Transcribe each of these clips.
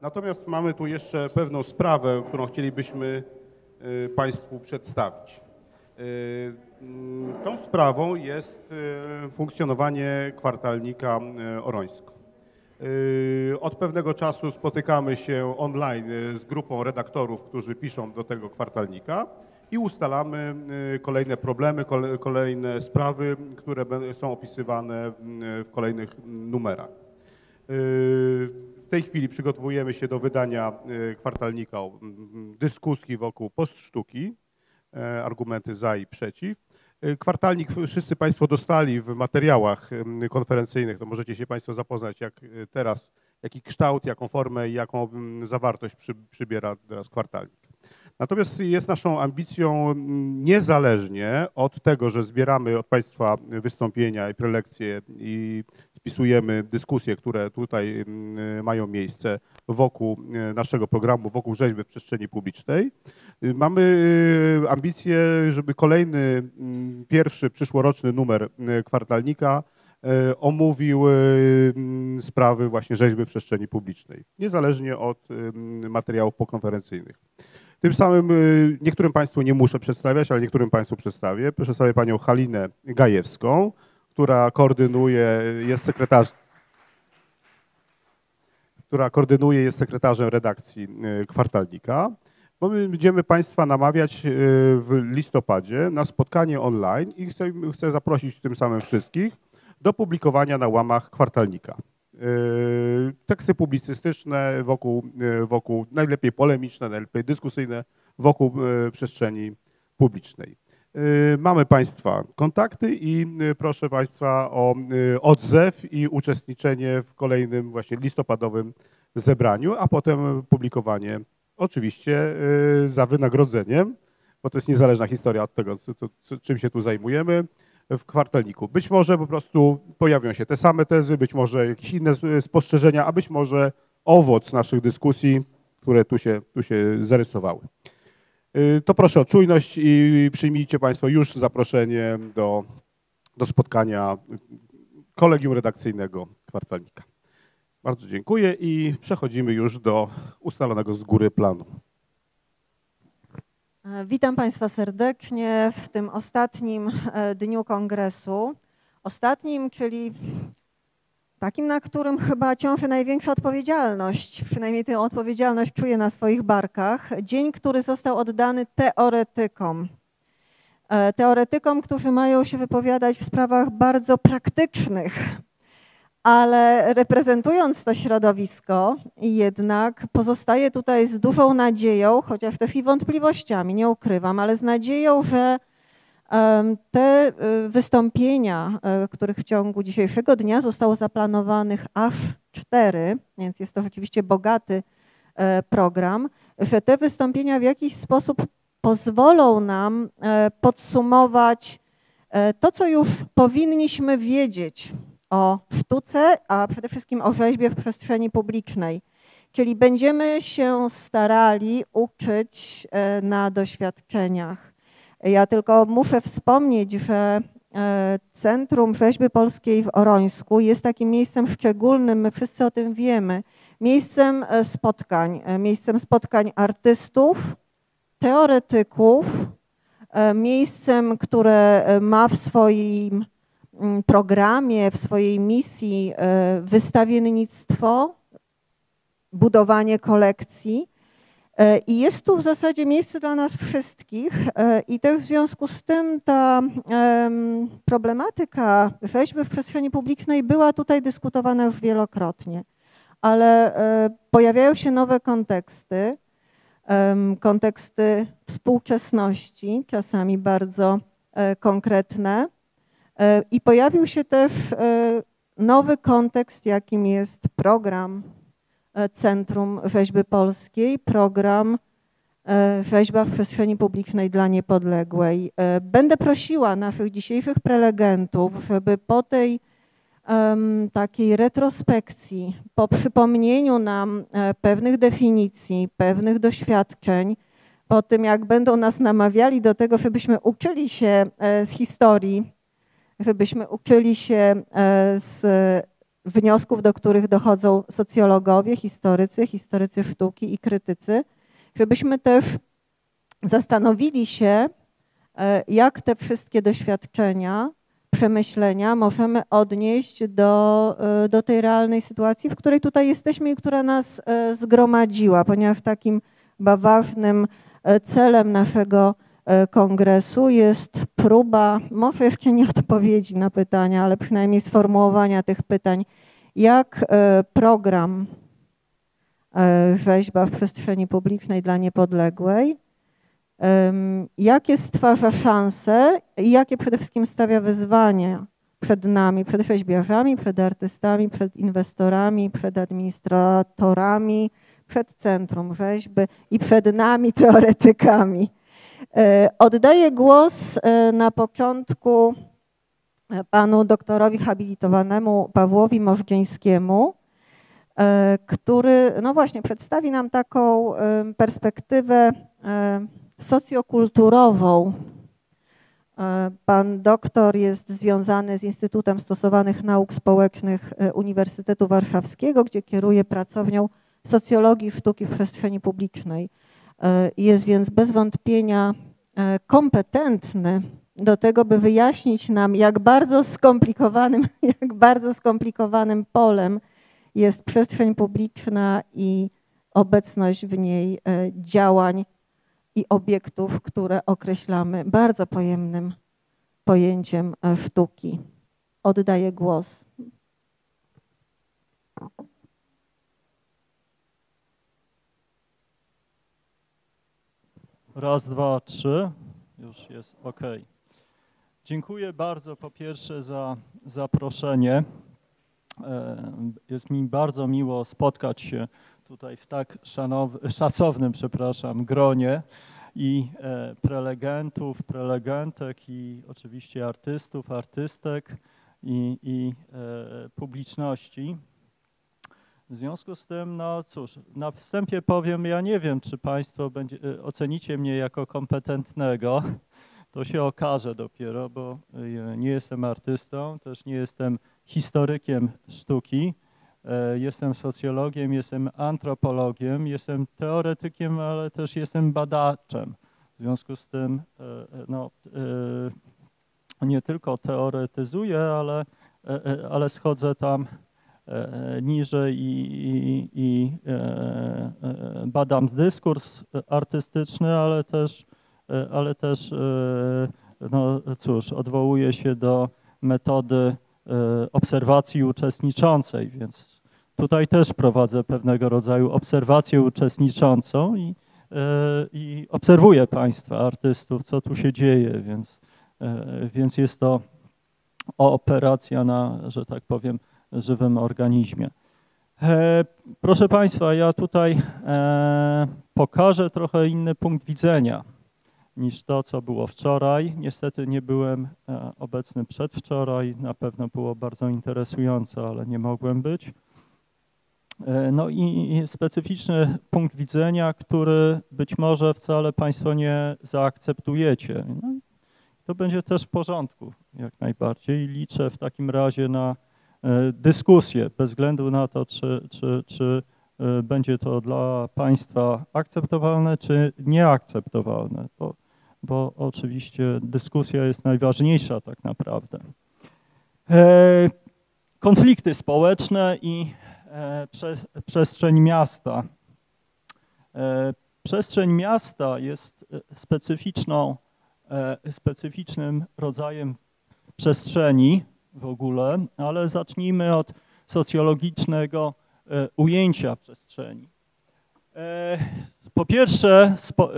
Natomiast mamy tu jeszcze pewną sprawę, którą chcielibyśmy y, Państwu przedstawić. Y, mm, Tą sprawą jest y, funkcjonowanie kwartalnika Orońsko. Od pewnego czasu spotykamy się online z grupą redaktorów, którzy piszą do tego kwartalnika i ustalamy kolejne problemy, kole- kolejne sprawy, które są opisywane y, w kolejnych numerach. W tej chwili przygotowujemy się do wydania y, kwartalnika dyskusji wokół postsztuki, e, argumenty za i przeciw. Y, Kwartalnik wszyscy Państwo dostali w materiałach konferencyjnych, to możecie się Państwo zapoznać, jak teraz, jaki kształt, jaką formę i jaką zawartość przy, przybiera teraz kwartalnik. Natomiast jest naszą ambicją niezależnie od tego, że zbieramy od Państwa wystąpienia i prelekcje i spisujemy dyskusje, które tutaj mm, mają miejsce wokół e, naszego programu, wokół rzeźby w przestrzeni publicznej. Y, Mamy y, ambicję, żeby kolejny, mm, pierwszy przyszłoroczny numer kwartalnika e, omówił mm, sprawy właśnie rzeźby w przestrzeni publicznej, niezależnie od materiałów pokonferencyjnych. Tym samym niektórym Państwu nie muszę przedstawiać, ale niektórym Państwu przedstawię. Przedstawię Panią Halinę Gajewską, która koordynuje, jest sekretarzem która koordynuje, jest sekretarzem redakcji y, kwartalnika. Bo my będziemy Państwa namawiać y, w listopadzie na spotkanie online i chcę, chcę zaprosić tym samym wszystkich do publikowania na łamach kwartalnika. Y, Teksty publicystyczne wokół, wokół najlepiej polemiczne, najlepiej dyskusyjne wokół przestrzeni publicznej. Y, Mamy Państwa kontakty i y, proszę Państwa o y, odzew i uczestniczenie w kolejnym właśnie listopadowym zebraniu, a potem publikowanie oczywiście za wynagrodzeniem, bo to jest niezależna historia od tego, czym się tu zajmujemy w kwartalniku. Być może po prostu pojawią się te same tezy, być może jakieś inne spostrzeżenia, a być może owoc naszych dyskusji, które tu się, tu się zarysowały. Y, To proszę o czujność i przyjmijcie Państwo już zaproszenie do, do spotkania kolegium redakcyjnego kwartalnika. Bardzo dziękuję i przechodzimy już do ustalonego z góry planu. E, Witam Państwa serdecznie w tym ostatnim e, dniu kongresu. Ostatnim, czyli takim, na którym chyba ciąży największa odpowiedzialność, przynajmniej tę odpowiedzialność czuję na swoich barkach. Dzień, który został oddany teoretykom. E, Teoretykom, którzy mają się wypowiadać w sprawach bardzo praktycznych, ale reprezentując to środowisko, jednak pozostaję tutaj z dużą nadzieją, chociaż też i wątpliwościami, nie ukrywam, ale z nadzieją, że te y, wystąpienia, y, których w ciągu dzisiejszego dnia zostało zaplanowanych aż cztery, więc jest to rzeczywiście bogaty e, program, te wystąpienia w jakiś sposób pozwolą nam e, podsumować e, to, co już powinniśmy wiedzieć o sztuce, a przede wszystkim o rzeźbie w przestrzeni publicznej. Czyli będziemy się starali uczyć na doświadczeniach. Ja tylko muszę wspomnieć, że e, Centrum Rzeźby Polskiej w Orońsku jest takim miejscem szczególnym, my wszyscy o tym wiemy, miejscem e, spotkań, e, miejscem spotkań artystów, teoretyków, miejscem, które ma w swoim mm, programie, w swojej misji wystawiennictwo, budowanie kolekcji. E, I jest tu w zasadzie miejsce dla nas wszystkich e, i też w związku z tym ta em, problematyka rzeźby w przestrzeni publicznej była tutaj dyskutowana już wielokrotnie, ale e, pojawiają się nowe konteksty, konteksty współczesności, czasami bardzo konkretne. I pojawił się też nowy kontekst, jakim jest program Centrum Rzeźby Polskiej, program e, Rzeźba w przestrzeni publicznej dla niepodległej. E, Będę prosiła naszych dzisiejszych prelegentów, żeby po tej takiej retrospekcji, po przypomnieniu nam e, pewnych definicji, pewnych doświadczeń, po tym jak będą nas namawiali do tego, żebyśmy uczyli się e, z historii, żebyśmy uczyli się e, z wniosków, do których dochodzą socjologowie, historycy, historycy sztuki i krytycy, żebyśmy też zastanowili się, e, jak te wszystkie doświadczenia, przemyślenia możemy odnieść do, e, do tej realnej sytuacji, w której tutaj jesteśmy i która nas e, zgromadziła, ponieważ takim ważnym celem naszego kongresu. Jest próba, może jeszcze nie odpowiedzi na pytania, ale przynajmniej sformułowania tych pytań, jak program rzeźba w przestrzeni publicznej dla niepodległej? Jakie stwarza szanse i jakie przede wszystkim stawia wyzwania przed nami, przed rzeźbiarzami, przed artystami, przed inwestorami, przed administratorami, przed Centrum Rzeźby i przed nami, teoretykami. E, oddaję głos e, na początku e, panu doktorowi habilitowanemu Pawłowi Możdżeńskiemu, który no właśnie przedstawi nam taką perspektywę socjokulturową. Pan doktor jest związany z Instytutem Stosowanych Nauk Społecznych Uniwersytetu Warszawskiego, gdzie kieruje pracownią socjologii sztuki w przestrzeni publicznej. E, jest więc bez wątpienia kompetentny do tego, by wyjaśnić nam, jak bardzo skomplikowanym, jak bardzo skomplikowanym polem jest przestrzeń publiczna i obecność w niej działań i obiektów, które określamy bardzo pojemnym pojęciem e, sztuki. Oddaję głos. Raz, dwa, trzy. Już jest ok. Dziękuję bardzo po pierwsze za zaproszenie. E, jest mi bardzo miło spotkać się tutaj w tak szanow, szacownym, przepraszam, gronie i e, prelegentów, prelegentek i oczywiście artystów, artystek i, i e, publiczności. W związku z tym, no cóż, na wstępie powiem, ja nie wiem, czy Państwo będzie, e, ocenicie mnie jako kompetentnego. To się okaże dopiero, bo e, nie jestem artystą, też nie jestem historykiem sztuki. E, jestem socjologiem, jestem antropologiem, jestem teoretykiem, ale też jestem badaczem. W związku z tym no, nie tylko teoretyzuję, ale, ale schodzę tam niżej i, i, i badam dyskurs artystyczny, ale też, ale też no cóż, odwołuję się do metody obserwacji uczestniczącej, więc Tutaj też prowadzę pewnego rodzaju obserwację uczestniczącą i, e, i obserwuję Państwa, artystów, co tu się dzieje, więc, e, więc jest to operacja na, że tak powiem, żywym organizmie. E, proszę Państwa, ja tutaj pokażę trochę inny punkt widzenia niż to, co było wczoraj. Niestety nie byłem obecny przedwczoraj, na pewno było bardzo interesujące, ale nie mogłem być. E, no i specyficzny punkt widzenia, który być może wcale Państwo nie zaakceptujecie. No to będzie też w porządku, jak najbardziej. Liczę w takim razie na e, dyskusję, bez względu na to, czy, czy, czy e, będzie to dla Państwa akceptowalne, czy nieakceptowalne, bo, bo oczywiście dyskusja jest najważniejsza tak naprawdę. Konflikty społeczne i E, przestrzeń miasta. E, przestrzeń miasta jest e, specyficzną, specyficznym rodzajem przestrzeni w ogóle, ale zacznijmy od socjologicznego ujęcia przestrzeni. Po pierwsze, spo,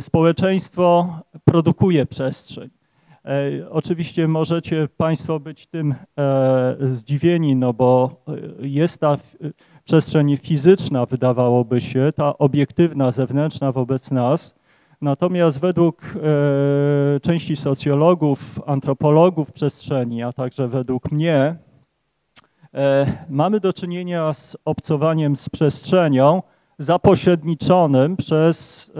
społeczeństwo produkuje przestrzeń. E, oczywiście możecie Państwo być tym e, zdziwieni, no bo e, jest ta przestrzeń fizyczna, wydawałoby się, ta obiektywna, zewnętrzna wobec nas. Natomiast według części socjologów, antropologów przestrzeni, a także według mnie, mamy do czynienia z obcowaniem z przestrzenią zapośredniczonym przez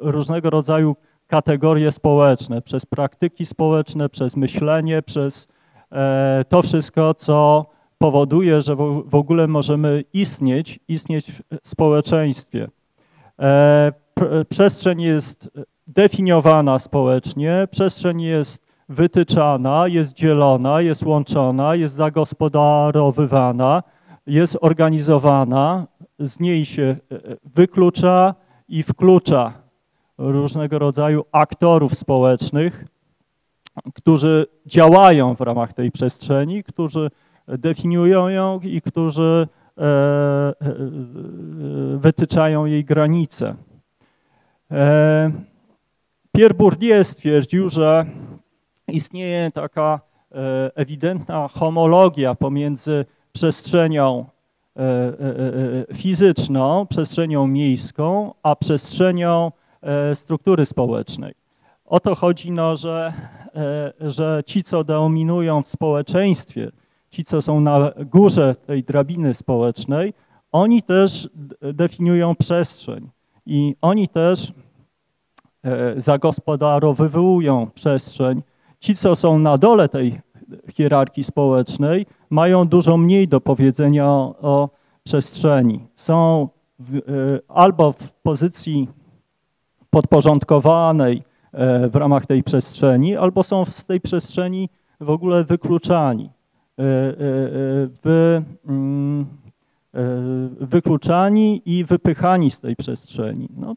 różnego rodzaju kategorie społeczne, przez praktyki społeczne, przez myślenie, przez e, to wszystko, co powoduje, że w ogóle możemy istnieć, istnieć w społeczeństwie. Pr- Przestrzeń jest definiowana społecznie, przestrzeń jest wytyczana, jest dzielona, jest łączona, jest zagospodarowywana, jest organizowana, z niej się e, e, wyklucza i wklucza różnego rodzaju aktorów społecznych, którzy działają w ramach tej przestrzeni, którzy definiują ją i którzy e, wytyczają jej granice. E, Pierre Bourdieu stwierdził, że istnieje taka e, ewidentna homologia pomiędzy przestrzenią e, fizyczną, przestrzenią miejską, a przestrzenią struktury społecznej. O to chodzi, no, że, że ci, co dominują w społeczeństwie, ci, co są na górze tej drabiny społecznej, oni też definiują przestrzeń i oni też e, zagospodarowywują przestrzeń. Ci, co są na dole tej hierarchii społecznej, mają dużo mniej do powiedzenia o, o przestrzeni. Są w, e, albo w pozycji podporządkowanej e, w ramach tej przestrzeni, albo są z tej przestrzeni w ogóle wykluczani. Wy, mm, wykluczani i wypychani z tej przestrzeni. No,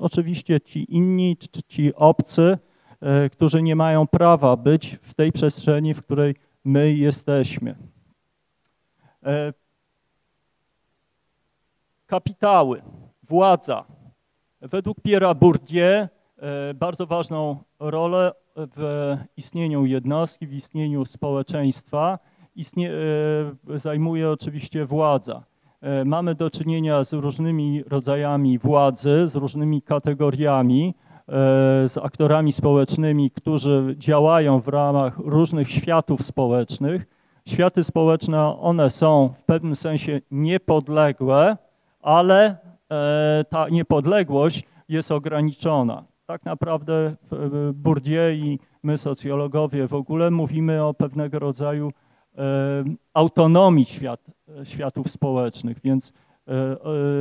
oczywiście ci inni, ci obcy, e, którzy nie mają prawa być w tej przestrzeni, w której my jesteśmy. E, Kapitały, władza. Według Pierre'a Bourdieu e, bardzo ważną rolę w istnieniu jednostki, w istnieniu społeczeństwa istnie, e, zajmuje oczywiście władza. E, Mamy do czynienia z różnymi rodzajami władzy, z różnymi kategoriami, e, z aktorami społecznymi, którzy działają w ramach różnych światów społecznych. Światy społeczne, one są w pewnym sensie niepodległe, ale e, ta niepodległość jest ograniczona. Tak naprawdę Bourdieu i my socjologowie w ogóle mówimy o pewnego rodzaju autonomii świat, światów społecznych, więc e,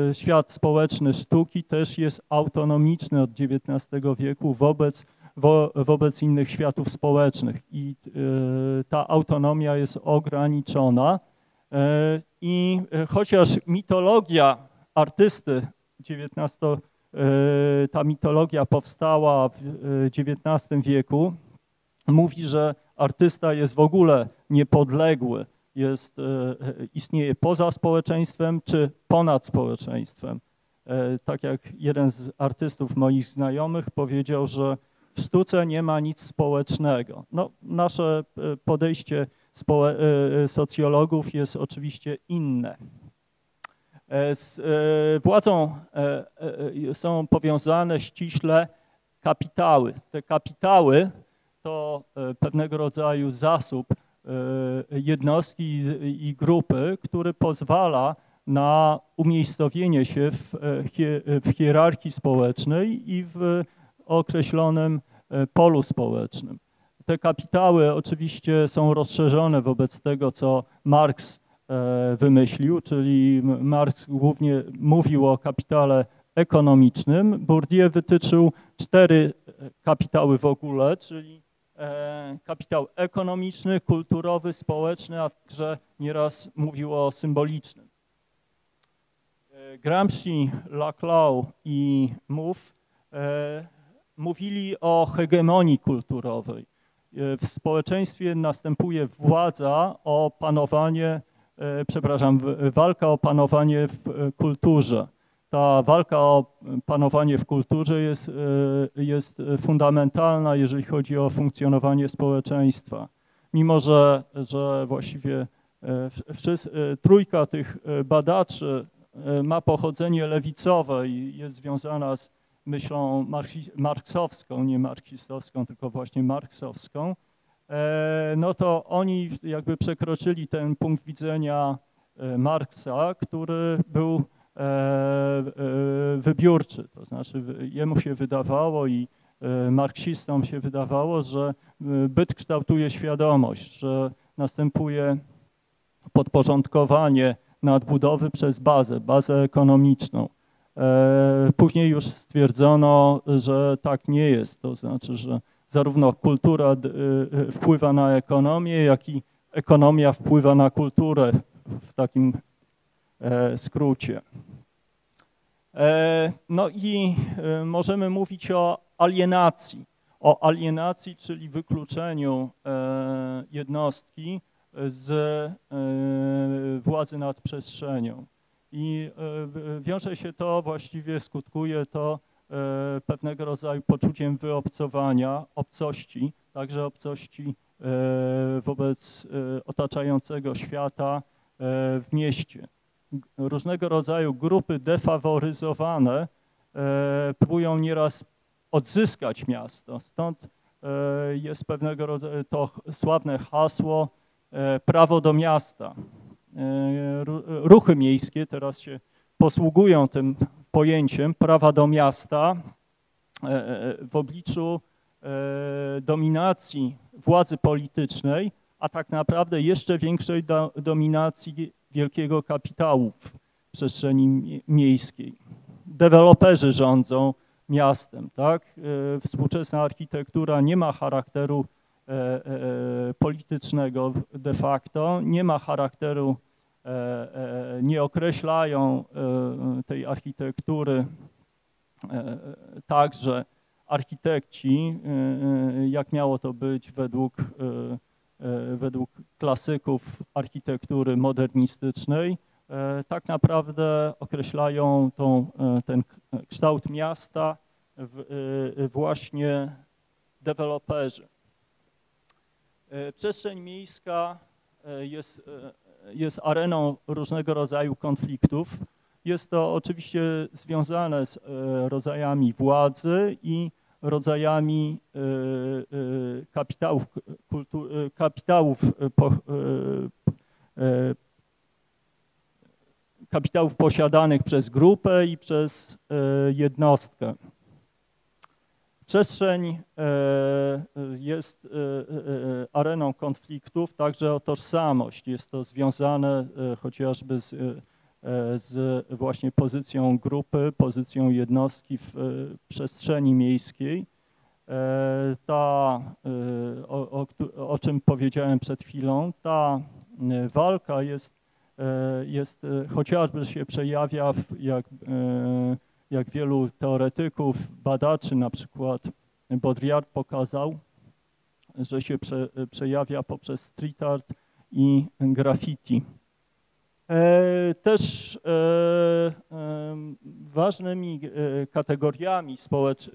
e, świat społeczny sztuki też jest autonomiczny od XIX wieku wobec, wo, wobec innych światów społecznych i e, ta autonomia jest ograniczona. I chociaż mitologia artysty XIX, ta mitologia powstała w XIX wieku, mówi, że artysta jest w ogóle niepodległy, jest, e, e, istnieje poza społeczeństwem czy ponad społeczeństwem. E, Tak jak jeden z artystów moich znajomych powiedział, że w sztuce nie ma nic społecznego. No, nasze podejście socjologów jest oczywiście inne. Z władzą są powiązane ściśle kapitały. Te kapitały to e, pewnego rodzaju zasób e, jednostki i- grupy, który pozwala na umiejscowienie się w, e, hierarchii społecznej i w określonym polu społecznym. Te kapitały oczywiście są rozszerzone wobec tego, co Marx wymyślił, czyli Marx głównie mówił o kapitale ekonomicznym. Bourdieu wytyczył cztery kapitały w ogóle, czyli kapitał ekonomiczny, kulturowy, społeczny, a także nieraz mówił o symbolicznym. E, Gramsci, Laclau i Mouffe e, mówili o hegemonii kulturowej. E, W społeczeństwie następuje władza o panowanie, e, przepraszam, walka o panowanie w e, kulturze. Ta walka o panowanie w kulturze jest, e, jest fundamentalna, jeżeli chodzi o funkcjonowanie społeczeństwa. Mimo, że, że właściwie e, e, trójka tych badaczy ma pochodzenie lewicowe i jest związana z myślą marksowską, nie marksistowską, tylko właśnie marksowską, no to oni jakby przekroczyli ten punkt widzenia Marksa, który był wybiórczy. To znaczy jemu się wydawało i e, marksistom się wydawało, że e, byt kształtuje świadomość, że następuje podporządkowanie nadbudowy przez bazę, bazę ekonomiczną. E, Później już stwierdzono, że tak nie jest, to znaczy, że zarówno kultura wpływa na ekonomię, jak i ekonomia wpływa na kulturę w takim e, skrócie. E, No i e, możemy mówić o alienacji. O alienacji, czyli wykluczeniu e, jednostki z e, władzy nad przestrzenią. I e, wiąże się to, właściwie skutkuje to e, pewnego rodzaju poczuciem wyobcowania, obcości, także obcości e, wobec e, otaczającego świata e, w mieście. Różnego rodzaju grupy defaworyzowane e, próbują nieraz odzyskać miasto. Stąd e, jest pewnego rodzaju to sławne hasło e, prawo do miasta. Ru- Ruchy miejskie teraz się posługują tym pojęciem prawa do miasta w obliczu dominacji władzy politycznej, a tak naprawdę jeszcze większej do, dominacji wielkiego kapitału w przestrzeni mie- miejskiej. Deweloperzy rządzą miastem, tak? E, Współczesna architektura nie ma charakteru e, e, politycznego de facto, nie ma charakteru, nie określają tej architektury także architekci, jak miało to być według, według klasyków architektury modernistycznej, e, tak naprawdę określają tą, e, ten kształt miasta e, właśnie deweloperzy. E, Przestrzeń miejska e, jest, e, jest areną różnego rodzaju konfliktów. Jest to oczywiście związane z e, rodzajami władzy i rodzajami e, e, kapitałów, e, kapitałów, kapitałów posiadanych przez grupę i przez jednostkę. Przestrzeń jest areną konfliktów, także o tożsamość. Jest to związane chociażby z, z właśnie pozycją grupy, pozycją jednostki w e, przestrzeni miejskiej. E, Ta, e, o, o, o czym powiedziałem przed chwilą, ta e, walka jest, e, jest e, chociażby się przejawia, w, jak, e, jak wielu teoretyków, badaczy, na przykład Baudrillard pokazał, że się prze, przejawia poprzez street art i graffiti. E, Też e, ważnymi e, kategoriami społecz,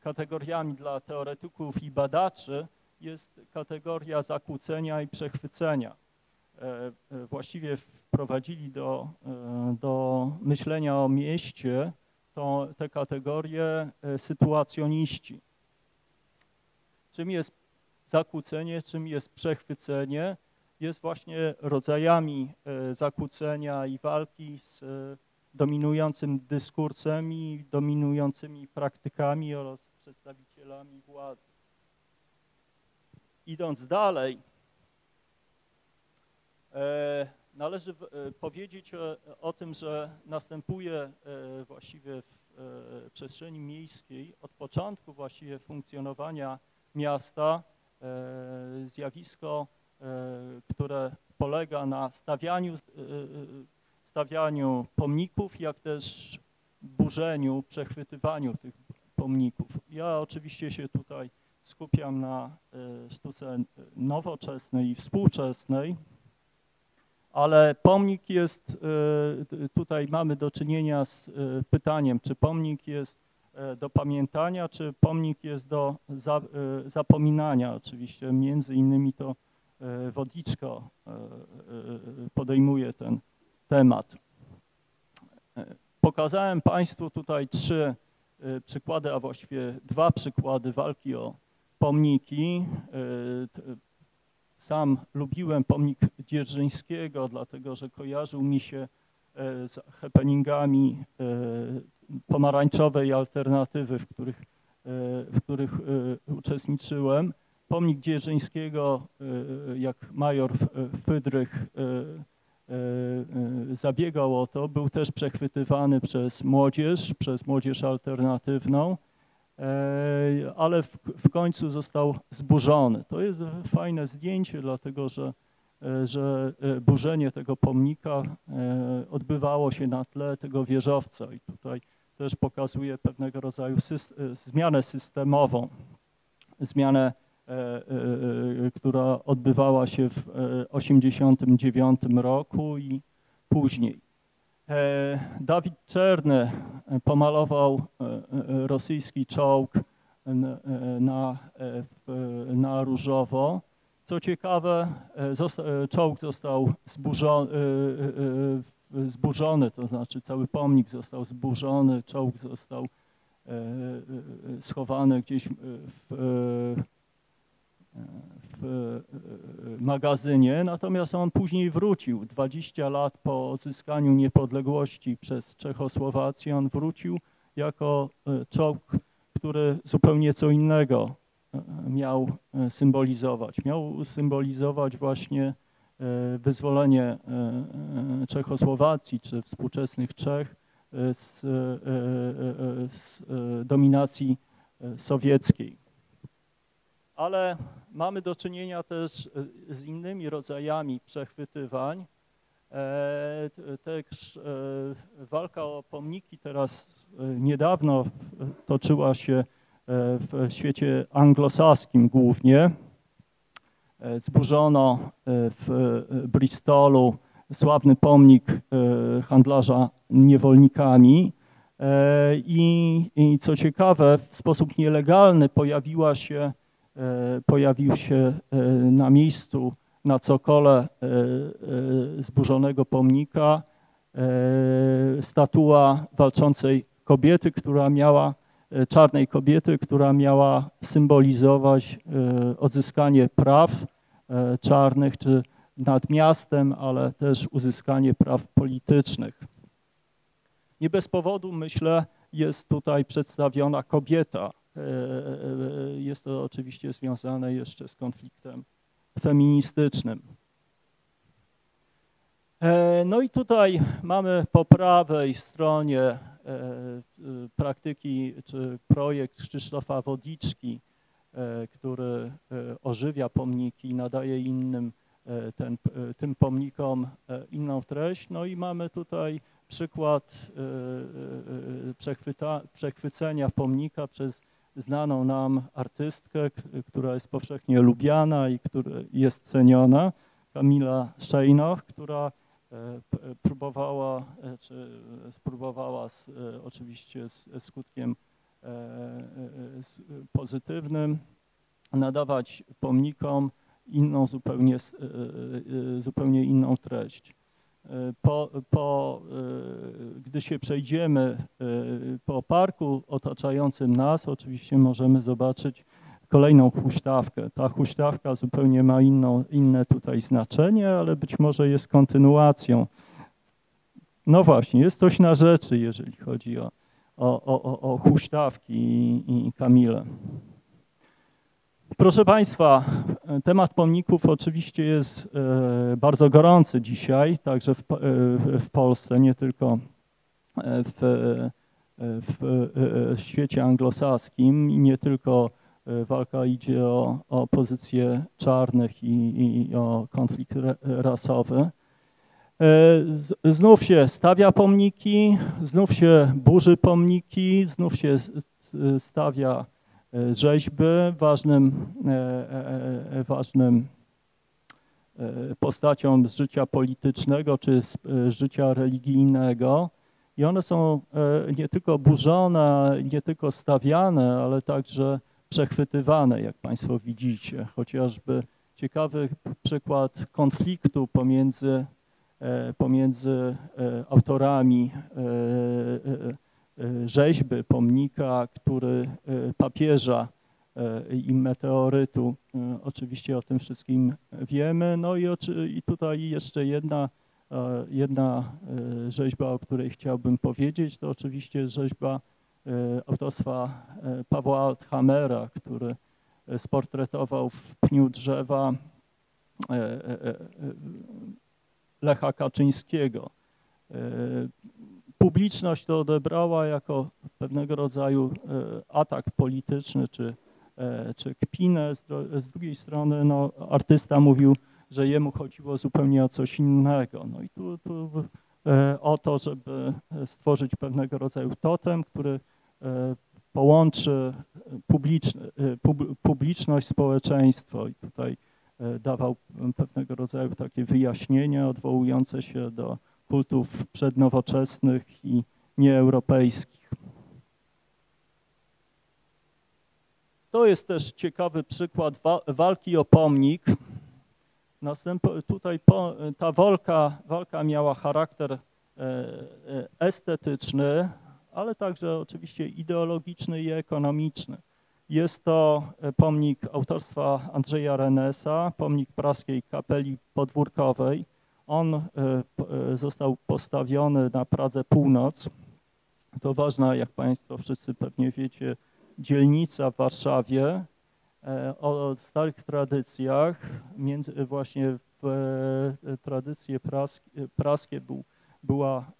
kategoriami dla teoretyków i badaczy jest kategoria zakłócenia i przechwycenia. Właściwie wprowadzili do, do myślenia o mieście to, te kategorie sytuacjoniści. Czym jest zakłócenie, czym jest przechwycenie? Jest właśnie rodzajami e, zakłócenia i walki z e, dominującym dyskursem i dominującymi praktykami oraz przedstawicielami władzy. Idąc dalej, e, należy powiedzieć o, tym, że następuje właściwie w przestrzeni miejskiej od początku właściwie funkcjonowania miasta zjawisko, które polega na stawianiu, e, e, stawianiu pomników, jak też burzeniu, przechwytywaniu tych pomników. Ja oczywiście się tutaj skupiam na e, sztuce nowoczesnej i współczesnej, ale pomnik jest, e, tutaj mamy do czynienia z e, pytaniem, czy pomnik jest e, do pamiętania, czy pomnik jest do za, e, zapominania. Oczywiście między innymi to e, Wodliczko e, e, podejmuje ten temat. Pokazałem Państwu tutaj trzy przykłady, a właściwie dwa przykłady walki o pomniki. Sam lubiłem pomnik Dzierżyńskiego, dlatego że kojarzył mi się z happeningami pomarańczowej alternatywy, w których, w których uczestniczyłem. Pomnik Dzierżyńskiego, e, jak major Fydrych e, zabiegał o to, był też przechwytywany przez młodzież, przez młodzież alternatywną, e, ale w, w końcu został zburzony. To jest fajne zdjęcie, dlatego że, e, że e, burzenie tego pomnika odbywało się na tle tego wieżowca i tutaj też pokazuje pewnego rodzaju zmianę systemową, zmianę, która odbywała się w 1989 roku i później. E, Dawid Czerny e, pomalował e, e, rosyjski czołg e, na, e, na różowo. Co ciekawe, e, e, czołg został zburzony, zburzony, to znaczy cały pomnik został zburzony, czołg został e, e, e, schowany gdzieś w, w, w e, magazynie, natomiast on później wrócił. 20 lat po odzyskaniu niepodległości przez Czechosłowację, on wrócił jako e, czołg, który zupełnie co innego e, miał e, symbolizować. Miał symbolizować właśnie e, wyzwolenie e, e, Czechosłowacji czy współczesnych Czech e, z, e, e, e, z e, dominacji e, sowieckiej. Ale mamy do czynienia też e, z innymi rodzajami przechwytywań. E, Też e, walka o pomniki teraz niedawno toczyła się w świecie anglosaskim głównie. Zburzono w Bristolu sławny pomnik handlarza niewolnikami. I, I co ciekawe, w sposób nielegalny pojawiła się, pojawił się e, na miejscu, na cokole e, e, zburzonego pomnika e, statua walczącej kobiety, która miała, e, czarnej kobiety, która miała symbolizować e, odzyskanie praw e, czarnych czy nad miastem, ale też uzyskanie praw politycznych. Nie bez powodu, myślę, jest tutaj przedstawiona kobieta. E, e, Jest to oczywiście związane jeszcze z konfliktem feministycznym. E, No i tutaj mamy po prawej stronie e, e, praktyki czy projekt Krzysztofa Wodiczki, e, który e, ożywia pomniki i nadaje innym e, ten, e, tym pomnikom e, inną treść. No i mamy tutaj przykład e, e, przechwyta, przechwycenia pomnika przez znaną nam artystkę, która jest powszechnie lubiana i jest ceniona, Kamila Szejnoch, która e, p- próbowała, e, czy spróbowała z, e, oczywiście z skutkiem e, e, pozytywnym nadawać pomnikom inną zupełnie, e, e, zupełnie inną treść. E, Po, po, e, gdy się przejdziemy e, po parku otaczającym nas, oczywiście możemy zobaczyć kolejną huśtawkę. Ta huśtawka zupełnie ma inne tutaj znaczenie, ale być może jest kontynuacją. No właśnie, jest coś na rzeczy, jeżeli chodzi o, o, o- o huśtawki i, i Kamilę. Proszę Państwa, temat pomników oczywiście jest e, bardzo gorący dzisiaj, także w, e, w Polsce, nie tylko e, w, w świecie anglosaskim nie tylko walka idzie o, o pozycję czarnych i, i o konflikt ra- rasowy. Znów się stawia pomniki, znów się burzy pomniki, znów się stawia rzeźby. Ważnym, e, e, e, ważnym e, postacią z życia politycznego czy z e, życia religijnego. I one są e, nie tylko burzone, nie tylko stawiane, ale także przechwytywane, jak Państwo widzicie. Chociażby ciekawy przykład konfliktu pomiędzy, e, pomiędzy e, autorami e, e, e, rzeźby, pomnika, który e, papieża e, i meteorytu. Oczywiście o tym wszystkim wiemy. No i, i tutaj jeszcze jedna, jedna rzeźba, o której chciałbym powiedzieć, to oczywiście rzeźba autorstwa Pawła Althamera, który sportretował w pniu drzewa Lecha Kaczyńskiego. Publiczność to odebrała jako pewnego rodzaju e, atak polityczny czy, e, czy kpinę. Z, drugiej strony no, artysta mówił, że jemu chodziło zupełnie o coś innego. No i tu, tu e, o to, żeby stworzyć pewnego rodzaju totem, który połączy publiczność, społeczeństwo i tutaj dawał pewnego rodzaju takie wyjaśnienia odwołujące się do kultów przednowoczesnych i nieeuropejskich. To jest też ciekawy przykład wa- walki o pomnik. Następ, tutaj po, ta walka, walka miała charakter e, e, estetyczny, ale także oczywiście ideologiczny i ekonomiczny. Jest to e, pomnik autorstwa Andrzeja Renesa, pomnik praskiej kapeli podwórkowej. On e, e, został postawiony na Pradze Północ. To ważna, jak Państwo wszyscy pewnie wiecie, dzielnica w Warszawie e, o starych tradycjach. Między, właśnie w tradycje praskie, praskie był, była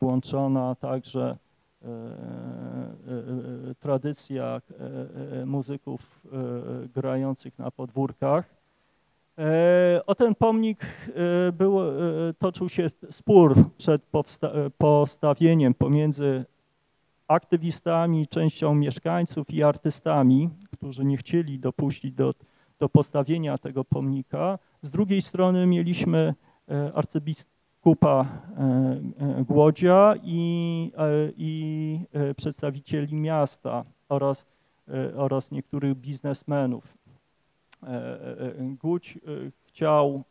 włączona także tradycja muzyków grających na podwórkach. E, O ten pomnik e, był, e, toczył się spór przed powsta- postawieniem pomiędzy aktywistami, częścią mieszkańców i artystami, którzy nie chcieli dopuścić do, do postawienia tego pomnika. Z drugiej strony mieliśmy arcybiskupa Głodzia i, i przedstawicieli miasta oraz, oraz niektórych biznesmenów. E, e, e, e, chciał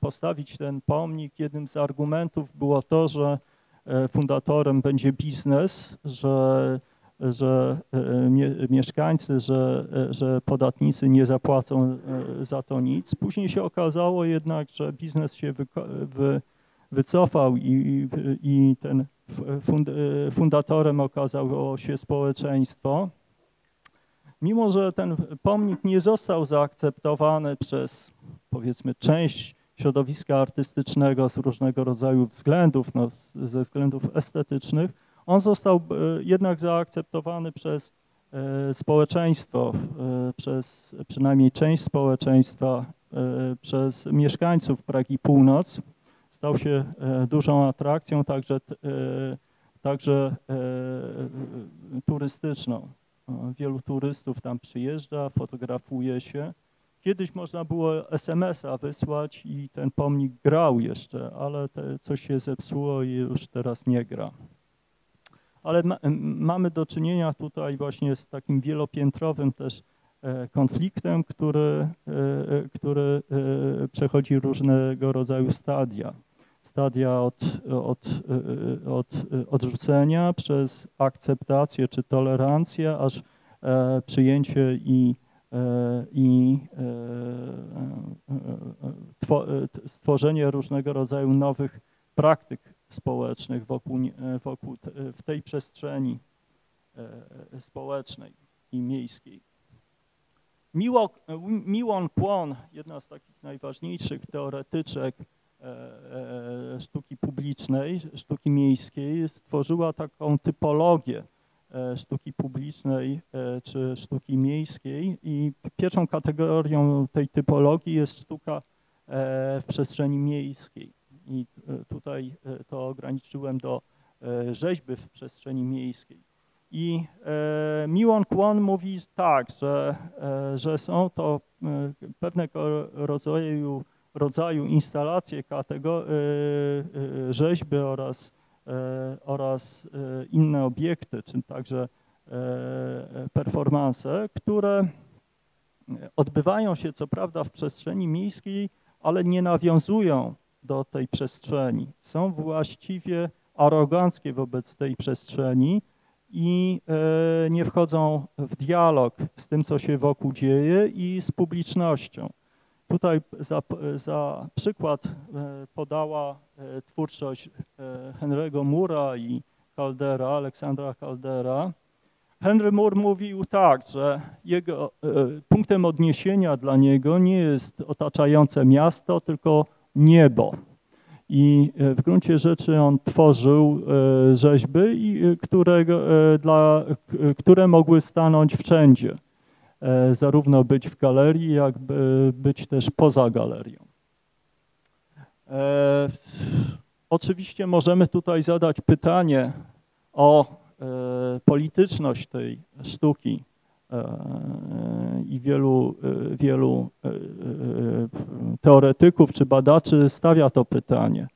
postawić ten pomnik. Jednym z argumentów było to, że fundatorem będzie biznes, że, że mie, mieszkańcy, że, że podatnicy nie zapłacą za to nic. Później się okazało jednak, że biznes się wycofał i, i, ten fundatorem okazało się społeczeństwo. Mimo, że ten pomnik nie został zaakceptowany przez powiedzmy część środowiska artystycznego z różnego rodzaju względów, no, ze względów estetycznych, on został e, jednak zaakceptowany przez e, społeczeństwo, e, przez przynajmniej część społeczeństwa, przez mieszkańców Pragi Północ. Stał się dużą atrakcją, także, także turystyczną. Wielu turystów tam przyjeżdża, fotografuje się. Kiedyś można było SMS-a wysłać i ten pomnik grał jeszcze, ale coś się zepsuło i już teraz nie gra. Ale ma, mamy do czynienia tutaj właśnie z takim wielopiętrowym też e, konfliktem, który, e, e, który przechodzi różnego rodzaju stadia. Stadia od, od, od odrzucenia przez akceptację czy tolerancję, aż e, przyjęcie i, e, i e, stworzenie różnego rodzaju nowych praktyk społecznych wokół, wokół w tej przestrzeni społecznej i miejskiej. Miło, Miłon Płon, jedna z takich najważniejszych teoretyczek sztuki publicznej, sztuki miejskiej, stworzyła taką typologię e, sztuki publicznej e, czy sztuki miejskiej i pierwszą kategorią tej typologii jest sztuka e, w przestrzeni miejskiej. I e, tutaj e, to ograniczyłem do e, rzeźby w przestrzeni miejskiej. I e, Miłon Kłon mówi tak, że, e, że są to e, pewnego rodzaju, rodzaju instalacje, e, e, rzeźby oraz, e, oraz inne obiekty, czy także performanse, które odbywają się co prawda w przestrzeni miejskiej, ale nie nawiązują do tej przestrzeni. Są właściwie aroganckie wobec tej przestrzeni i nie wchodzą w dialog z tym, co się wokół dzieje i z publicznością. Tutaj za, za przykład e, podała e, twórczość e, Henry'ego Mura i Caldera, Aleksandra Caldera, Henry Moore mówił tak, że jego punktem odniesienia dla niego nie jest otaczające miasto, tylko niebo. I w gruncie rzeczy on tworzył rzeźby, i, e, którego, e, dla, które mogły stanąć wszędzie. E, Zarówno być w galerii, jak by być też poza galerią. E, Oczywiście możemy tutaj zadać pytanie o e, polityczność tej sztuki i wielu, wielu teoretyków czy badaczy stawia to pytanie.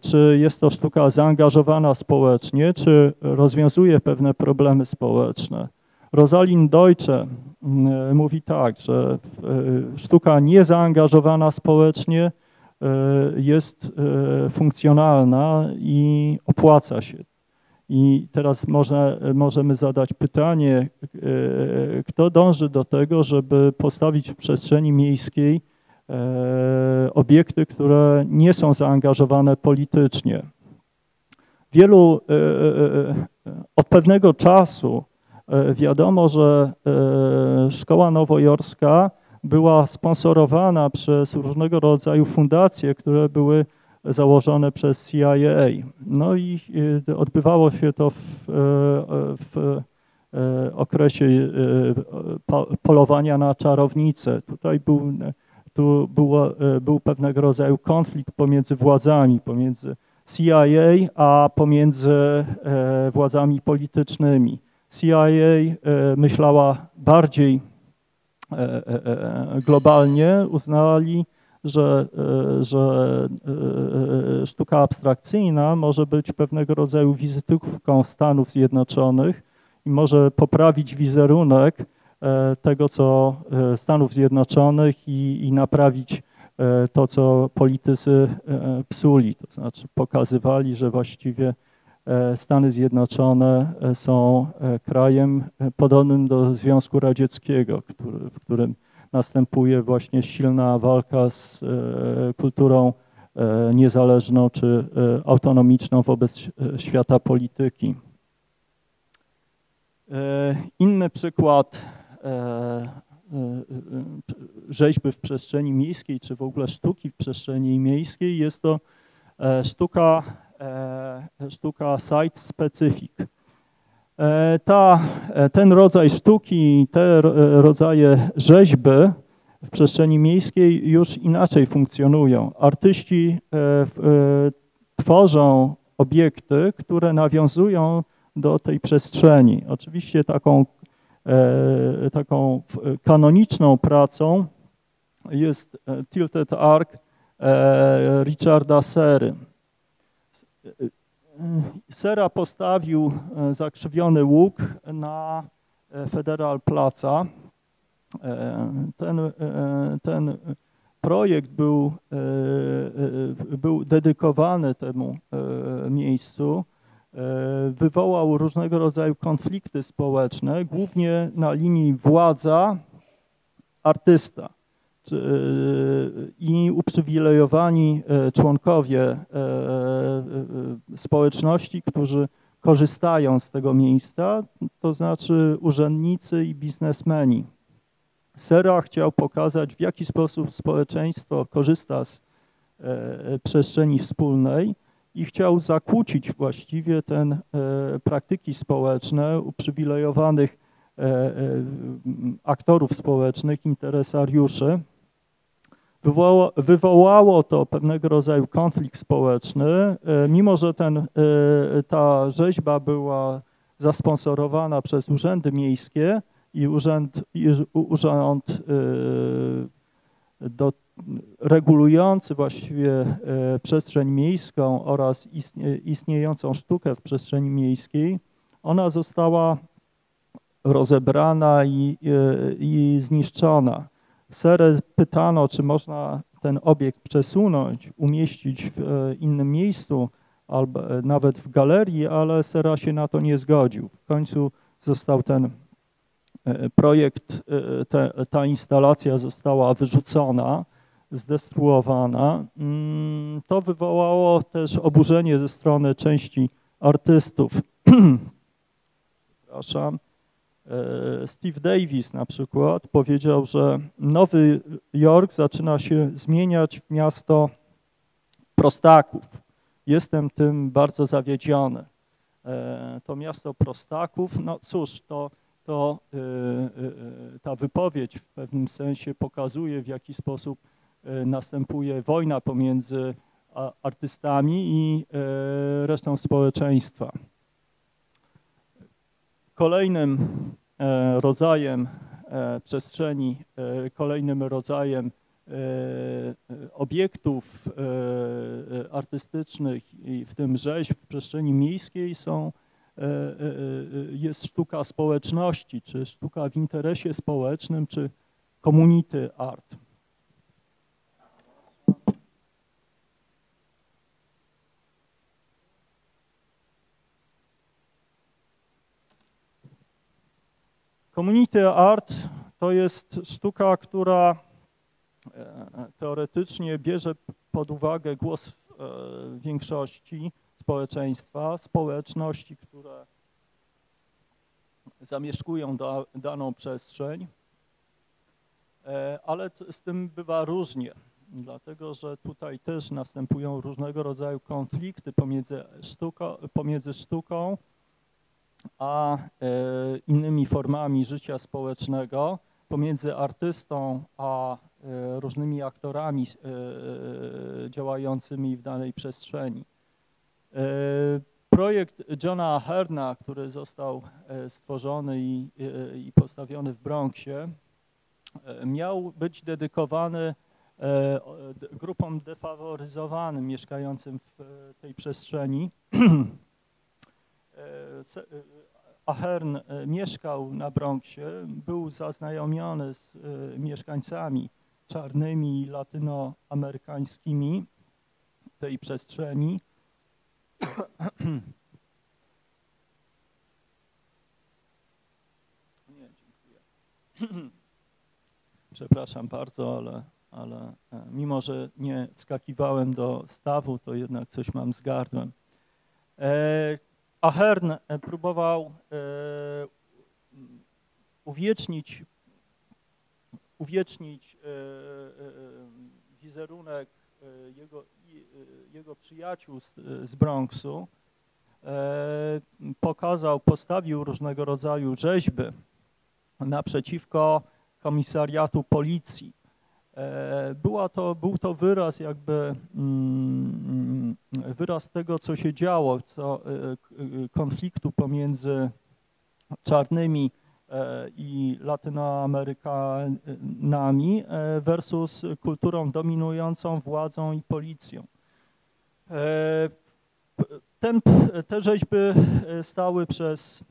Czy jest to sztuka zaangażowana społecznie, czy rozwiązuje pewne problemy społeczne? Rosalind Deutsche mm, mówi tak, że e, sztuka niezaangażowana społecznie e, jest e, funkcjonalna i opłaca się. I teraz można, możemy zadać pytanie, e, kto dąży do tego, żeby postawić w przestrzeni miejskiej e, obiekty, które nie są zaangażowane politycznie. Wielu, e, e, e, od pewnego czasu e, wiadomo, że e, szkoła nowojorska była sponsorowana przez różnego rodzaju fundacje, które były założone przez CIA. No i e, odbywało się to w, e, w e, okresie e, po- polowania na czarownicę. Tutaj był, tu było, e, był pewnego rodzaju konflikt pomiędzy władzami, pomiędzy CIA, a pomiędzy e, władzami politycznymi. CIA e, myślała bardziej e, e, globalnie, uznali, że, że sztuka abstrakcyjna może być pewnego rodzaju wizytówką Stanów Zjednoczonych i może poprawić wizerunek tego, co Stanów Zjednoczonych i, i naprawić to, co politycy psuli, to znaczy pokazywali, że właściwie Stany Zjednoczone e, są e, krajem e, podobnym do Związku Radzieckiego, który, w którym następuje właśnie silna walka z e, kulturą e, niezależną czy e, autonomiczną wobec e, świata polityki. E, Inny przykład e, e, e, rzeźby w przestrzeni miejskiej, czy w ogóle sztuki w przestrzeni miejskiej jest to e, sztuka, e, sztuka site specific. E, Ta, e, ten rodzaj sztuki, te ro- e, rodzaje rzeźby w przestrzeni miejskiej już inaczej funkcjonują. Artyści e, e, tworzą obiekty, które nawiązują do tej przestrzeni. Oczywiście taką, e, taką kanoniczną pracą jest e, Tilted Arc e, Richarda Sery. Sera postawił e, zakrzywiony łuk na e, Federal Plaza. E, Ten, ten projekt był, był dedykowany temu miejscu. Wywołał różnego rodzaju konflikty społeczne, głównie na linii władza, artysta czy- i uprzywilejowani e, członkowie e, e, e, społeczności, którzy korzystają z tego miejsca, to znaczy urzędnicy i biznesmeni. Sera chciał pokazać, w jaki sposób społeczeństwo korzysta z e, przestrzeni wspólnej i chciał zakłócić właściwie ten e, praktyki społeczne uprzywilejowanych e, e, aktorów społecznych, interesariuszy. Wywołało, wywołało to pewnego rodzaju konflikt społeczny, e, mimo że ten, e, ta rzeźba była zasponsorowana przez urzędy miejskie i urząd, i u- urząd e, do, regulujący właściwie e, przestrzeń miejską oraz istnie, istniejącą sztukę w przestrzeni miejskiej, ona została rozebrana i, e, i zniszczona. Serę pytano, czy można ten obiekt przesunąć, umieścić w e, innym miejscu, albo e, nawet w galerii, ale Sera się na to nie zgodził. W końcu został ten e, projekt, te, ta instalacja została wyrzucona, zdestruowana. Mm, To wywołało też oburzenie ze strony części artystów. przepraszam, Steve Davis na przykład powiedział, że Nowy Jork zaczyna się zmieniać w miasto prostaków. Jestem tym bardzo zawiedziony. E, To miasto prostaków, no cóż, to, to e, e, ta wypowiedź w pewnym sensie pokazuje, w jaki sposób e, następuje wojna pomiędzy artystami i e, resztą społeczeństwa. Kolejnym e, rodzajem e, przestrzeni, e, kolejnym rodzajem e, e, obiektów e, e, artystycznych i w tym rzeźb w przestrzeni miejskiej są, jest sztuka społeczności, czy sztuka w interesie społecznym, czy community art. Community art to jest sztuka, która e, teoretycznie bierze pod uwagę głos e, większości społeczeństwa, społeczności, które zamieszkują da, daną przestrzeń, E, ale z tym bywa różnie, dlatego że tutaj też następują różnego rodzaju konflikty pomiędzy, pomiędzy sztuką a e, innymi formami życia społecznego, pomiędzy artystą a e, różnymi aktorami e, działającymi w danej przestrzeni. Projekt Johna Herna, który został stworzony i, i postawiony w Bronxie, miał być dedykowany grupom defaworyzowanym mieszkającym w tej przestrzeni. E, e, Ahern e, mieszkał na Bronxie, był zaznajomiony z mieszkańcami czarnymi i latynoamerykańskimi tej przestrzeni. Nie, dziękuję. Przepraszam bardzo, ale, ale mimo, że nie wskakiwałem do stawu, to jednak coś mam z gardłem. E, Ahern e, próbował e, uwiecznić, uwiecznić e, wizerunek jego, jego przyjaciół z, z Bronxu. Pokazał, postawił różnego rodzaju rzeźby naprzeciwko komisariatu policji. E, Była to, był to wyraz jakby mm, wyraz tego, co się działo, co, e, e, konfliktu pomiędzy czarnymi i latynoamerykanami versus kulturą dominującą władzą i policją. Ten, te rzeźby stały przez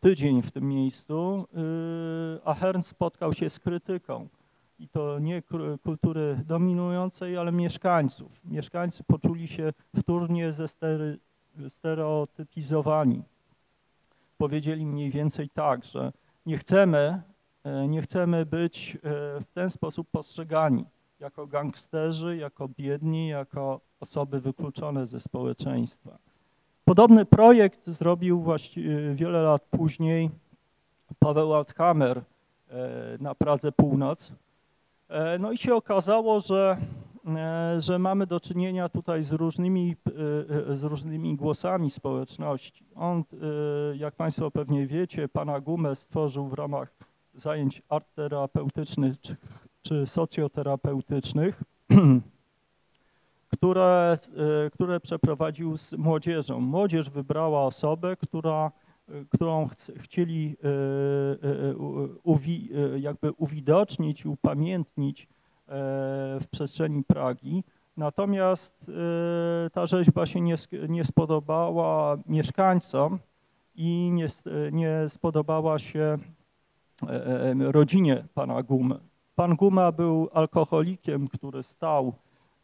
tydzień w tym miejscu, a Hern spotkał się z krytyką. I to nie kultury dominującej, ale mieszkańców. Mieszkańcy poczuli się wtórnie zestery- stereotypizowani. Powiedzieli mniej więcej tak, że nie chcemy, e, nie chcemy być e, w ten sposób postrzegani jako gangsterzy, jako biedni, jako osoby wykluczone ze społeczeństwa. Podobny projekt zrobił właściwie wiele lat później Paweł Althammer e, na Pradze Północ. E, No i się okazało, że, e, że mamy do czynienia tutaj z różnymi, e, z różnymi głosami społeczności. On, jak Państwo pewnie wiecie, pana Gumę stworzył w ramach zajęć art terapeutycznych czy, czy socjoterapeutycznych, które, które przeprowadził z młodzieżą. Młodzież wybrała osobę, która, którą chc- chcieli e, e, u- uwi, e, jakby uwidocznić i upamiętnić e, w przestrzeni Pragi. Natomiast e, ta rzeźba się nie, nie spodobała mieszkańcom i nie, e, nie spodobała się e, e, rodzinie pana Gumy. Pan Guma był alkoholikiem, który stał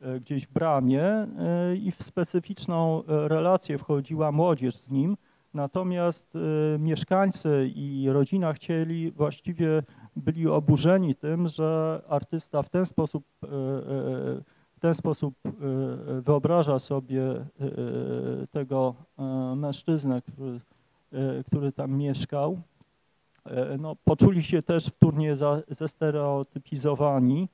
e, gdzieś w bramie e, i w specyficzną e, relację wchodziła młodzież z nim. Natomiast e, mieszkańcy i rodzina chcieli, właściwie byli oburzeni tym, że artysta w ten sposób, e, e, w ten sposób e, wyobraża sobie e, tego e, mężczyznę, który który tam mieszkał, no, poczuli się też wtórnie za, zestereotypizowani.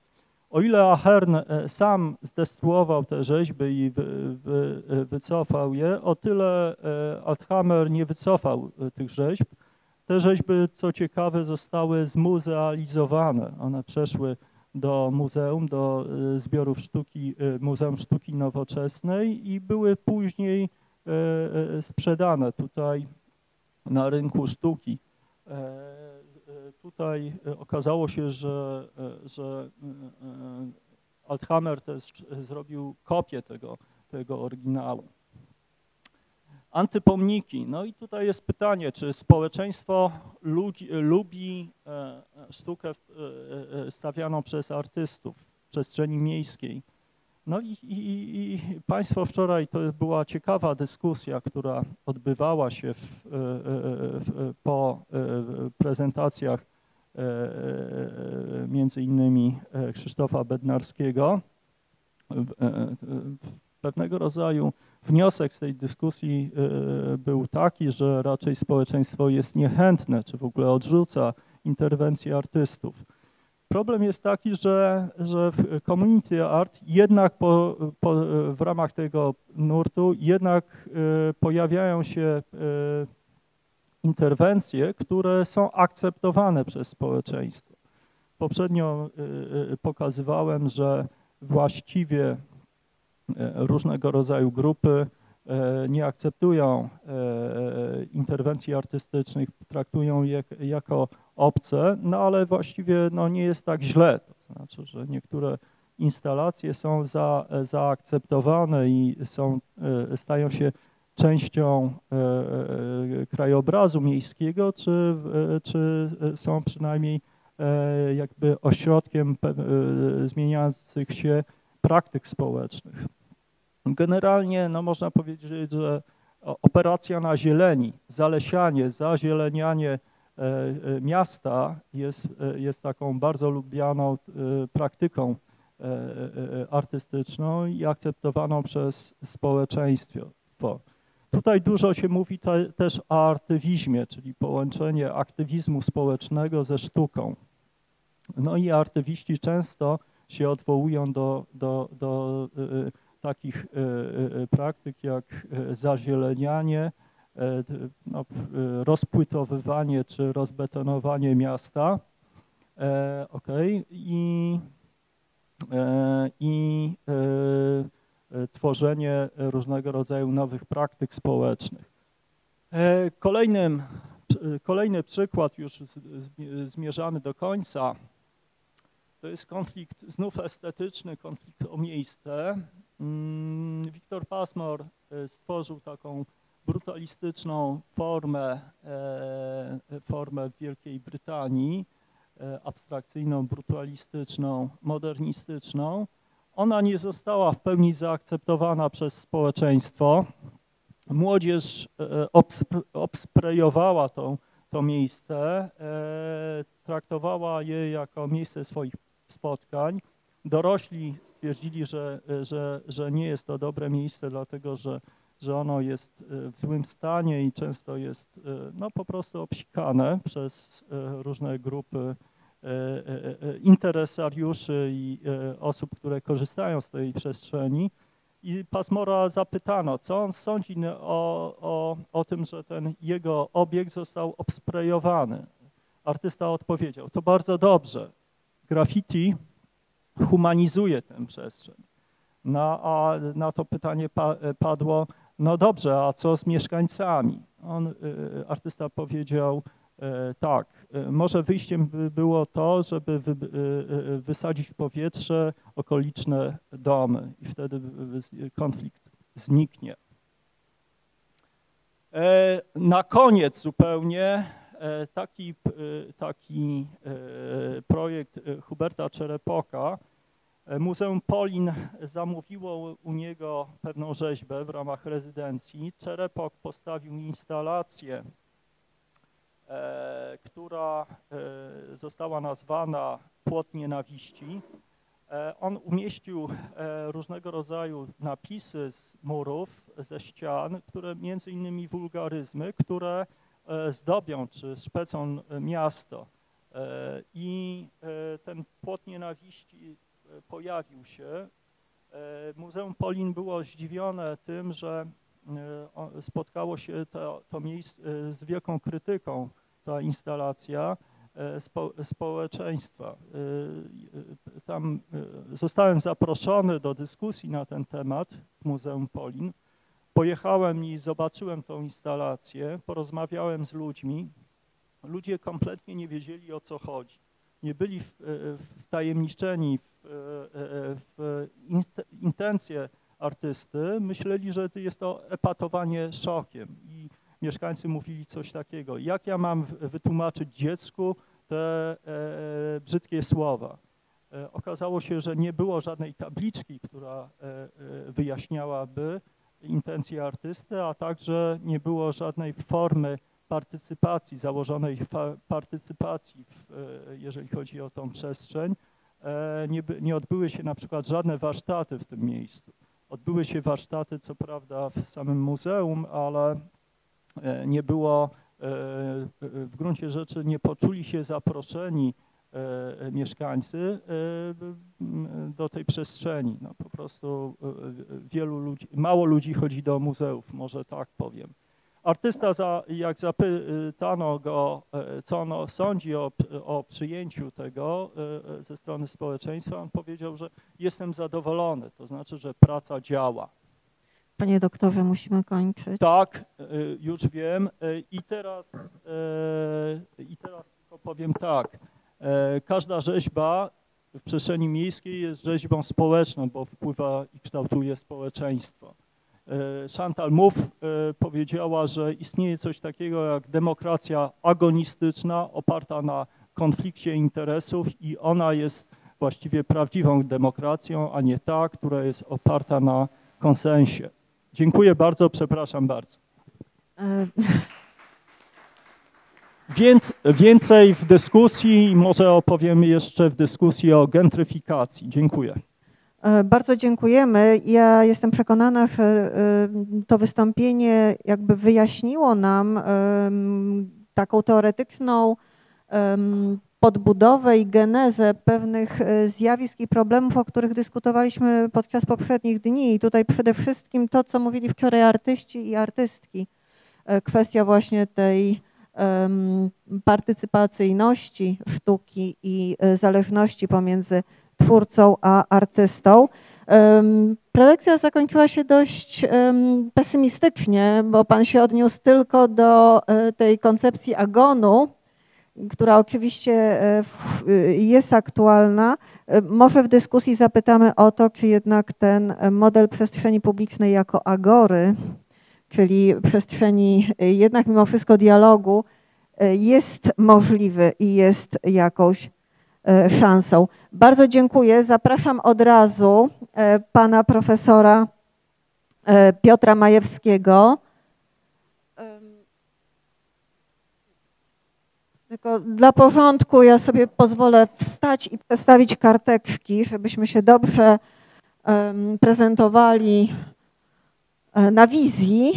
O ile Ahern e, sam zdestruował te rzeźby i wy, wy, e, wycofał je, o tyle e, Althammer nie wycofał tych rzeźb. Te rzeźby, co ciekawe, zostały zmuzealizowane. One przeszły do muzeum, do zbiorów sztuki, Muzeum Sztuki Nowoczesnej i były później sprzedane tutaj na rynku sztuki. Tutaj e, okazało się, że, e, że e, Althammer też zrobił kopię tego, tego oryginału. Antypomniki. No i tutaj jest pytanie, czy społeczeństwo ludzi, lubi sztukę stawianą przez artystów w przestrzeni miejskiej. No i, i, i Państwo wczoraj, to była ciekawa dyskusja, która odbywała się w, e, e, w, po e, prezentacjach e, e, między innymi Krzysztofa Bednarskiego. Pewnego rodzaju wniosek z tej dyskusji był taki, że raczej społeczeństwo jest niechętne, czy w ogóle odrzuca interwencje artystów. Problem jest taki, że, że w community art jednak po, po, w ramach tego nurtu jednak e, pojawiają się e, interwencje, które są akceptowane przez społeczeństwo. Poprzednio e, pokazywałem, że właściwie różnego rodzaju grupy nie akceptują e, interwencji artystycznych, traktują je jako obce, no ale właściwie no, nie jest tak źle. To znaczy, że niektóre instalacje są za, zaakceptowane i są, e, stają się częścią e, e, krajobrazu miejskiego, czy, e, czy są przynajmniej e, jakby ośrodkiem e, zmieniających się praktyk społecznych. Generalnie no, można powiedzieć, że operacja na zieleni, zalesianie, zazielenianie e, e, miasta jest, e, jest taką bardzo lubianą praktyką artystyczną i akceptowaną przez społeczeństwo. Tutaj dużo się mówi te, też o artywizmie, czyli połączenie aktywizmu społecznego ze sztuką. No i artywiści często się odwołują do, do, do y, takich y, y, y, praktyk jak zazielenianie, no, rozpłytowywanie czy rozbetonowanie miasta. E, okej. I, e, i e, e, tworzenie różnego rodzaju nowych praktyk społecznych. E, Kolejnym, kolejny przykład, już zmierzamy do końca, to jest konflikt znów estetyczny, konflikt o miejsce. Mm, Wiktor Pasmore e, stworzył taką brutalistyczną formę, e, formę w Wielkiej Brytanii, e, abstrakcyjną, brutalistyczną, modernistyczną. Ona nie została w pełni zaakceptowana przez społeczeństwo. Młodzież obspr- obsprejowała to, to miejsce, traktowała je jako miejsce swoich spotkań. Dorośli stwierdzili, że, że, że nie jest to dobre miejsce, dlatego że, że ono jest e, w złym stanie i często jest e, no, po prostu obsikane przez e, różne grupy interesariuszy i osób, które korzystają z tej przestrzeni. I Pasmora zapytano, co on sądzi o, o, o tym, że ten jego obiekt został obsprejowany. Artysta odpowiedział, to bardzo dobrze. Graffiti humanizuje tę przestrzeń. No, a na to pytanie pa, padło, no dobrze, a co z mieszkańcami? On, y, artysta powiedział, e, tak, e, może wyjściem by było to, żeby wy, wysadzić w powietrze okoliczne domy i wtedy konflikt zniknie. E, Na koniec zupełnie e, taki, p- y, taki e, projekt e, Huberta Czerepoka. E, Muzeum Polin zamówiło u niego pewną rzeźbę w ramach rezydencji. Czerepok postawił instalację, e, która e, została nazwana Płot Nienawiści. E, On umieścił e, różnego rodzaju napisy z murów, ze ścian, które między innymi wulgaryzmy, które e, zdobią czy szpecą e, miasto. E, I e, ten płot nienawiści e, pojawił się. E, Muzeum Polin było zdziwione tym, że e, spotkało się to, to miejsce e, z wielką krytyką, ta instalacja e, spo, społeczeństwa. E, e, Tam e, zostałem zaproszony do dyskusji na ten temat w Muzeum Polin. Pojechałem i zobaczyłem tą instalację, porozmawiałem z ludźmi. Ludzie kompletnie nie wiedzieli o co chodzi. Nie byli e, wtajemniczeni w, e, e, w intencje artysty. Myśleli, że jest to epatowanie szokiem i mieszkańcy mówili coś takiego. Jak ja mam wytłumaczyć dziecku te brzydkie słowa? Okazało się, że nie było żadnej tabliczki, która wyjaśniałaby intencje artysty, a także nie było żadnej formy partycypacji, założonej partycypacji, w, e, jeżeli chodzi o tą przestrzeń. E, Nie, nie odbyły się na przykład żadne warsztaty w tym miejscu. Odbyły się warsztaty, co prawda, w samym muzeum, ale e, nie było, w gruncie rzeczy nie poczuli się zaproszeni mieszkańcy e, m, do tej przestrzeni. No, po prostu e, wielu ludzi, mało ludzi chodzi do muzeów, może tak powiem. Artysta, za, jak zapytano go, e, co on sądzi o, o przyjęciu tego e, ze strony społeczeństwa, on powiedział, że jestem zadowolony, to znaczy, że praca działa. Panie doktorze, musimy kończyć. Tak, e, już wiem. E, I teraz, e, i teraz tylko powiem tak. E, Każda rzeźba w przestrzeni miejskiej jest rzeźbą społeczną, bo wpływa i kształtuje społeczeństwo. E, Chantal Mouffe e, powiedziała, że istnieje coś takiego jak demokracja agonistyczna oparta na konflikcie interesów i ona jest właściwie prawdziwą demokracją, a nie ta, która jest oparta na konsensie. Dziękuję bardzo, przepraszam bardzo. E, Więc, więcej w dyskusji i może opowiem jeszcze w dyskusji o gentryfikacji. Dziękuję. E, Bardzo dziękujemy. Ja jestem przekonana, że e, to wystąpienie jakby wyjaśniło nam em, taką teoretyczną podbudowę i genezę pewnych e, zjawisk i problemów, o których dyskutowaliśmy podczas poprzednich dni. I tutaj przede wszystkim to, co mówili wczoraj artyści i artystki. E, Kwestia właśnie tej partycypacyjności sztuki i e, zależności pomiędzy twórcą a artystą. Prelekcja zakończyła się dość pesymistycznie, bo pan się odniósł tylko do e, tej koncepcji agonu, która oczywiście e, jest aktualna. Może w dyskusji zapytamy o to, czy jednak ten model przestrzeni publicznej jako agory, czyli przestrzeni e, jednak mimo wszystko dialogu, e, jest możliwy i jest jakąś e, szansą. Bardzo dziękuję. Zapraszam od razu pana profesora Piotra Majewskiego. Tylko dla porządku ja sobie pozwolę wstać i przedstawić karteczki, żebyśmy się dobrze prezentowali na wizji.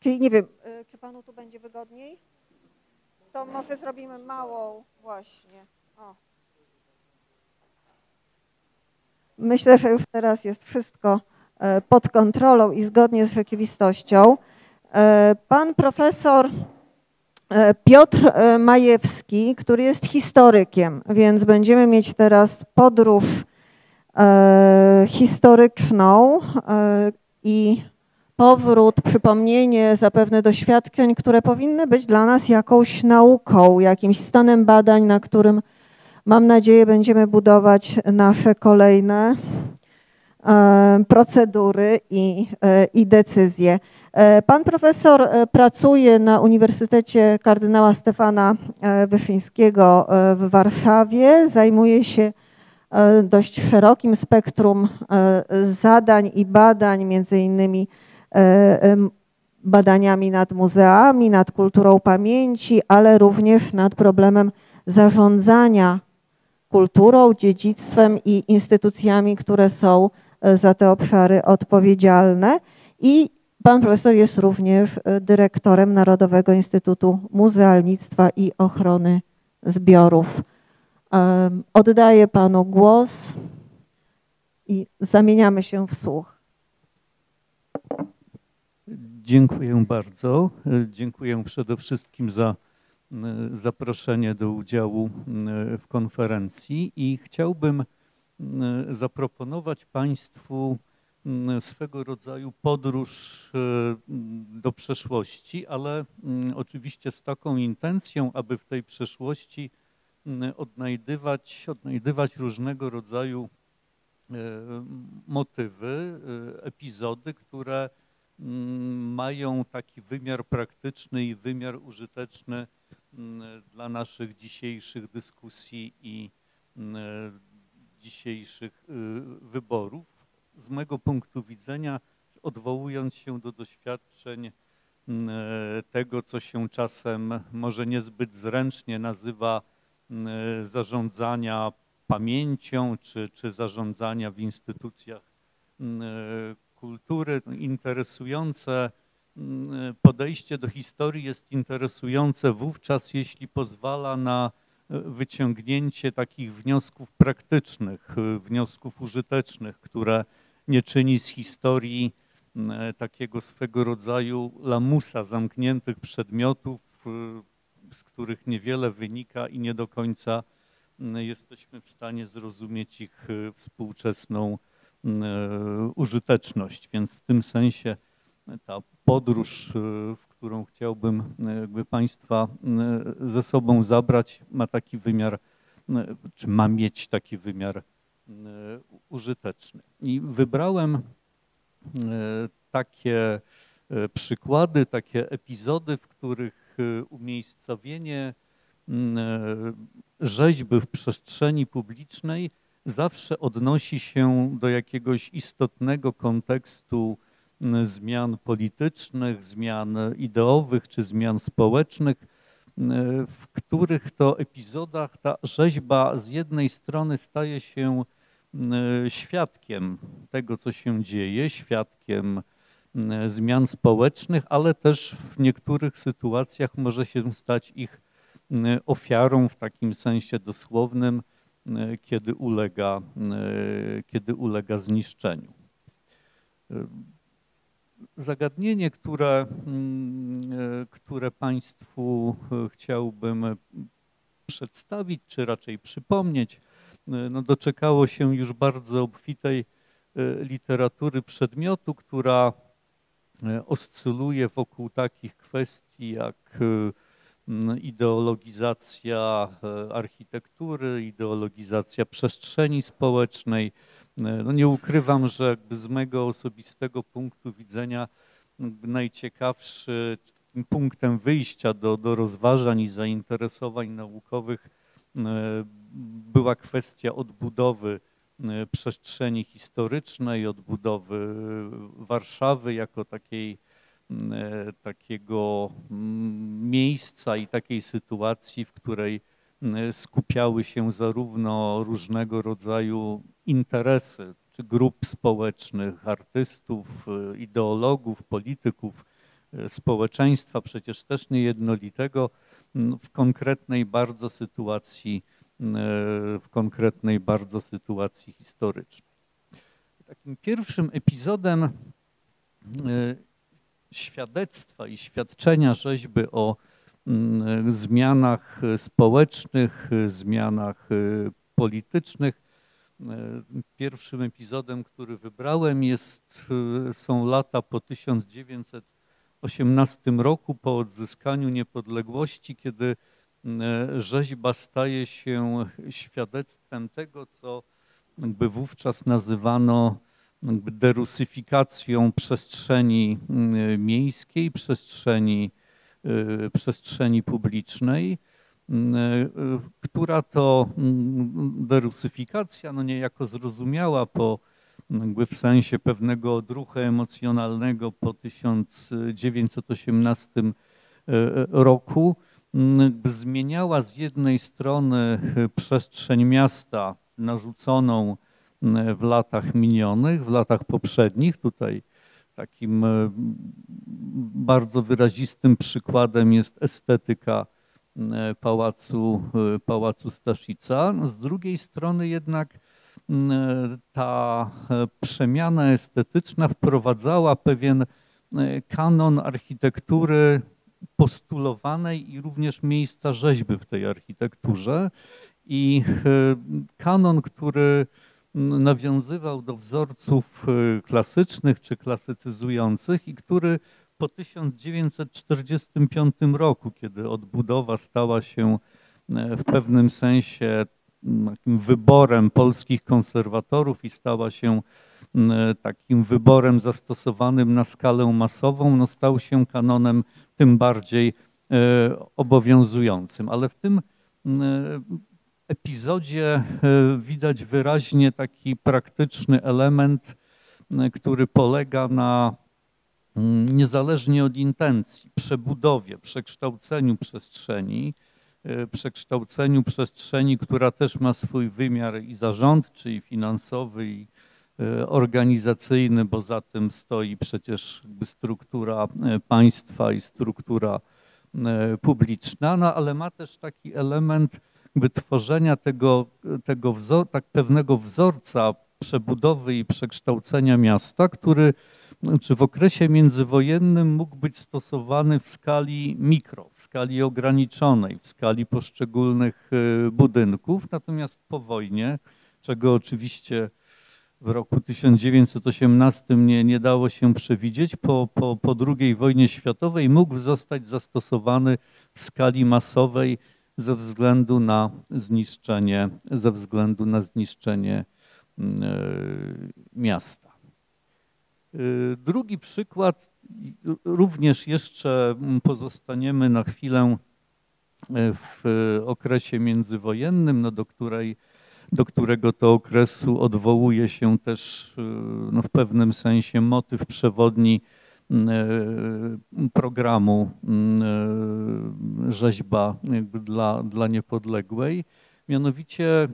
Czyli nie wiem, e, czy panu tu będzie wygodniej? To może zrobimy małą właśnie. O. Myślę, że już teraz jest wszystko e, pod kontrolą i zgodnie z rzeczywistością. E, Pan profesor e, Piotr e, Majewski, który jest historykiem, więc będziemy mieć teraz podróż e, historyczną e, i powrót, przypomnienie zapewne doświadczeń, które powinny być dla nas jakąś nauką, jakimś stanem badań, na którym mam nadzieję będziemy budować nasze kolejne e, procedury i, e, i decyzje. E, Pan profesor pracuje na Uniwersytecie kardynała Stefana Wyszyńskiego w Warszawie. Zajmuje się dość szerokim spektrum zadań i badań, między innymi badaniami nad muzeami, nad kulturą pamięci, ale również nad problemem zarządzania kulturą, dziedzictwem i instytucjami, które są e, za te obszary odpowiedzialne. I Pan profesor jest również e, dyrektorem Narodowego Instytutu Muzealnictwa i Ochrony Zbiorów. Oddaję panu głos i zamieniamy się w słuch. Dziękuję bardzo. Dziękuję przede wszystkim za e, zaproszenie do udziału e, w konferencji i chciałbym e, zaproponować Państwu swego rodzaju podróż do przeszłości, ale oczywiście z taką intencją, aby w tej przeszłości odnajdywać, odnajdywać różnego rodzaju e, motywy, e, epizody, które mm, mają taki wymiar praktyczny i wymiar użyteczny mm, dla naszych dzisiejszych dyskusji i mm, dzisiejszych y, wyborów. Z mego punktu widzenia, odwołując się do doświadczeń mm, tego, co się czasem może niezbyt zręcznie nazywa mm, zarządzania pamięcią czy, czy zarządzania w instytucjach mm, kultury interesujące. mm, Podejście do historii jest interesujące wówczas, jeśli pozwala na e, wyciągnięcie takich wniosków praktycznych, e, wniosków użytecznych, które nie czyni z historii m, e, takiego swego rodzaju lamusa zamkniętych przedmiotów, z których niewiele wynika i nie do końca m, jesteśmy w stanie zrozumieć ich współczesną użyteczność. Więc w tym sensie ta podróż, e, w którą chciałbym e, jakby Państwa e, ze sobą zabrać, ma taki wymiar, e, czy ma mieć taki wymiar e, użyteczny. I wybrałem e, takie e, przykłady, takie epizody, w których e, umiejscowienie e, rzeźby w przestrzeni publicznej zawsze odnosi się do jakiegoś istotnego kontekstu m, zmian politycznych, zmian ideowych czy zmian społecznych, m, w których to epizodach ta rzeźba z jednej strony staje się m, świadkiem tego, co się dzieje, świadkiem zmian społecznych, ale też w niektórych sytuacjach może się stać ich ofiarą w takim sensie dosłownym, kiedy ulega, m, kiedy ulega zniszczeniu. Zagadnienie, które, mm, e, które Państwu e, chciałbym e, przedstawić, czy raczej przypomnieć, e, no doczekało się już bardzo obfitej e, literatury przedmiotu, która e, oscyluje wokół takich kwestii jak e, ideologizacja e, architektury, ideologizacja przestrzeni społecznej. E, No nie ukrywam, że z mego osobistego punktu widzenia jakby najciekawszy czy takim punktem wyjścia do, do rozważań i zainteresowań naukowych e, była kwestia odbudowy przestrzeni historycznej, odbudowy Warszawy jako takiej, takiego mm, miejsca i takiej sytuacji, w której m, skupiały się zarówno różnego rodzaju interesy czy grup społecznych, artystów, e, ideologów, polityków, e, społeczeństwa, przecież też niejednolitego, w konkretnej bardzo sytuacji, e, w konkretnej bardzo sytuacji historycznej. Takim pierwszym epizodem e, świadectwa i świadczenia rzeźby o mm, zmianach społecznych, zmianach e, politycznych. E, Pierwszym epizodem, który wybrałem jest, e, są lata po 1918 roku, po odzyskaniu niepodległości, kiedy e, rzeźba staje się świadectwem tego, co jakby wówczas nazywano derusyfikacją przestrzeni mm, miejskiej, przestrzeni, y, przestrzeni publicznej, mm, y, która to mm, derusyfikacja, no niejako zrozumiała po jakby w sensie pewnego odruchu emocjonalnego po 1918 y, roku, zmieniała z jednej strony przestrzeń miasta narzuconą w latach minionych, w latach poprzednich. Tutaj takim e, bardzo wyrazistym przykładem jest estetyka e, pałacu, e, pałacu Staszica. Z drugiej strony jednak ta przemiana estetyczna wprowadzała pewien kanon architektury postulowanej i również miejsca rzeźby w tej architekturze. I kanon, który nawiązywał do wzorców y, klasycznych czy klasycyzujących i który po 1945 roku, kiedy odbudowa stała się e, w pewnym sensie takim wyborem polskich konserwatorów i stała się takim wyborem zastosowanym na skalę masową, no stał się kanonem tym bardziej e, obowiązującym. Ale w tym epizodzie e, widać wyraźnie taki praktyczny element, e, który polega na mm, niezależnie od intencji, przebudowie, przekształceniu przestrzeni, e, przekształceniu przestrzeni, która też ma swój wymiar i zarządczy, i finansowy, i organizacyjny, bo za tym stoi przecież struktura państwa i struktura publiczna, no ale ma też taki element jakby tworzenia tego, tego wzor, tak pewnego wzorca przebudowy i przekształcenia miasta, który czy w okresie międzywojennym mógł być stosowany w skali mikro, w skali ograniczonej, w skali poszczególnych y, budynków, natomiast po wojnie, czego oczywiście w roku 1918 nie, nie dało się przewidzieć, po, po, po II wojnie światowej mógł zostać zastosowany w skali masowej ze względu na zniszczenie, ze względu na zniszczenie mm, e, miasta. E, drugi przykład, również jeszcze pozostaniemy na chwilę e, w okresie międzywojennym, no do, której, do którego to okresu odwołuje się też no w pewnym sensie motyw przewodni programu e, rzeźba dla, dla niepodległej. Mianowicie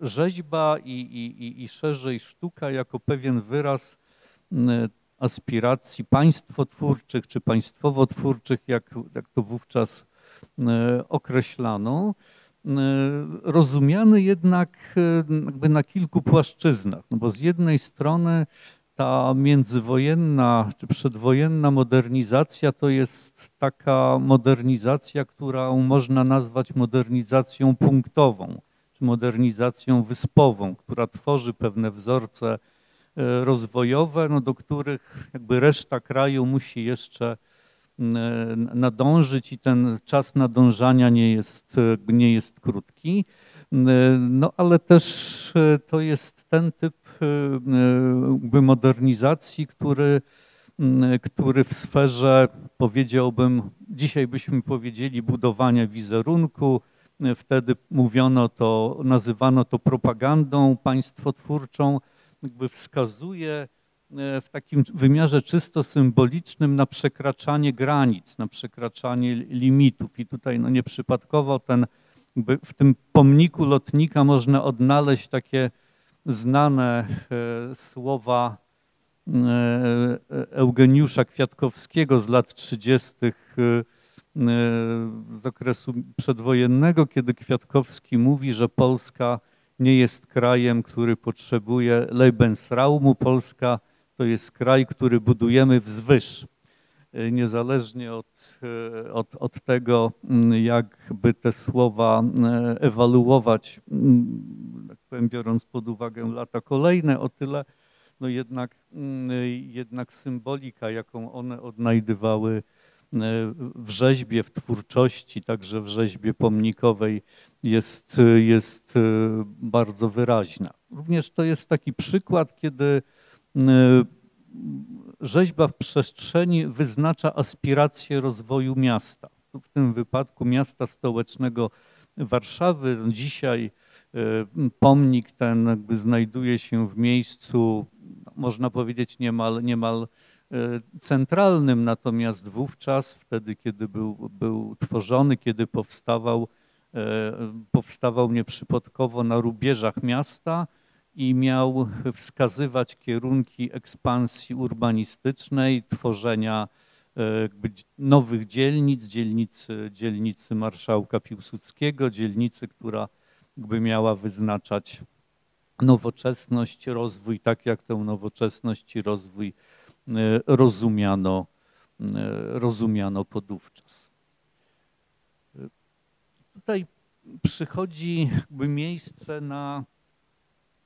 rzeźba i, i, i szerzej sztuka jako pewien wyraz aspiracji państwotwórczych czy państwowotwórczych, jak, jak to wówczas e, określano, rozumiany jednak jakby na kilku płaszczyznach. No bo z jednej strony ta międzywojenna czy przedwojenna modernizacja to jest taka modernizacja, którą można nazwać modernizacją punktową, czy modernizacją wyspową, która tworzy pewne wzorce e, rozwojowe, no do których jakby reszta kraju musi jeszcze nadążyć i ten czas nadążania nie jest, nie jest krótki. No ale też e, to jest ten typ modernizacji, który, który w sferze, powiedziałbym, dzisiaj byśmy powiedzieli budowania wizerunku, wtedy mówiono to, nazywano to propagandą państwotwórczą, jakby wskazuje w takim wymiarze czysto symbolicznym na przekraczanie granic, na przekraczanie limitów. I tutaj no nieprzypadkowo ten, w tym pomniku lotnika można odnaleźć takie znane e, słowa e, Eugeniusza Kwiatkowskiego z lat 30. E, z okresu przedwojennego, kiedy Kwiatkowski mówi, że Polska nie jest krajem, który potrzebuje Lebensraumu. Polska to jest kraj, który budujemy wzwyż. Niezależnie od, od, od tego, jakby te słowa ewaluować powiem, biorąc pod uwagę lata kolejne, o tyle no jednak, mm, jednak symbolika, jaką one odnajdywały w rzeźbie, w twórczości, także w rzeźbie pomnikowej jest, jest bardzo wyraźna. Również to jest taki przykład, kiedy rzeźba w przestrzeni wyznacza aspiracje rozwoju miasta. W tym wypadku miasta stołecznego Warszawy. Dzisiaj Y, pomnik ten jakby znajduje się w miejscu, można powiedzieć, niemal, niemal y, centralnym, natomiast wówczas, wtedy, kiedy był, był tworzony, kiedy powstawał, y, powstawał nieprzypadkowo na rubieżach miasta i miał wskazywać kierunki ekspansji urbanistycznej, tworzenia e, nowych dzielnic, dzielnicy, dzielnicy marszałka Piłsudskiego, dzielnicy, która jakby miała wyznaczać nowoczesność, rozwój, tak jak tę nowoczesność i rozwój e, rozumiano, e, rozumiano podówczas. Tutaj przychodzi miejsce na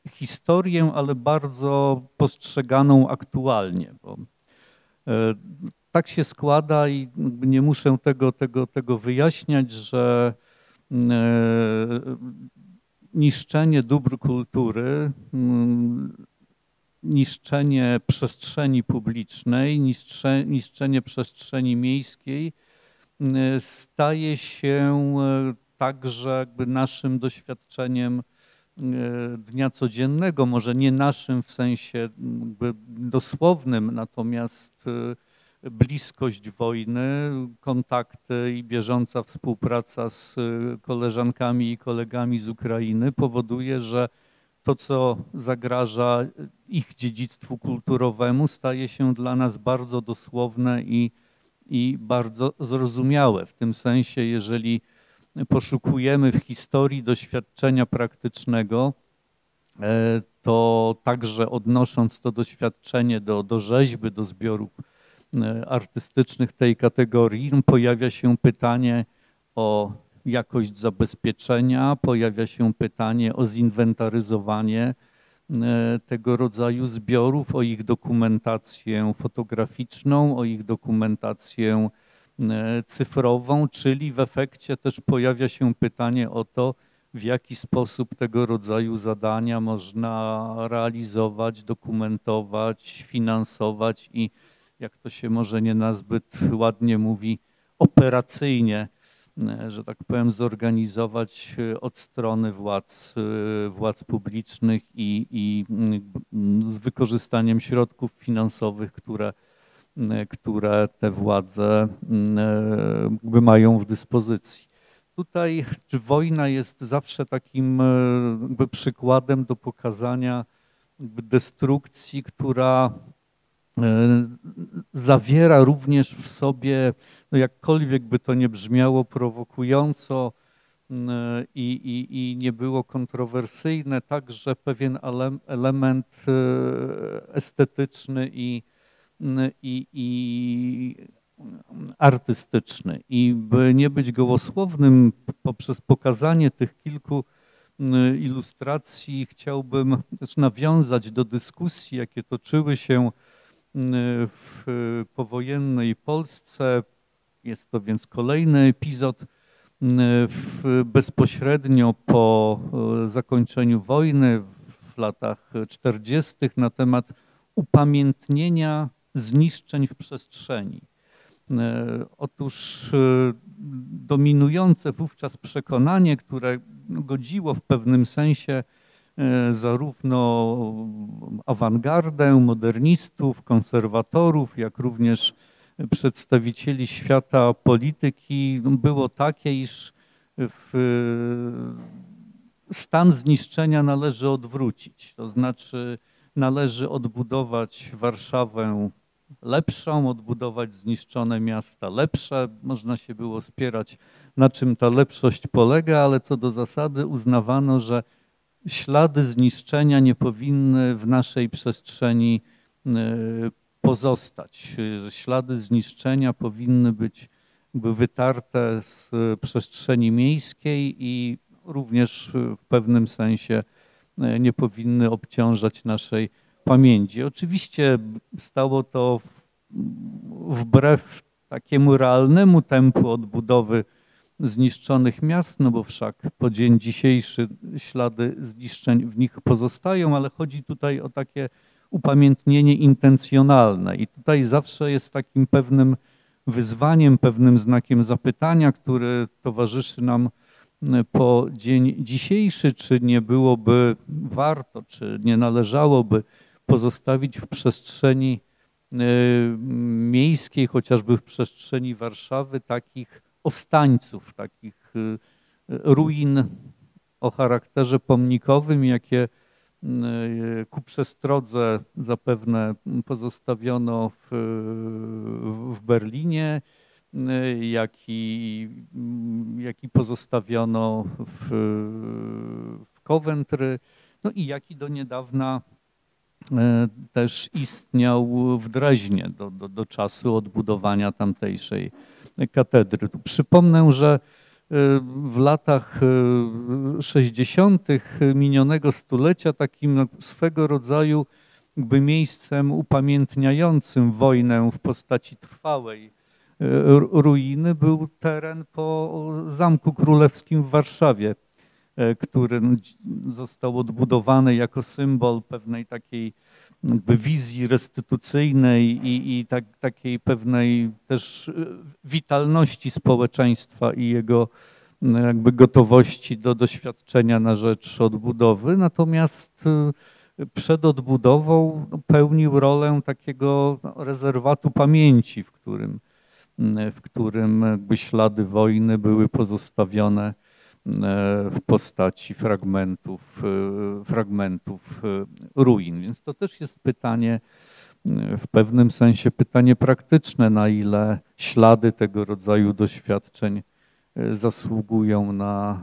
historię, ale bardzo postrzeganą aktualnie, bo e, tak się składa i nie muszę tego, tego, tego wyjaśniać, że mm, e, niszczenie dóbr kultury, mm, niszczenie przestrzeni publicznej, niszcze, niszczenie przestrzeni miejskiej mm, staje się e, także naszym doświadczeniem dnia codziennego, może nie naszym w sensie dosłownym, natomiast e, bliskość wojny, kontakty i bieżąca współpraca z e, koleżankami i kolegami z Ukrainy powoduje, że to, co zagraża ich dziedzictwu kulturowemu, staje się dla nas bardzo dosłowne i, i bardzo zrozumiałe. W tym sensie, jeżeli poszukujemy w historii doświadczenia praktycznego, e, to także odnosząc to doświadczenie do, do rzeźby, do zbiorów e, artystycznych tej kategorii, pojawia się pytanie o jakość zabezpieczenia, pojawia się pytanie o zinwentaryzowanie e, tego rodzaju zbiorów, o ich dokumentację fotograficzną, o ich dokumentację cyfrową, czyli w efekcie też pojawia się pytanie o to, w jaki sposób tego rodzaju zadania można realizować, dokumentować, finansować i jak to się może nie nazbyt ładnie mówi, operacyjnie, e, że tak powiem, zorganizować e, od strony władz, e, władz publicznych i, i z wykorzystaniem środków finansowych, które, e, które te władze jakby mają w dyspozycji. Tutaj czy wojna jest zawsze takim e, jakby przykładem do pokazania destrukcji, która zawiera również w sobie, no jakkolwiek by to nie brzmiało prowokująco i, i, i nie było kontrowersyjne, także pewien ele- element estetyczny i, i, i artystyczny. I by nie być gołosłownym, poprzez pokazanie tych kilku m, ilustracji chciałbym też nawiązać do dyskusji, jakie toczyły się w powojennej Polsce. Jest to więc kolejny epizod bezpośrednio po zakończeniu wojny w latach 40. na temat upamiętnienia zniszczeń w przestrzeni. E, Otóż e, dominujące wówczas przekonanie, które godziło w pewnym sensie e, zarówno awangardę, modernistów, konserwatorów, jak również przedstawicieli świata polityki, no, było takie, iż stan zniszczenia należy odwrócić. To znaczy należy odbudować Warszawę lepszą, odbudować zniszczone miasta lepsze. Można się było spierać, na czym ta lepszość polega, ale co do zasady uznawano, że ślady zniszczenia nie powinny w naszej przestrzeni e, pozostać, że ślady zniszczenia powinny być wytarte z przestrzeni miejskiej i również w pewnym sensie e, nie powinny obciążać naszej pamięci. Oczywiście stało to wbrew takiemu realnemu tempu odbudowy zniszczonych miast, no bo wszak po dzień dzisiejszy ślady zniszczeń w nich pozostają, ale chodzi tutaj o takie upamiętnienie intencjonalne i tutaj zawsze jest takim pewnym wyzwaniem, pewnym znakiem zapytania, który towarzyszy nam e, po dzień dzisiejszy, czy nie byłoby warto, czy nie należałoby pozostawić w przestrzeni e, miejskiej, chociażby w przestrzeni Warszawy, takich ostańców, takich e, ruin o charakterze pomnikowym, jakie y, ku przestrodze zapewne pozostawiono w, w Berlinie, y, jak i, mm, pozostawiono w, w Coventry, no i jak i do niedawna e, też istniał w Dreźnie do, do, do czasu odbudowania tamtejszej katedry. Przypomnę, że e, w latach e, 60. minionego stulecia takim no, swego rodzaju jakby miejscem upamiętniającym wojnę w postaci trwałej ruiny był teren po Zamku Królewskim w Warszawie, e, który został odbudowany jako symbol pewnej takiej jakby wizji restytucyjnej i, i tak, takiej pewnej też e, witalności społeczeństwa i jego no, jakby gotowości do doświadczenia na rzecz odbudowy. Natomiast e, przed odbudową pełnił rolę takiego no, rezerwatu pamięci, w którym, w którym jakby ślady wojny były pozostawione e, w postaci fragmentów, e, fragmentów e, ruin. Więc to też jest pytanie, w pewnym sensie pytanie praktyczne, na ile ślady tego rodzaju doświadczeń zasługują na,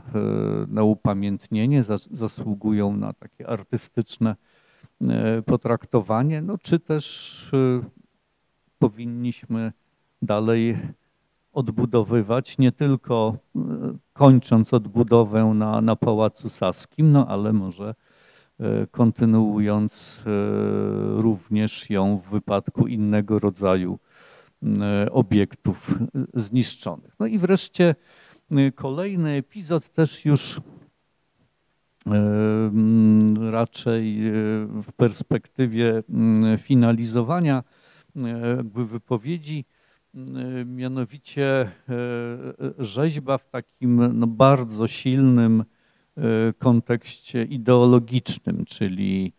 na upamiętnienie, zas- zasługują na takie artystyczne potraktowanie, no czy też powinniśmy dalej odbudowywać, nie tylko e, kończąc odbudowę na, na Pałacu Saskim, no ale może e, kontynuując e, również ją w wypadku innego rodzaju obiektów zniszczonych. No i wreszcie kolejny epizod też już raczej w perspektywie finalizowania jakby wypowiedzi, mianowicie e, rzeźba w takim no, bardzo silnym kontekście ideologicznym, czyli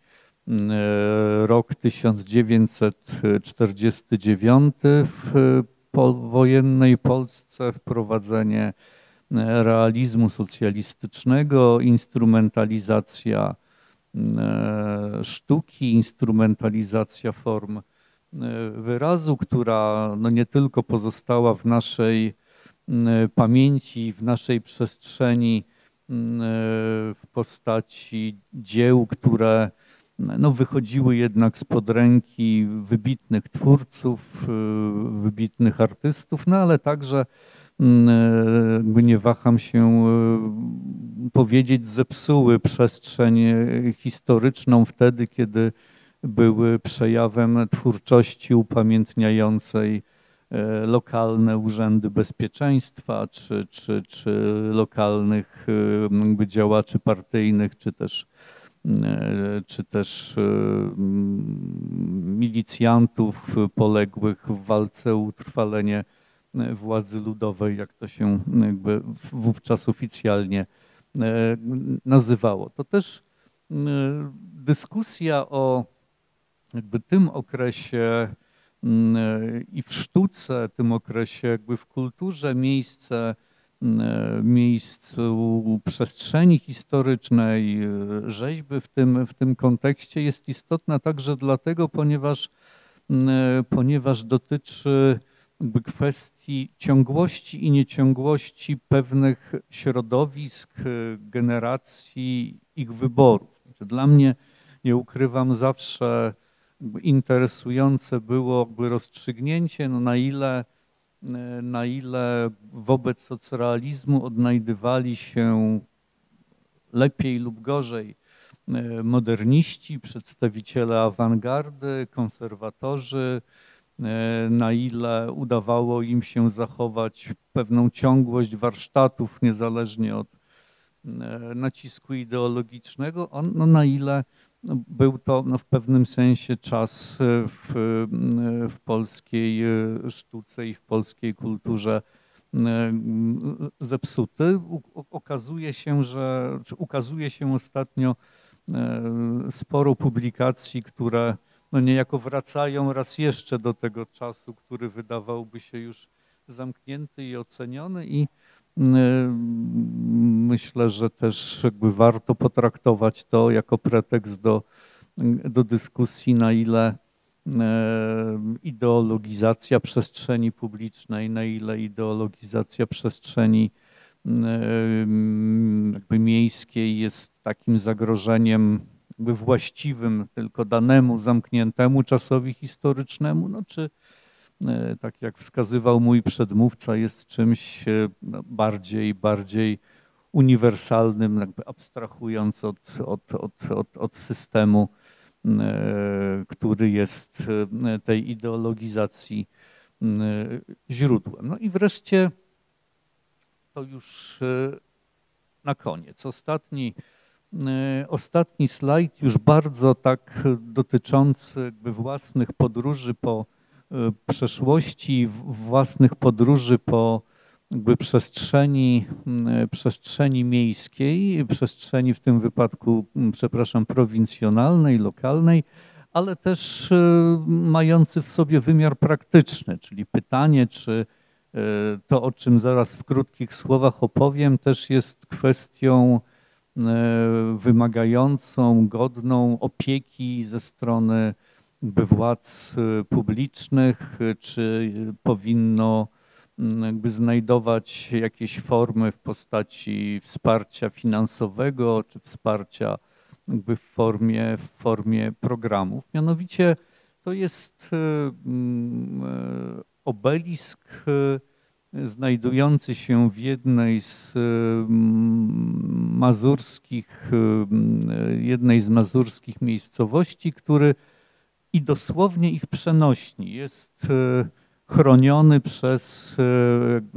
rok 1949 w powojennej Polsce wprowadzenie realizmu socjalistycznego, instrumentalizacja sztuki, instrumentalizacja form wyrazu, która no nie tylko pozostała w naszej m, pamięci, w naszej przestrzeni m, w postaci dzieł, które no, wychodziły jednak spod ręki wybitnych twórców, wybitnych artystów, no ale także mm, e, nie waham się powiedzieć, zepsuły przestrzeń e, historyczną wtedy, kiedy były przejawem twórczości upamiętniającej e, lokalne urzędy bezpieczeństwa, czy, czy, czy lokalnych jakby działaczy partyjnych, czy też e, czy też e, milicjantów poległych w walce o utrwalenie e, władzy ludowej, jak to się jakby wówczas oficjalnie e, nazywało. To też e, dyskusja o jakby tym okresie mm, e, i w sztuce, tym okresie jakby w kulturze miejsce e, miejscu przestrzeni historycznej, e, rzeźby w tym, w tym kontekście jest istotna także dlatego, ponieważ, m, e, ponieważ dotyczy jakby kwestii ciągłości i nieciągłości pewnych środowisk, generacji, ich wyborów. Znaczy Dla mnie, nie ukrywam, zawsze interesujące było rozstrzygnięcie, no na ile na ile wobec socrealizmu odnajdywali się lepiej lub gorzej e, moderniści, przedstawiciele awangardy, konserwatorzy, e, na ile udawało im się zachować pewną ciągłość warsztatów niezależnie od e, nacisku ideologicznego, no na ile był to no, w pewnym sensie czas e, w, e, w polskiej e, sztuce i w polskiej kulturze zepsuty. Okazuje się, że czy ukazuje się ostatnio sporo publikacji, które no niejako wracają raz jeszcze do tego czasu, który wydawałby się już zamknięty i oceniony i Myślę, że też jakby warto potraktować to jako pretekst do, do dyskusji, na ile ideologizacja przestrzeni publicznej, na ile ideologizacja przestrzeni jakby miejskiej jest takim zagrożeniem właściwym tylko danemu, zamkniętemu czasowi historycznemu, no czy tak jak wskazywał mój przedmówca, jest czymś no, bardziej, bardziej uniwersalnym, jakby abstrahując od, od, od, od, od systemu, który jest tej ideologizacji źródłem. No i wreszcie to już na koniec. Ostatni, ostatni slajd, już bardzo tak dotyczący własnych podróży po przeszłości, własnych podróży po jakby przestrzeni, przestrzeni miejskiej, przestrzeni w tym wypadku, przepraszam, prowincjonalnej, lokalnej, ale też mający w sobie wymiar praktyczny, czyli pytanie, czy to, o czym zaraz w krótkich słowach opowiem, też jest kwestią wymagającą, godną opieki ze strony władz publicznych, czy powinno jakby znajdować jakieś formy w postaci wsparcia finansowego, czy wsparcia jakby w formie, w formie programów. Mianowicie to jest obelisk znajdujący się w jednej z mazurskich, jednej z mazurskich miejscowości, który i dosłownie i w przenośni. Jest chroniony przez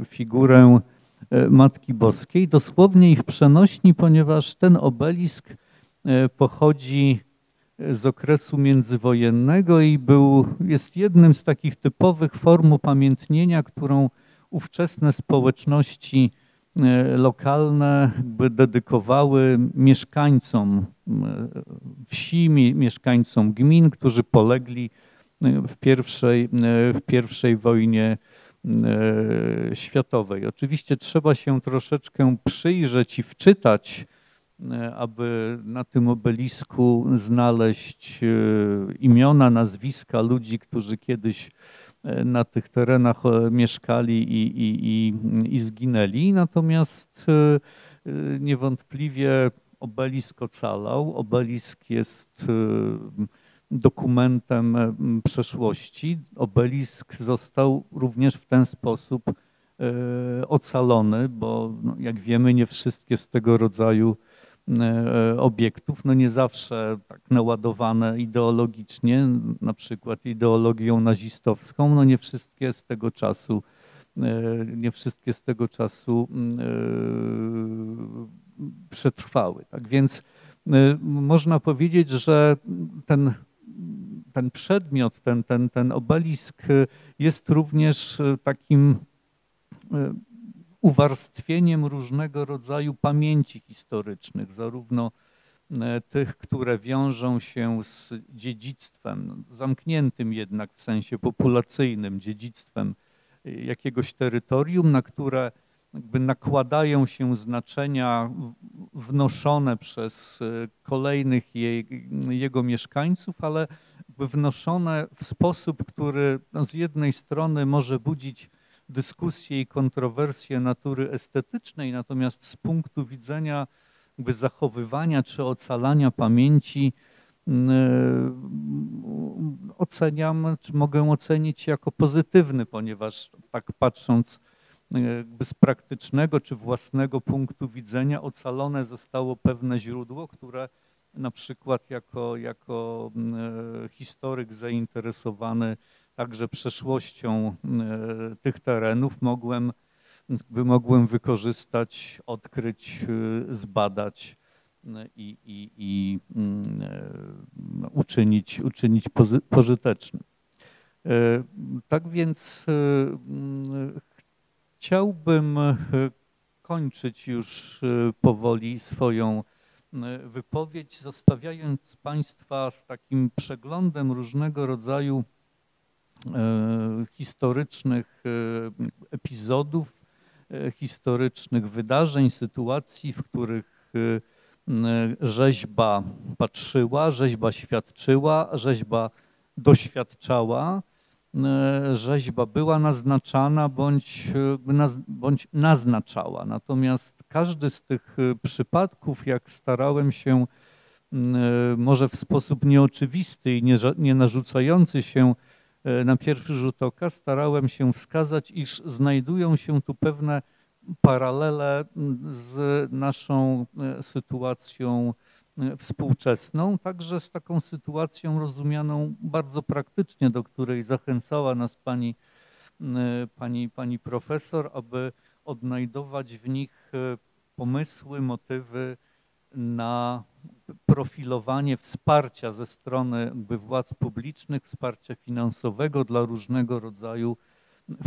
figurę Matki Boskiej, dosłownie i w przenośni, ponieważ ten obelisk pochodzi z okresu międzywojennego i był, jest jednym z takich typowych form upamiętnienia, którą ówczesne społeczności lokalne by dedykowały mieszkańcom wsi, mieszkańcom gmin, którzy polegli w pierwszej, w pierwszej wojnie światowej. Oczywiście trzeba się troszeczkę przyjrzeć i wczytać, aby na tym obelisku znaleźć imiona, nazwiska ludzi, którzy kiedyś na tych terenach mieszkali i, i, i, i zginęli. Natomiast niewątpliwie obelisk ocalał. Obelisk jest dokumentem przeszłości. Obelisk został również w ten sposób ocalony, bo no, jak wiemy, nie wszystkie z tego rodzaju obiektów, no nie zawsze tak naładowane ideologicznie, na przykład ideologią nazistowską, no nie wszystkie z tego czasu, nie wszystkie z tego czasu przetrwały. Tak więc można powiedzieć, że ten ten przedmiot, ten, ten, ten obelisk jest również takim uwarstwieniem różnego rodzaju pamięci historycznych, zarówno tych, które wiążą się z dziedzictwem, zamkniętym jednak w sensie populacyjnym, dziedzictwem jakiegoś terytorium, na które jakby nakładają się znaczenia wnoszone przez kolejnych jego mieszkańców, ale wnoszone w sposób, który no, z jednej strony może budzić dyskusję i kontrowersje natury estetycznej, natomiast z punktu widzenia jakby zachowywania czy ocalania pamięci oceniam, czy mogę ocenić jako pozytywny, ponieważ tak patrząc jakby z praktycznego czy własnego punktu widzenia ocalone zostało pewne źródło, które na przykład jako, jako historyk zainteresowany także przeszłością tych terenów mogłem, mogłem wykorzystać, odkryć, zbadać i, i, i uczynić, uczynić pożytecznym. Tak więc chciałbym kończyć już powoli swoją wypowiedź, zostawiając Państwa z takim przeglądem różnego rodzaju historycznych epizodów e, historycznych wydarzeń, sytuacji, w których e, rzeźba patrzyła, rzeźba świadczyła, rzeźba doświadczała, rzeźba była naznaczana bądź, bądź naznaczała. Natomiast każdy z tych przypadków, jak starałem się może w sposób nieoczywisty i nie, nie narzucający się E, na pierwszy rzut oka starałem się wskazać, iż znajdują się tu pewne paralele z naszą e, sytuacją e, współczesną, także z taką sytuacją rozumianą bardzo praktycznie, do której zachęcała nas pani, pani, pani profesor, aby odnajdować w nich pomysły, motywy na profilowanie wsparcia ze strony władz publicznych, wsparcia finansowego dla różnego rodzaju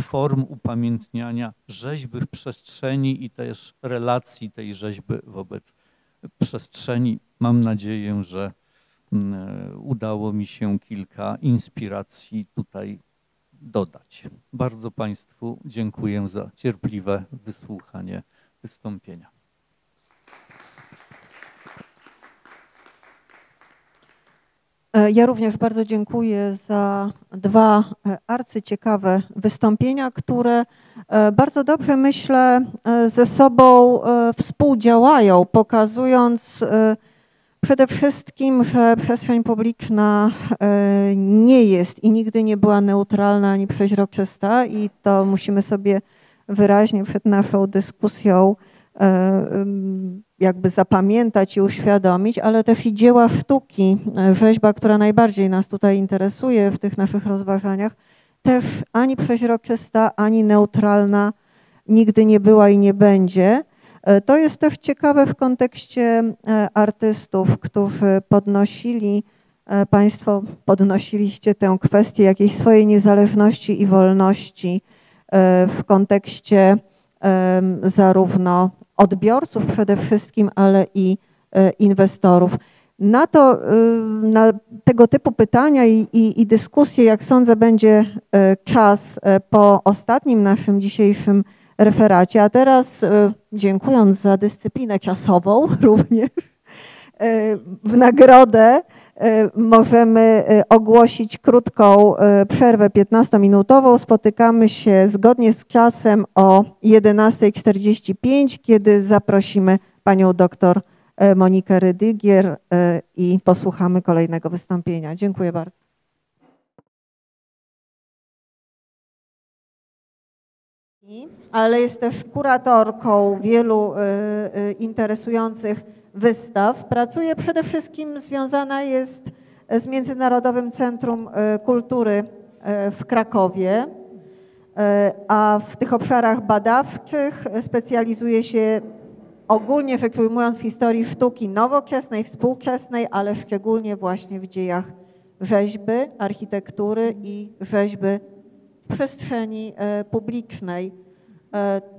form upamiętniania rzeźby w przestrzeni i też relacji tej rzeźby wobec przestrzeni. Mam nadzieję, że mm, udało mi się kilka inspiracji tutaj dodać. Bardzo Państwu dziękuję za cierpliwe wysłuchanie wystąpienia. E, ja również bardzo dziękuję za dwa e, arcyciekawe wystąpienia, które e, bardzo dobrze myślę ze sobą współdziałają, pokazując przede wszystkim, że przestrzeń publiczna nie jest i nigdy nie była neutralna ani przeźroczysta i to musimy sobie wyraźnie przed naszą dyskusją jakby zapamiętać i uświadomić, ale też i dzieła sztuki, e, rzeźba, która najbardziej nas tutaj interesuje w tych naszych rozważaniach, też ani przeźroczysta, ani neutralna nigdy nie była i nie będzie. E, to jest też ciekawe w kontekście e, artystów, którzy podnosili, Państwo podnosiliście tę kwestię jakiejś swojej niezależności i wolności w kontekście zarówno odbiorców przede wszystkim, ale i e, inwestorów. Na to, y, na tego typu pytania i, i, i dyskusje, jak sądzę, będzie e, czas e, po ostatnim naszym dzisiejszym referacie. A teraz, dziękując za dyscyplinę czasową również, w nagrodę możemy ogłosić krótką przerwę 15-minutową. Spotykamy się zgodnie z czasem o 11.45, kiedy zaprosimy panią doktor Monikę Rydygier i posłuchamy kolejnego wystąpienia. Dziękuję bardzo. Ale jest też kuratorką wielu interesujących wystaw. Pracuje przede wszystkim związana jest z Międzynarodowym Centrum e, Kultury e, w Krakowie, e, a w tych obszarach badawczych specjalizuje się ogólnie rzecz ujmując w historii sztuki nowoczesnej, współczesnej, ale szczególnie właśnie w dziejach rzeźby, architektury i rzeźby przestrzeni publicznej.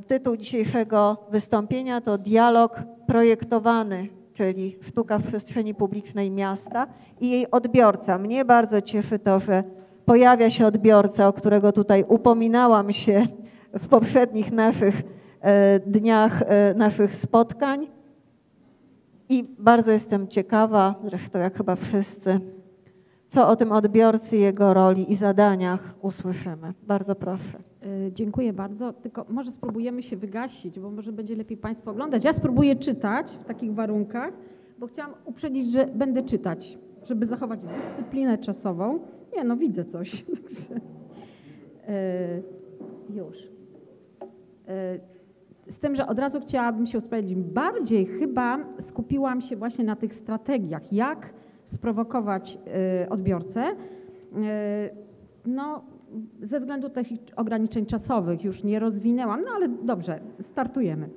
Tytuł dzisiejszego wystąpienia to Dialog projektowany, czyli sztuka w przestrzeni publicznej miasta i jej odbiorca. Mnie bardzo cieszy to, że pojawia się odbiorca, o którego tutaj upominałam się w poprzednich naszych e, dniach e, naszych spotkań. I bardzo jestem ciekawa, zresztą jak chyba wszyscy, co o tym odbiorcy, jego roli i zadaniach usłyszymy. Bardzo proszę. E, dziękuję bardzo. Tylko może spróbujemy się wygasić, bo może będzie lepiej Państwo oglądać. Ja spróbuję czytać w takich warunkach, bo chciałam uprzedzić, że będę czytać, żeby zachować dyscyplinę czasową. Nie, no widzę coś. E, już. E, z tym, że od razu chciałabym się usprawiedliwić. Bardziej chyba skupiłam się właśnie na tych strategiach, jak sprowokować odbiorcę. No, ze względu tych ograniczeń czasowych już nie rozwinęłam, no ale dobrze, startujemy.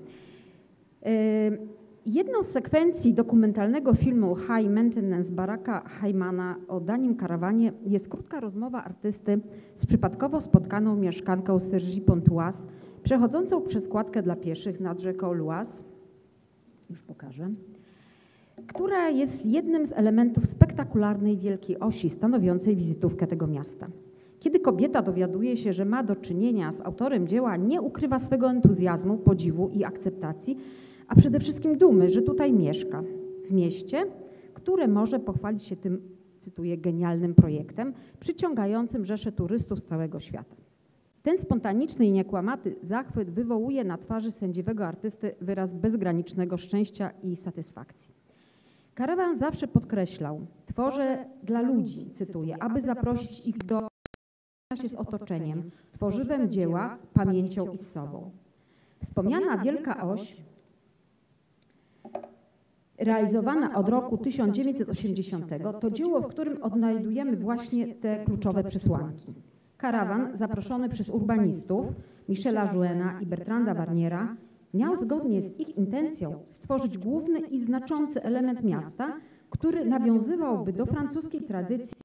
Jedną z sekwencji dokumentalnego filmu High Maintenance Baracka Haymana o Danim Karawanie jest krótka rozmowa artysty z przypadkowo spotkaną mieszkanką Sergi Pontoise, przechodzącą przez kładkę dla pieszych nad rzeką Luas, już pokażę, która jest jednym z elementów spektakularnej Wielkiej Osi stanowiącej wizytówkę tego miasta. Kiedy kobieta dowiaduje się, że ma do czynienia z autorem dzieła, nie ukrywa swego entuzjazmu, podziwu i akceptacji, a przede wszystkim dumy, że tutaj mieszka, w mieście, które może pochwalić się tym, cytuję, genialnym projektem, przyciągającym rzesze turystów z całego świata. Ten spontaniczny i niekłamaty zachwyt wywołuje na twarzy sędziwego artysty wyraz bezgranicznego szczęścia i satysfakcji. Karawan zawsze podkreślał, tworzę dla ludzi, cytuję, aby zaprosić ich do się z otoczeniem, tworzywem dzieła, pamięcią i z sobą. Wspomniana Wielka Oś, realizowana od roku 1980, to dzieło, w którym odnajdujemy właśnie te kluczowe przesłanki. Karawan, zaproszony przez urbanistów Michela Jouena i Bertranda Barniera, miał zgodnie z ich intencją stworzyć główny i znaczący element miasta, który nawiązywałby do francuskiej tradycji.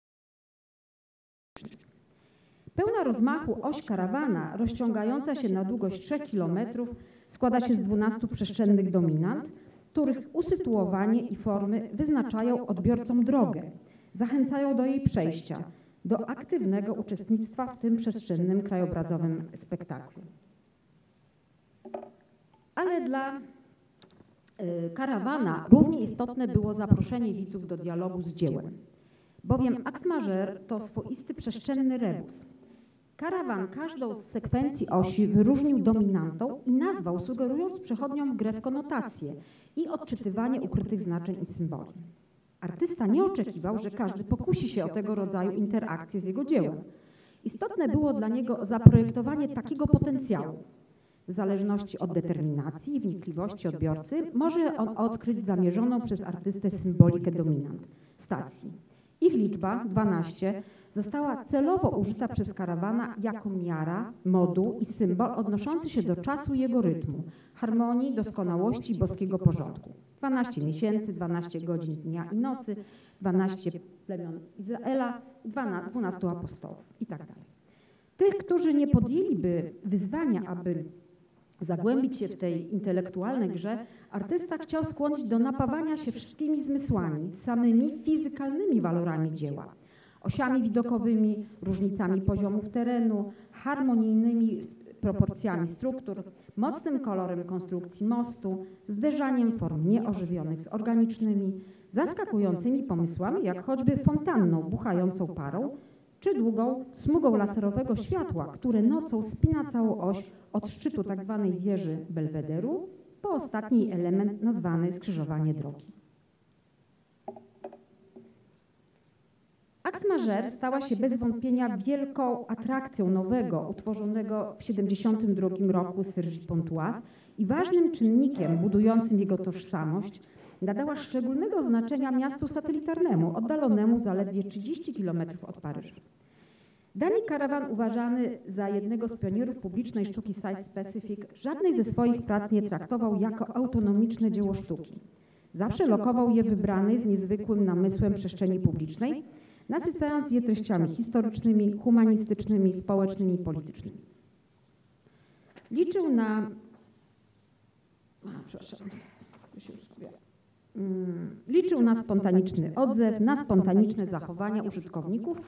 Pełna rozmachu oś karawana, rozciągająca się na długość 3 km, składa się z 12 przestrzennych dominant, których usytuowanie i formy wyznaczają odbiorcom drogę, zachęcają do jej przejścia, do aktywnego uczestnictwa w tym przestrzennym krajobrazowym spektaklu. Ale dla y, karawana równie istotne było zaproszenie widzów do dialogu z dziełem, bowiem Aks Majeur to swoisty przestrzenny rebus. Karawan każdą z sekwencji osi wyróżnił dominantą i nazwał, sugerując przechodniom grę w konotacje i odczytywanie ukrytych znaczeń i symboli. Artysta nie oczekiwał, że każdy pokusi się o tego rodzaju interakcję z jego dziełem. Istotne było dla niego zaprojektowanie takiego potencjału. W zależności od determinacji i wnikliwości odbiorcy może on odkryć zamierzoną przez artystę symbolikę dominant stacji. Ich liczba 12 została celowo użyta przez karawana jako miara, moduł i symbol odnoszący się do czasu i jego rytmu, harmonii, doskonałości boskiego porządku. 12 miesięcy, 12 godzin dnia i nocy, 12 plemion Izraela, 12 apostołów i tak dalej. Tych, którzy nie podjęliby wyzwania, aby zagłębić się w tej intelektualnej grze, artysta chciał skłonić do napawania się wszystkimi zmysłami, samymi fizykalnymi walorami dzieła. Osiami widokowymi, różnicami poziomów terenu, harmonijnymi proporcjami struktur, mocnym kolorem konstrukcji mostu, zderzaniem form nieożywionych z organicznymi, zaskakującymi pomysłami, jak choćby fontanną buchającą parą, czy długą smugą laserowego światła, które nocą spina całą oś od szczytu tzw. wieży Belwederu po ostatni element nazwany skrzyżowanie drogi. Aks stała się bez wątpienia wielką atrakcją nowego, utworzonego w 1972 roku Sergi Pontoise i ważnym czynnikiem budującym jego tożsamość, nadała szczególnego znaczenia miastu satelitarnemu, oddalonemu zaledwie 30 km od Paryża. Dani Karawan, uważany za jednego z pionierów publicznej sztuki Site Specific, żadnej ze swoich prac nie traktował jako autonomiczne dzieło sztuki. Zawsze lokował je wybranej z niezwykłym namysłem przestrzeni publicznej, nasycając je treściami historycznymi, humanistycznymi, społecznymi i politycznymi. Liczył na. Przepraszam. tu się już skupiam. Mm, Liczył na spontaniczny odzew, na spontaniczne zachowania użytkowników,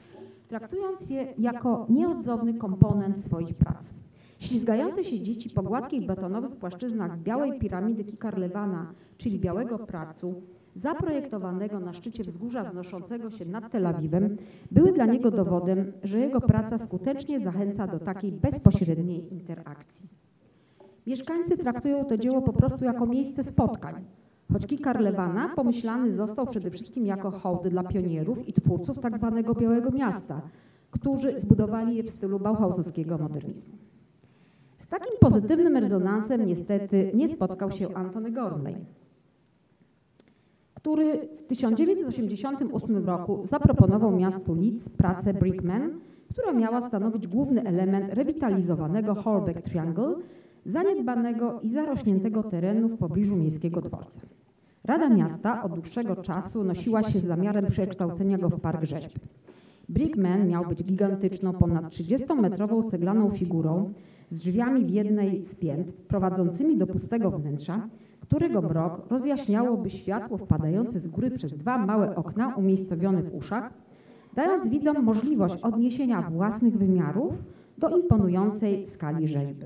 traktując je jako nieodzowny komponent swoich prac. Ślizgające się dzieci po gładkich betonowych płaszczyznach białej piramidy Kikarlewana, czyli białego pracu, zaprojektowanego na szczycie wzgórza wznoszącego się nad Tel Awiwem, były dla niego dowodem, że jego praca skutecznie zachęca do takiej bezpośredniej interakcji. Mieszkańcy traktują to dzieło po prostu jako miejsce spotkań, choć Kikar Lewana pomyślany został przede wszystkim jako hołd dla pionierów i twórców tzw. Białego Miasta, którzy zbudowali je w stylu bauhausowskiego modernizmu. Z takim pozytywnym rezonansem niestety nie spotkał się Antony Gormley, który w 1988 roku zaproponował miastu Leeds pracę Brickman, która miała stanowić główny element rewitalizowanego Holbeck Triangle, zaniedbanego i zarośniętego terenu w pobliżu miejskiego dworca. Rada Miasta od dłuższego czasu nosiła się z zamiarem przekształcenia go w park rzeźb. Brickman miał być gigantyczną, ponad 30-metrową ceglaną figurą z drzwiami w jednej z pięt, prowadzącymi do pustego wnętrza, którego mrok rozjaśniałoby światło wpadające z góry przez dwa małe okna umiejscowione w uszach, dając widzom możliwość odniesienia własnych wymiarów do imponującej skali rzeźby.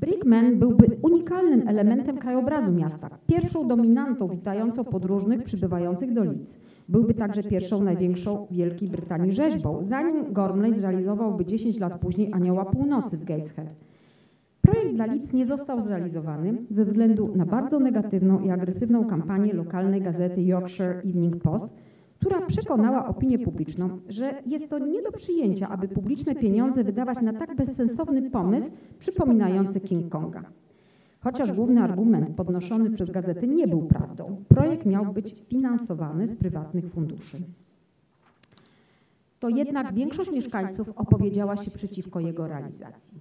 Brickman byłby unikalnym elementem krajobrazu miasta, pierwszą dominantą witającą podróżnych przybywających do Leeds. Byłby także pierwszą największą Wielkiej Brytanii rzeźbą, zanim Gormley zrealizowałby 10 lat później Anioła Północy w Gateshead. Projekt dla Leeds nie został zrealizowany ze względu na bardzo negatywną i agresywną kampanię lokalnej gazety Yorkshire Evening Post, która przekonała opinię publiczną, że jest to nie do przyjęcia, aby publiczne pieniądze wydawać na tak bezsensowny pomysł przypominający King Konga. Chociaż główny argument podnoszony przez gazety nie był prawdą, projekt miał być finansowany z prywatnych funduszy. To jednak większość mieszkańców opowiedziała się przeciwko jego realizacji.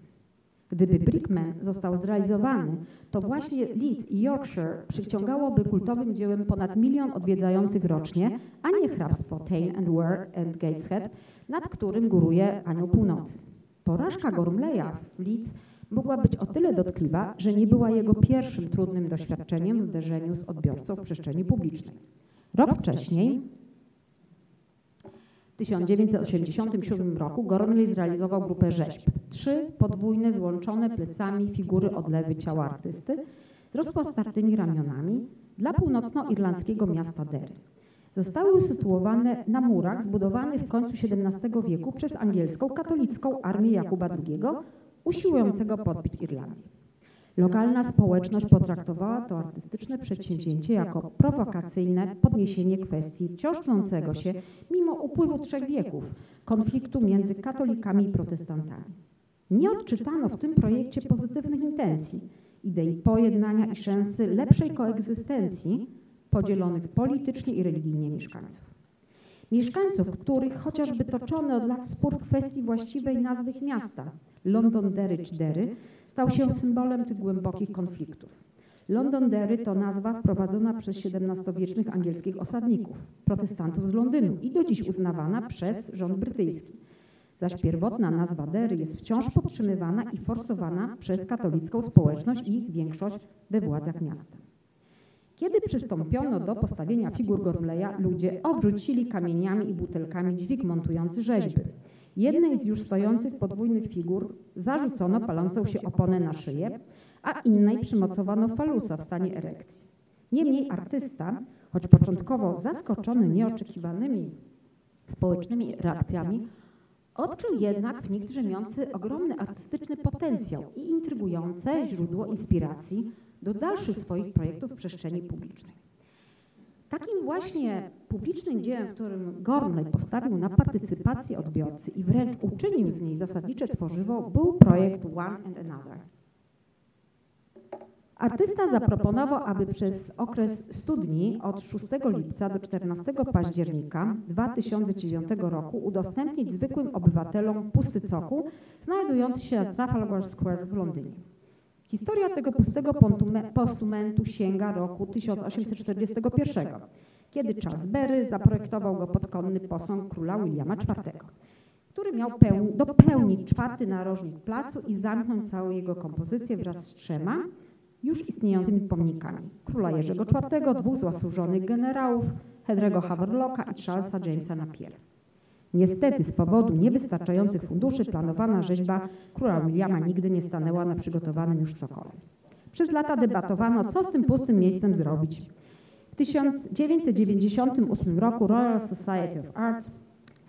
Gdyby Brickman został zrealizowany, to właśnie Leeds i Yorkshire przyciągałoby kultowym dziełem ponad milion odwiedzających rocznie, a nie hrabstwo Tain and Ware and Gateshead, nad którym góruje Anioł Północy. Porażka Gormleya w Leeds mogła być o tyle dotkliwa, że nie była jego pierwszym trudnym doświadczeniem w zderzeniu z odbiorcą w przestrzeni publicznej. Rok wcześniej, w 1987 roku, Gormley zrealizował grupę rzeźb. Trzy podwójne, złączone plecami figury odlewy ciała artysty z rozpostartymi ramionami dla północnoirlandzkiego miasta Derry. Zostały usytuowane na murach zbudowanych w końcu XVII wieku przez angielską katolicką armię Jakuba II, usiłującego podbić Irlandię. Lokalna społeczność potraktowała to artystyczne przedsięwzięcie jako prowokacyjne podniesienie kwestii wciąż tlącego się, mimo upływu trzech wieków, konfliktu między katolikami i protestantami. Nie odczytano w tym projekcie pozytywnych intencji, idei pojednania i szansy lepszej koegzystencji podzielonych politycznie i religijnie mieszkańców. Mieszkańców, których chociażby toczony od lat spór w kwestii właściwej nazwy miasta, Londonderry czy Derry, stał się symbolem tych głębokich konfliktów. Londonderry to nazwa wprowadzona przez XVII-wiecznych angielskich osadników, protestantów z Londynu i do dziś uznawana przez rząd brytyjski. Zaś pierwotna nazwa Derry jest wciąż podtrzymywana i forsowana przez katolicką społeczność i ich większość we władzach miasta. Kiedy przystąpiono do postawienia figur Gormleya, ludzie obrzucili kamieniami i butelkami dźwig montujący rzeźby. Jednej z już stojących podwójnych figur zarzucono palącą się oponę na szyję, a innej przymocowano falusa w stanie erekcji. Niemniej artysta, choć początkowo zaskoczony nieoczekiwanymi społecznymi reakcjami, odkrył jednak w nich drzemiący ogromny artystyczny potencjał i intrygujące źródło inspiracji do dalszych swoich projektów w przestrzeni publicznej. Takim właśnie publicznym dziełem, w którym Gormley postawił na partycypację odbiorcy i wręcz uczynił z niej zasadnicze tworzywo, był projekt One and Another. Artysta zaproponował, aby przez okres studni od 6 lipca do 14 października 2009 roku udostępnić zwykłym obywatelom pusty cokół znajdujący się na Trafalgar Square w Londynie. Historia tego pustego postumentu sięga roku 1841, kiedy Charles Berry zaprojektował go podkonny posąg króla Williama IV, który miał dopełnić czwarty narożnik placu i zamknąć całą jego kompozycję wraz z trzema już istniejącymi pomnikami króla Jerzego IV, dwóch zasłużonych generałów, Henry'ego Haverlocka i Charlesa Jamesa Napiera. Niestety z powodu niewystarczających funduszy planowana rzeźba króla Williama nigdy nie stanęła na przygotowanym już cokole. Przez lata debatowano, co z tym pustym miejscem zrobić. W 1998 roku Royal Society of Arts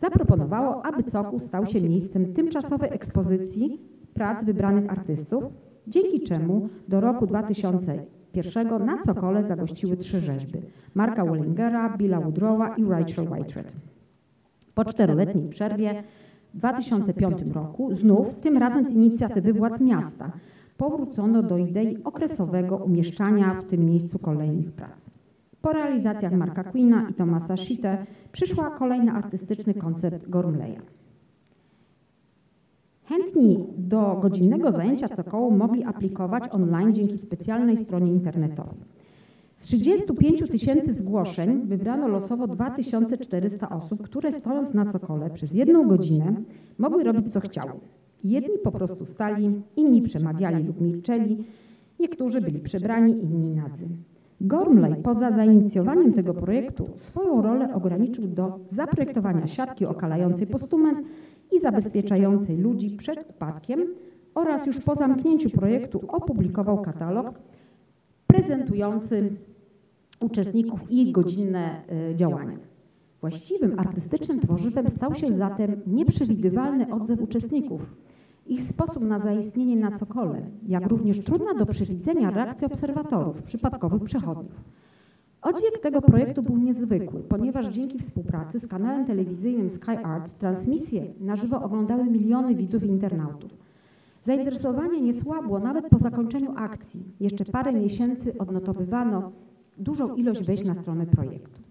zaproponowało, aby cokół stał się miejscem tymczasowej ekspozycji prac wybranych artystów, dzięki czemu do roku 2001 na cokole zagościły trzy rzeźby Marka Wellingera, Billa Woodrowa i Rachel Whitehead. Po czteroletniej przerwie w 2005 roku znów, tym razem z inicjatywy władz miasta, powrócono do idei okresowego umieszczania w tym miejscu kolejnych prac. Po realizacjach Marka Queena i Thomasa Schitte przyszła kolejny artystyczny koncept Gormleya. Chętni do godzinnego zajęcia cokołu mogli aplikować online dzięki specjalnej stronie internetowej. Z 35 tysięcy zgłoszeń wybrano losowo 2400 osób, które stojąc na cokole przez jedną godzinę mogły robić co chciały. Jedni po prostu stali, inni przemawiali lub milczeli, niektórzy byli przebrani, inni nadzy. Gormley poza zainicjowaniem tego projektu swoją rolę ograniczył do zaprojektowania siatki okalającej postument i zabezpieczającej ludzi przed upadkiem oraz już po zamknięciu projektu opublikował katalog prezentujący uczestników i ich godzinne e, działania. Właściwym artystycznym tworzywem stał się zatem nieprzewidywalny odzew uczestników, ich sposób na zaistnienie na cokole, jak również trudna do przewidzenia reakcja obserwatorów, przypadkowych przechodniów. Oddźwięk tego projektu był niezwykły, ponieważ dzięki współpracy z kanałem telewizyjnym Sky Arts transmisję na żywo oglądały miliony widzów i internautów. Zainteresowanie nie słabło nawet po zakończeniu akcji. Jeszcze parę miesięcy odnotowywano dużą ilość wejść na stronę projektu.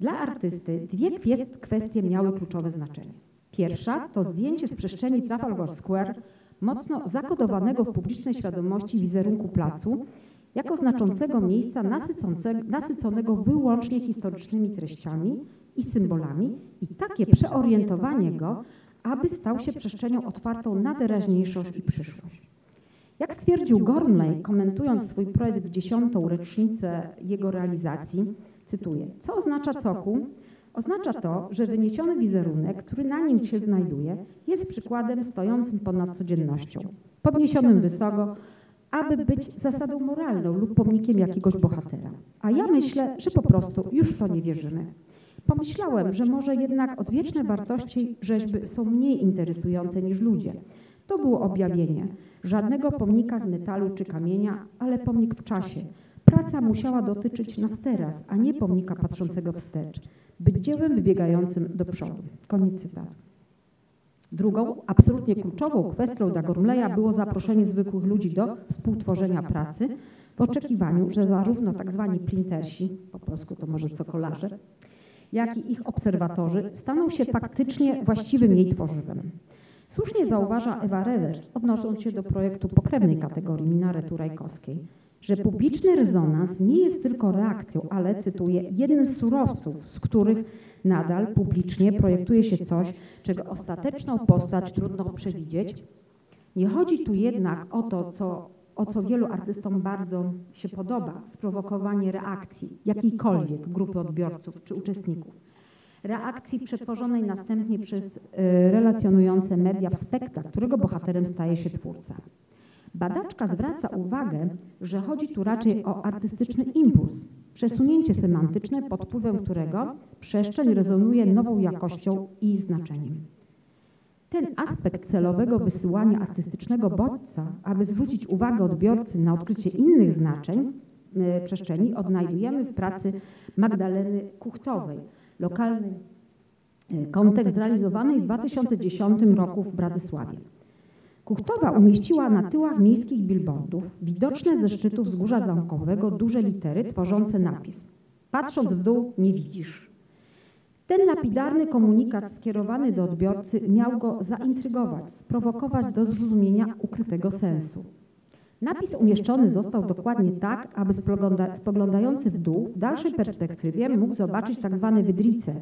Dla artysty dwie kwestie miały kluczowe znaczenie. Pierwsza to zdjęcie z przestrzeni Trafalgar Square, mocno zakodowanego w publicznej świadomości wizerunku placu, jako znaczącego miejsca nasyconego wyłącznie historycznymi treściami i symbolami i takie przeorientowanie go, aby stał się przestrzenią otwartą na teraźniejszość i przyszłość. Jak stwierdził Gormley, komentując swój projekt w dziesiątą rocznicę jego realizacji, cytuję, co oznacza cokół? Oznacza to, że wyniesiony wizerunek, który na nim się znajduje, jest przykładem stojącym ponad codziennością, podniesionym wysoko, aby być zasadą moralną lub pomnikiem jakiegoś bohatera. A ja myślę, że po prostu już w to nie wierzymy. Pomyślałem, że może jednak odwieczne wartości rzeźby są mniej interesujące niż ludzie. To było objawienie. Żadnego pomnika z metalu czy kamienia, ale pomnik w czasie. Praca musiała dotyczyć nas teraz, a nie pomnika patrzącego wstecz. Być dziełem wybiegającym do przodu. Koniec cytatu. Drugą, absolutnie kluczową kwestią dla Gormleya było zaproszenie zwykłych ludzi do współtworzenia pracy w oczekiwaniu, że zarówno tak zwani printersi, po polsku to może cokolarze, jak i ich obserwatorzy staną się faktycznie właściwym jej tworzywem. Słusznie zauważa Ewa Rewers, odnosząc się do projektu pokrewnej kategorii minaretu rajkowskiej, że publiczny rezonans nie jest tylko reakcją, ale, cytuję, jednym z surowców, z których nadal publicznie projektuje się coś, czego ostateczną postać trudno przewidzieć. Nie chodzi tu jednak o to, co, o co wielu artystom bardzo się podoba, sprowokowanie reakcji jakiejkolwiek grupy odbiorców czy uczestników. Reakcji przetworzonej następnie przez y, relacjonujące media w spektakl, którego bohaterem staje się twórca. Badaczka zwraca uwagę, że chodzi tu raczej o artystyczny impuls, przesunięcie semantyczne, pod wpływem którego przestrzeń rezonuje nową jakością i znaczeniem. Ten aspekt celowego wysyłania artystycznego bodźca, aby zwrócić uwagę odbiorcy na odkrycie innych znaczeń y, przestrzeni, odnajdujemy w pracy Magdaleny Kuchtowej, lokalny y, kontekst zrealizowanej w 2010 roku w Bratysławie. Kuchtowa umieściła na tyłach miejskich billboardów widoczne ze szczytu wzgórza zamkowego duże litery tworzące napis Patrząc w dół nie widzisz. Ten lapidarny komunikat skierowany do odbiorcy miał go zaintrygować, sprowokować do zrozumienia ukrytego sensu. Napis umieszczony został dokładnie tak, aby spogląda, spoglądający w dół w dalszej perspektywie mógł zobaczyć tak zwane wydrice,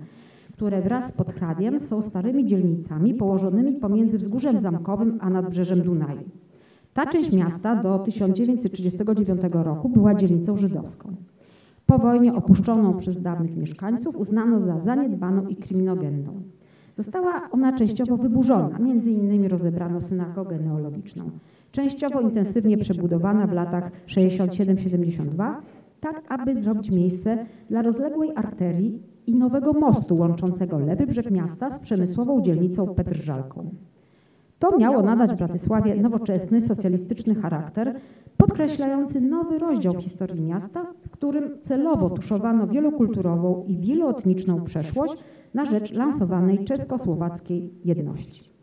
które wraz z Podhradiem są starymi dzielnicami położonymi pomiędzy wzgórzem zamkowym a nadbrzeżem Dunaju. Ta część miasta do 1939 roku była dzielnicą żydowską. Po wojnie opuszczoną przez dawnych mieszkańców uznano za zaniedbaną i kryminogenną. Została ona częściowo wyburzona, między innymi rozebrano synagogę neologiczną. Częściowo intensywnie przebudowana w latach 67-72, tak aby zrobić miejsce dla rozległej arterii i nowego mostu łączącego lewy brzeg miasta z przemysłową dzielnicą Petržalką. To miało nadać Bratysławie nowoczesny, socjalistyczny charakter, podkreślający nowy rozdział historii miasta, w którym celowo tuszowano wielokulturową i wieloetniczną przeszłość na rzecz lansowanej czesko-słowackiej jedności.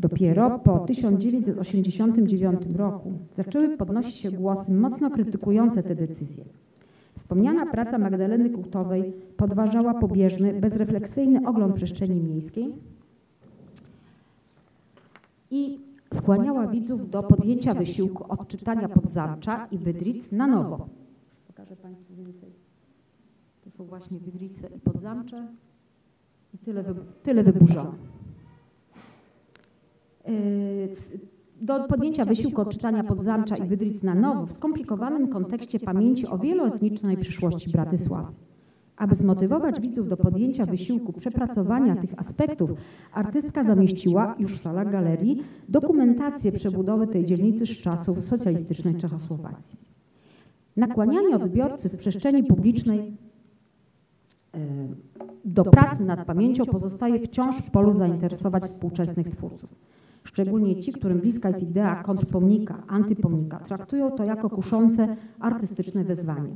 Dopiero po 1989 roku zaczęły podnosić się głosy mocno krytykujące te decyzje. Wspomniana praca Magdaleny Kuchtowej podważała pobieżny, bezrefleksyjny ogląd przestrzeni miejskiej i skłaniała widzów do podjęcia wysiłku odczytania Podzamcza i Wydric na nowo. Pokażę Państwu więcej. To są właśnie Wydrice i Podzamcze i tyle, tyle wyburzone. Yy, do podjęcia wysiłku odczytania Podzamcza i Wydric na nowo w skomplikowanym kontekście pamięci o wieloetnicznej przyszłości Bratysławy. Aby zmotywować widzów do podjęcia wysiłku przepracowania tych aspektów, artystka zamieściła już w salach galerii dokumentację przebudowy tej dzielnicy z czasów socjalistycznej Czechosłowacji. Nakłanianie odbiorcy w przestrzeni publicznej e, do pracy nad pamięcią pozostaje wciąż w polu zainteresować współczesnych twórców. Szczególnie ci, którym bliska jest idea kontrpomnika, antypomnika, traktują to jako kuszące artystyczne wyzwanie.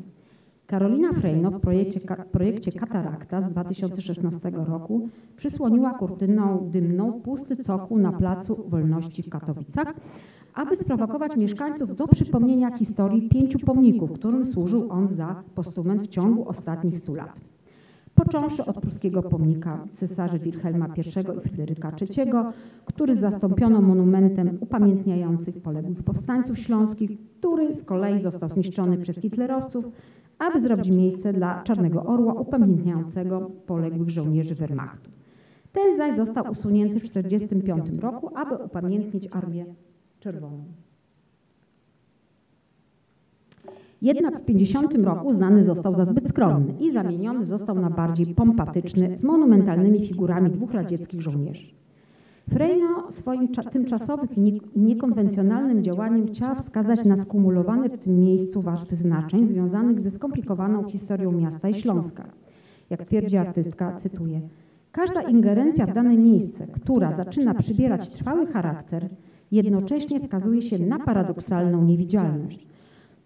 Karolina Frejno w projekcie, projekcie Katarakta z 2016 roku przysłoniła kurtyną dymną pusty cokół na Placu Wolności w Katowicach, aby sprowokować mieszkańców do przypomnienia historii pięciu pomników, którym służył on za postument w ciągu ostatnich stu lat. Począwszy od pruskiego pomnika cesarzy Wilhelma I i Fryderyka III, który zastąpiono monumentem upamiętniających poległych powstańców śląskich, który z kolei został zniszczony przez hitlerowców, aby zrobić miejsce dla Czarnego Orła upamiętniającego poległych żołnierzy Wehrmachtu. Ten zaś został usunięty w 1945 roku, aby upamiętnić Armię Czerwoną. Jednak w 50 roku uznany został za zbyt skromny i zamieniony został na bardziej pompatyczny z monumentalnymi figurami dwóch radzieckich żołnierzy. Frejno swoim cza- tymczasowym i nie- i niekonwencjonalnym działaniem chciała wskazać na skumulowane w tym miejscu warstwy znaczeń związanych ze skomplikowaną historią miasta i Śląska. Jak twierdzi artystka, cytuję, każda ingerencja w dane miejsce, która zaczyna przybierać trwały charakter, jednocześnie skazuje się na paradoksalną niewidzialność.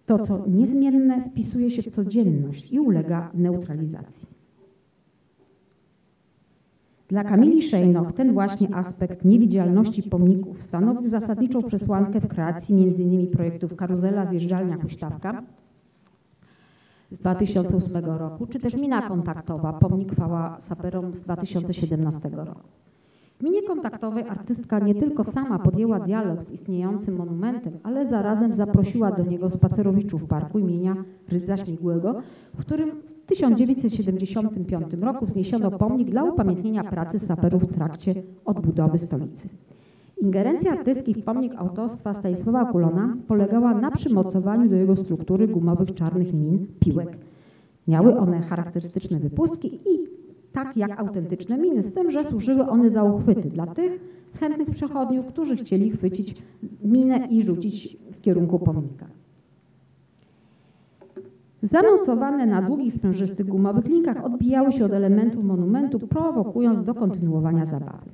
To, co niezmienne, wpisuje się w codzienność i ulega neutralizacji. Dla Kamili Szejnoch ten właśnie aspekt niewidzialności pomników stanowił zasadniczą przesłankę w kreacji m.in. projektów Karuzela, Zjeżdżalnia, Huśtawka z 2008 roku, czy też Mina Kontaktowa, pomnik chwała saperom z 2017 roku. W minie kontaktowej artystka nie tylko sama podjęła dialog z istniejącym monumentem, ale zarazem zaprosiła do niego spacerowiczów parku imienia Rydza Śmigłego, w którym w 1975 roku wzniesiono pomnik dla upamiętnienia pracy saperów w trakcie odbudowy stolicy. Ingerencja artystki w pomnik autorstwa Stanisława Kulona polegała na przymocowaniu do jego struktury gumowych czarnych min, piłek. Miały one charakterystyczne wypustki i tak jak autentyczne miny, z tym, że służyły one za uchwyty dla tych z chętnych przechodniów, którzy chcieli chwycić minę i rzucić w kierunku pomnika. Zamocowane na długich, sprężystych gumowych linkach odbijały się od elementów monumentu, prowokując do kontynuowania zabawy.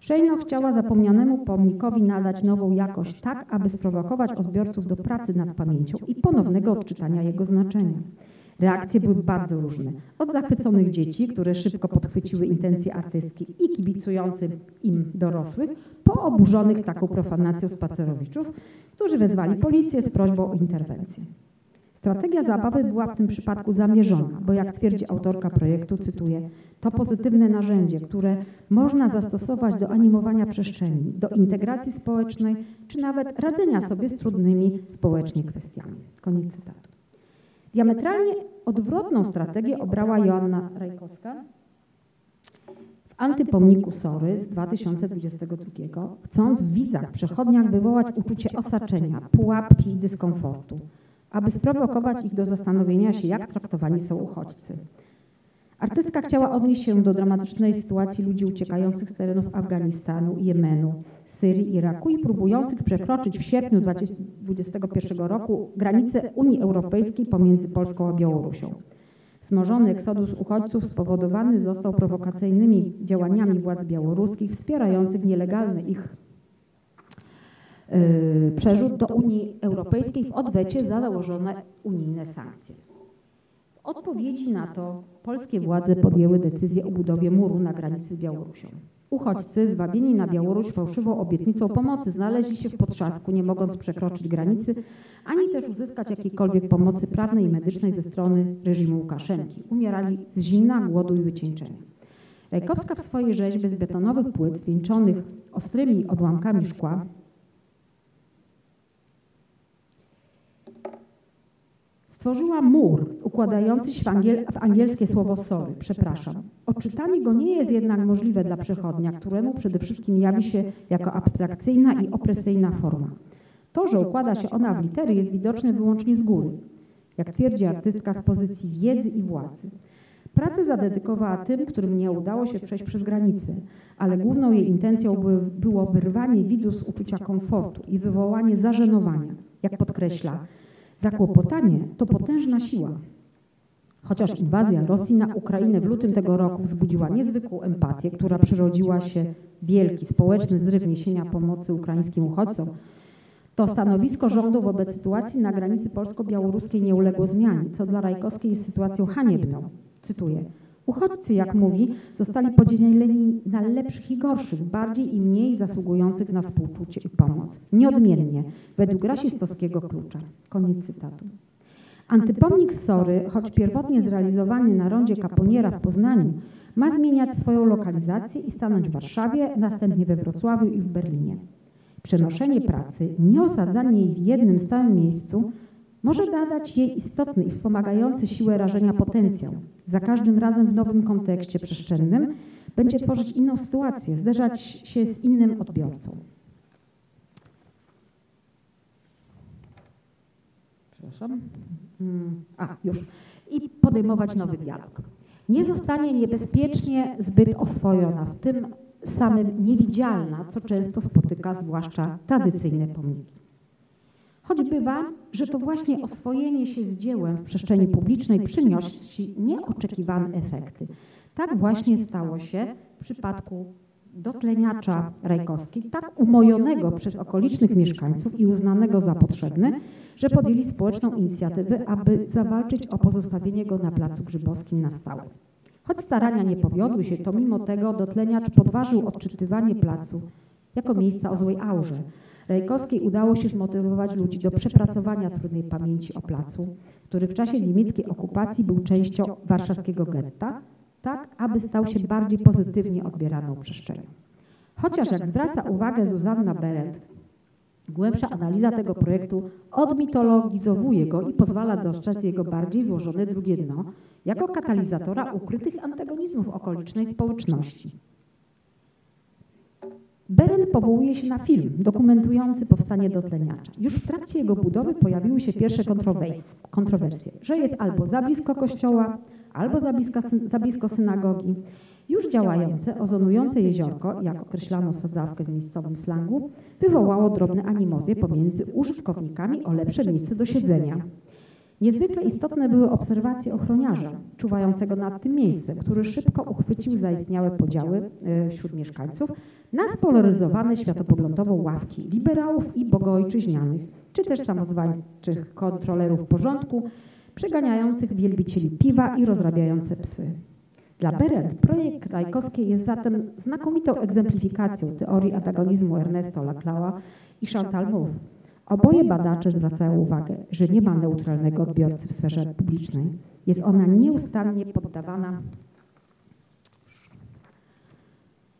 Szejno chciała zapomnianemu pomnikowi nadać nową jakość tak, aby sprowokować odbiorców do pracy nad pamięcią i ponownego odczytania jego znaczenia. Reakcje były bardzo różne. Od zachwyconych dzieci, które szybko podchwyciły intencje artystki i kibicujących im dorosłych, po oburzonych taką profanacją spacerowiczów, którzy wezwali policję z prośbą o interwencję. Strategia zabawy była w tym przypadku zamierzona, bo jak twierdzi autorka projektu, cytuję, to pozytywne narzędzie, które można zastosować do animowania przestrzeni, do integracji społecznej, czy nawet radzenia sobie z trudnymi społecznie kwestiami. Koniec cytatu. Diametralnie odwrotną strategię obrała Joanna Rajkowska w antypomniku Sory z 2022, chcąc w widzach, przechodniach wywołać uczucie osaczenia, pułapki i dyskomfortu, aby sprowokować ich do zastanowienia się, jak traktowani są uchodźcy. Artystka chciała odnieść się do dramatycznej sytuacji ludzi uciekających z terenów Afganistanu, Jemenu, Syrii, Iraku i próbujących przekroczyć w sierpniu 2021 roku granice Unii Europejskiej pomiędzy Polską a Białorusią. Wzmożony eksodus uchodźców spowodowany został prowokacyjnymi działaniami władz białoruskich wspierających nielegalny ich yy, przerzut do Unii Europejskiej w odwecie za nałożone unijne sankcje. W odpowiedzi na to polskie władze podjęły decyzję o budowie muru na granicy z Białorusią. Uchodźcy, zwabieni na Białoruś fałszywą obietnicą pomocy, znaleźli się w potrzasku, nie mogąc przekroczyć granicy, ani też uzyskać jakiejkolwiek pomocy prawnej i medycznej ze strony reżimu Łukaszenki. Umierali z zimna, głodu i wycieńczenia. Rajkowska w swojej rzeźbie z betonowych płyt zwieńczonych ostrymi odłamkami szkła Stworzyła mur układający się w, angiel, w angielskie słowo sorry, przepraszam. Odczytanie go nie jest jednak możliwe dla przechodnia, któremu przede wszystkim jawi się jako abstrakcyjna i opresyjna forma. To, że układa się ona w litery jest widoczne wyłącznie z góry, jak twierdzi artystka z pozycji wiedzy i władzy. Pracę zadedykowała tym, którym nie udało się przejść przez granicę, ale główną jej intencją by- było wyrwanie widzu z uczucia komfortu i wywołanie zażenowania. Jak podkreśla, zakłopotanie to potężna siła. Chociaż inwazja Rosji na Ukrainę w lutym tego roku wzbudziła niezwykłą empatię, która przyrodziła się wielki społeczny zryw niesienia pomocy ukraińskim uchodźcom, to stanowisko rządu wobec sytuacji na granicy polsko-białoruskiej nie uległo zmianie, co dla Rajkowskiej jest sytuacją haniebną. Cytuję. Uchodźcy, jak mówi, zostali podzieleni na lepszych i gorszych, bardziej i mniej zasługujących na współczucie i pomoc. Nieodmiennie, według rasistowskiego klucza. Koniec cytatu. Antypomnik Sory, choć pierwotnie zrealizowany na rondzie Kaponiera w Poznaniu, ma zmieniać swoją lokalizację i stanąć w Warszawie, następnie we Wrocławiu i w Berlinie. Przenoszenie pracy, nie osadzanie jej w jednym stałym miejscu może nadać jej istotny i wspomagający siłę rażenia potencjał. Za każdym razem w nowym kontekście przestrzennym będzie tworzyć inną sytuację, zderzać się z innym odbiorcą. Przepraszam. Mm, A, już. I podejmować nowy dialog. Nie zostanie niebezpiecznie zbyt oswojona, w tym samym niewidzialna, co często spotyka zwłaszcza tradycyjne pomniki. Choć bywa, że to właśnie oswojenie się z dziełem w przestrzeni publicznej przynosi nieoczekiwane efekty. Tak właśnie stało się w przypadku dotleniacza Rajkowskiej, tak umojonego przez okolicznych mieszkańców i uznanego za potrzebny, że podjęli społeczną inicjatywę, aby zawalczyć o pozostawienie go na Placu Grzybowskim na stałe. Choć starania nie powiodły się, to mimo tego dotleniacz podważył odczytywanie placu jako miejsca o złej aurze. Rajkowskiej udało się zmotywować ludzi do przepracowania trudnej pamięci o placu, który w czasie niemieckiej okupacji był częścią warszawskiego getta, tak aby stał się bardziej pozytywnie odbieraną przestrzenią. Chociaż, jak zwraca uwagę Zuzanna Berendt, głębsza analiza tego projektu odmitologizowuje go i pozwala dostrzec jego bardziej złożone drugie dno, jako katalizatora ukrytych antagonizmów okolicznej społeczności. Berendt powołuje się na film dokumentujący powstanie dotleniacza. Już w trakcie jego budowy pojawiły się pierwsze kontrowers- kontrowersje, że jest albo za blisko kościoła, albo za blisko, za blisko synagogi. Już działające, ozonujące jeziorko, jak określano sadzawkę w miejscowym slangu, wywołało drobne animozje pomiędzy użytkownikami o lepsze miejsce do siedzenia. Niezwykle istotne były obserwacje ochroniarza, czuwającego nad tym miejscem, który szybko uchwycił zaistniałe podziały e, wśród mieszkańców na spolaryzowane światopoglądowo ławki liberałów i bogoojczyźnianych, czy też samozwańczych kontrolerów porządku, przeganiających wielbicieli piwa i rozrabiające psy. Dla Berendt projekt Rajkowskiej jest zatem znakomitą egzemplifikacją teorii antagonizmu Ernesto Laclau i Chantal Mouffe. Oboje badacze zwracają uwagę, że nie ma neutralnego odbiorcy w sferze publicznej. Jest ona nieustannie poddawana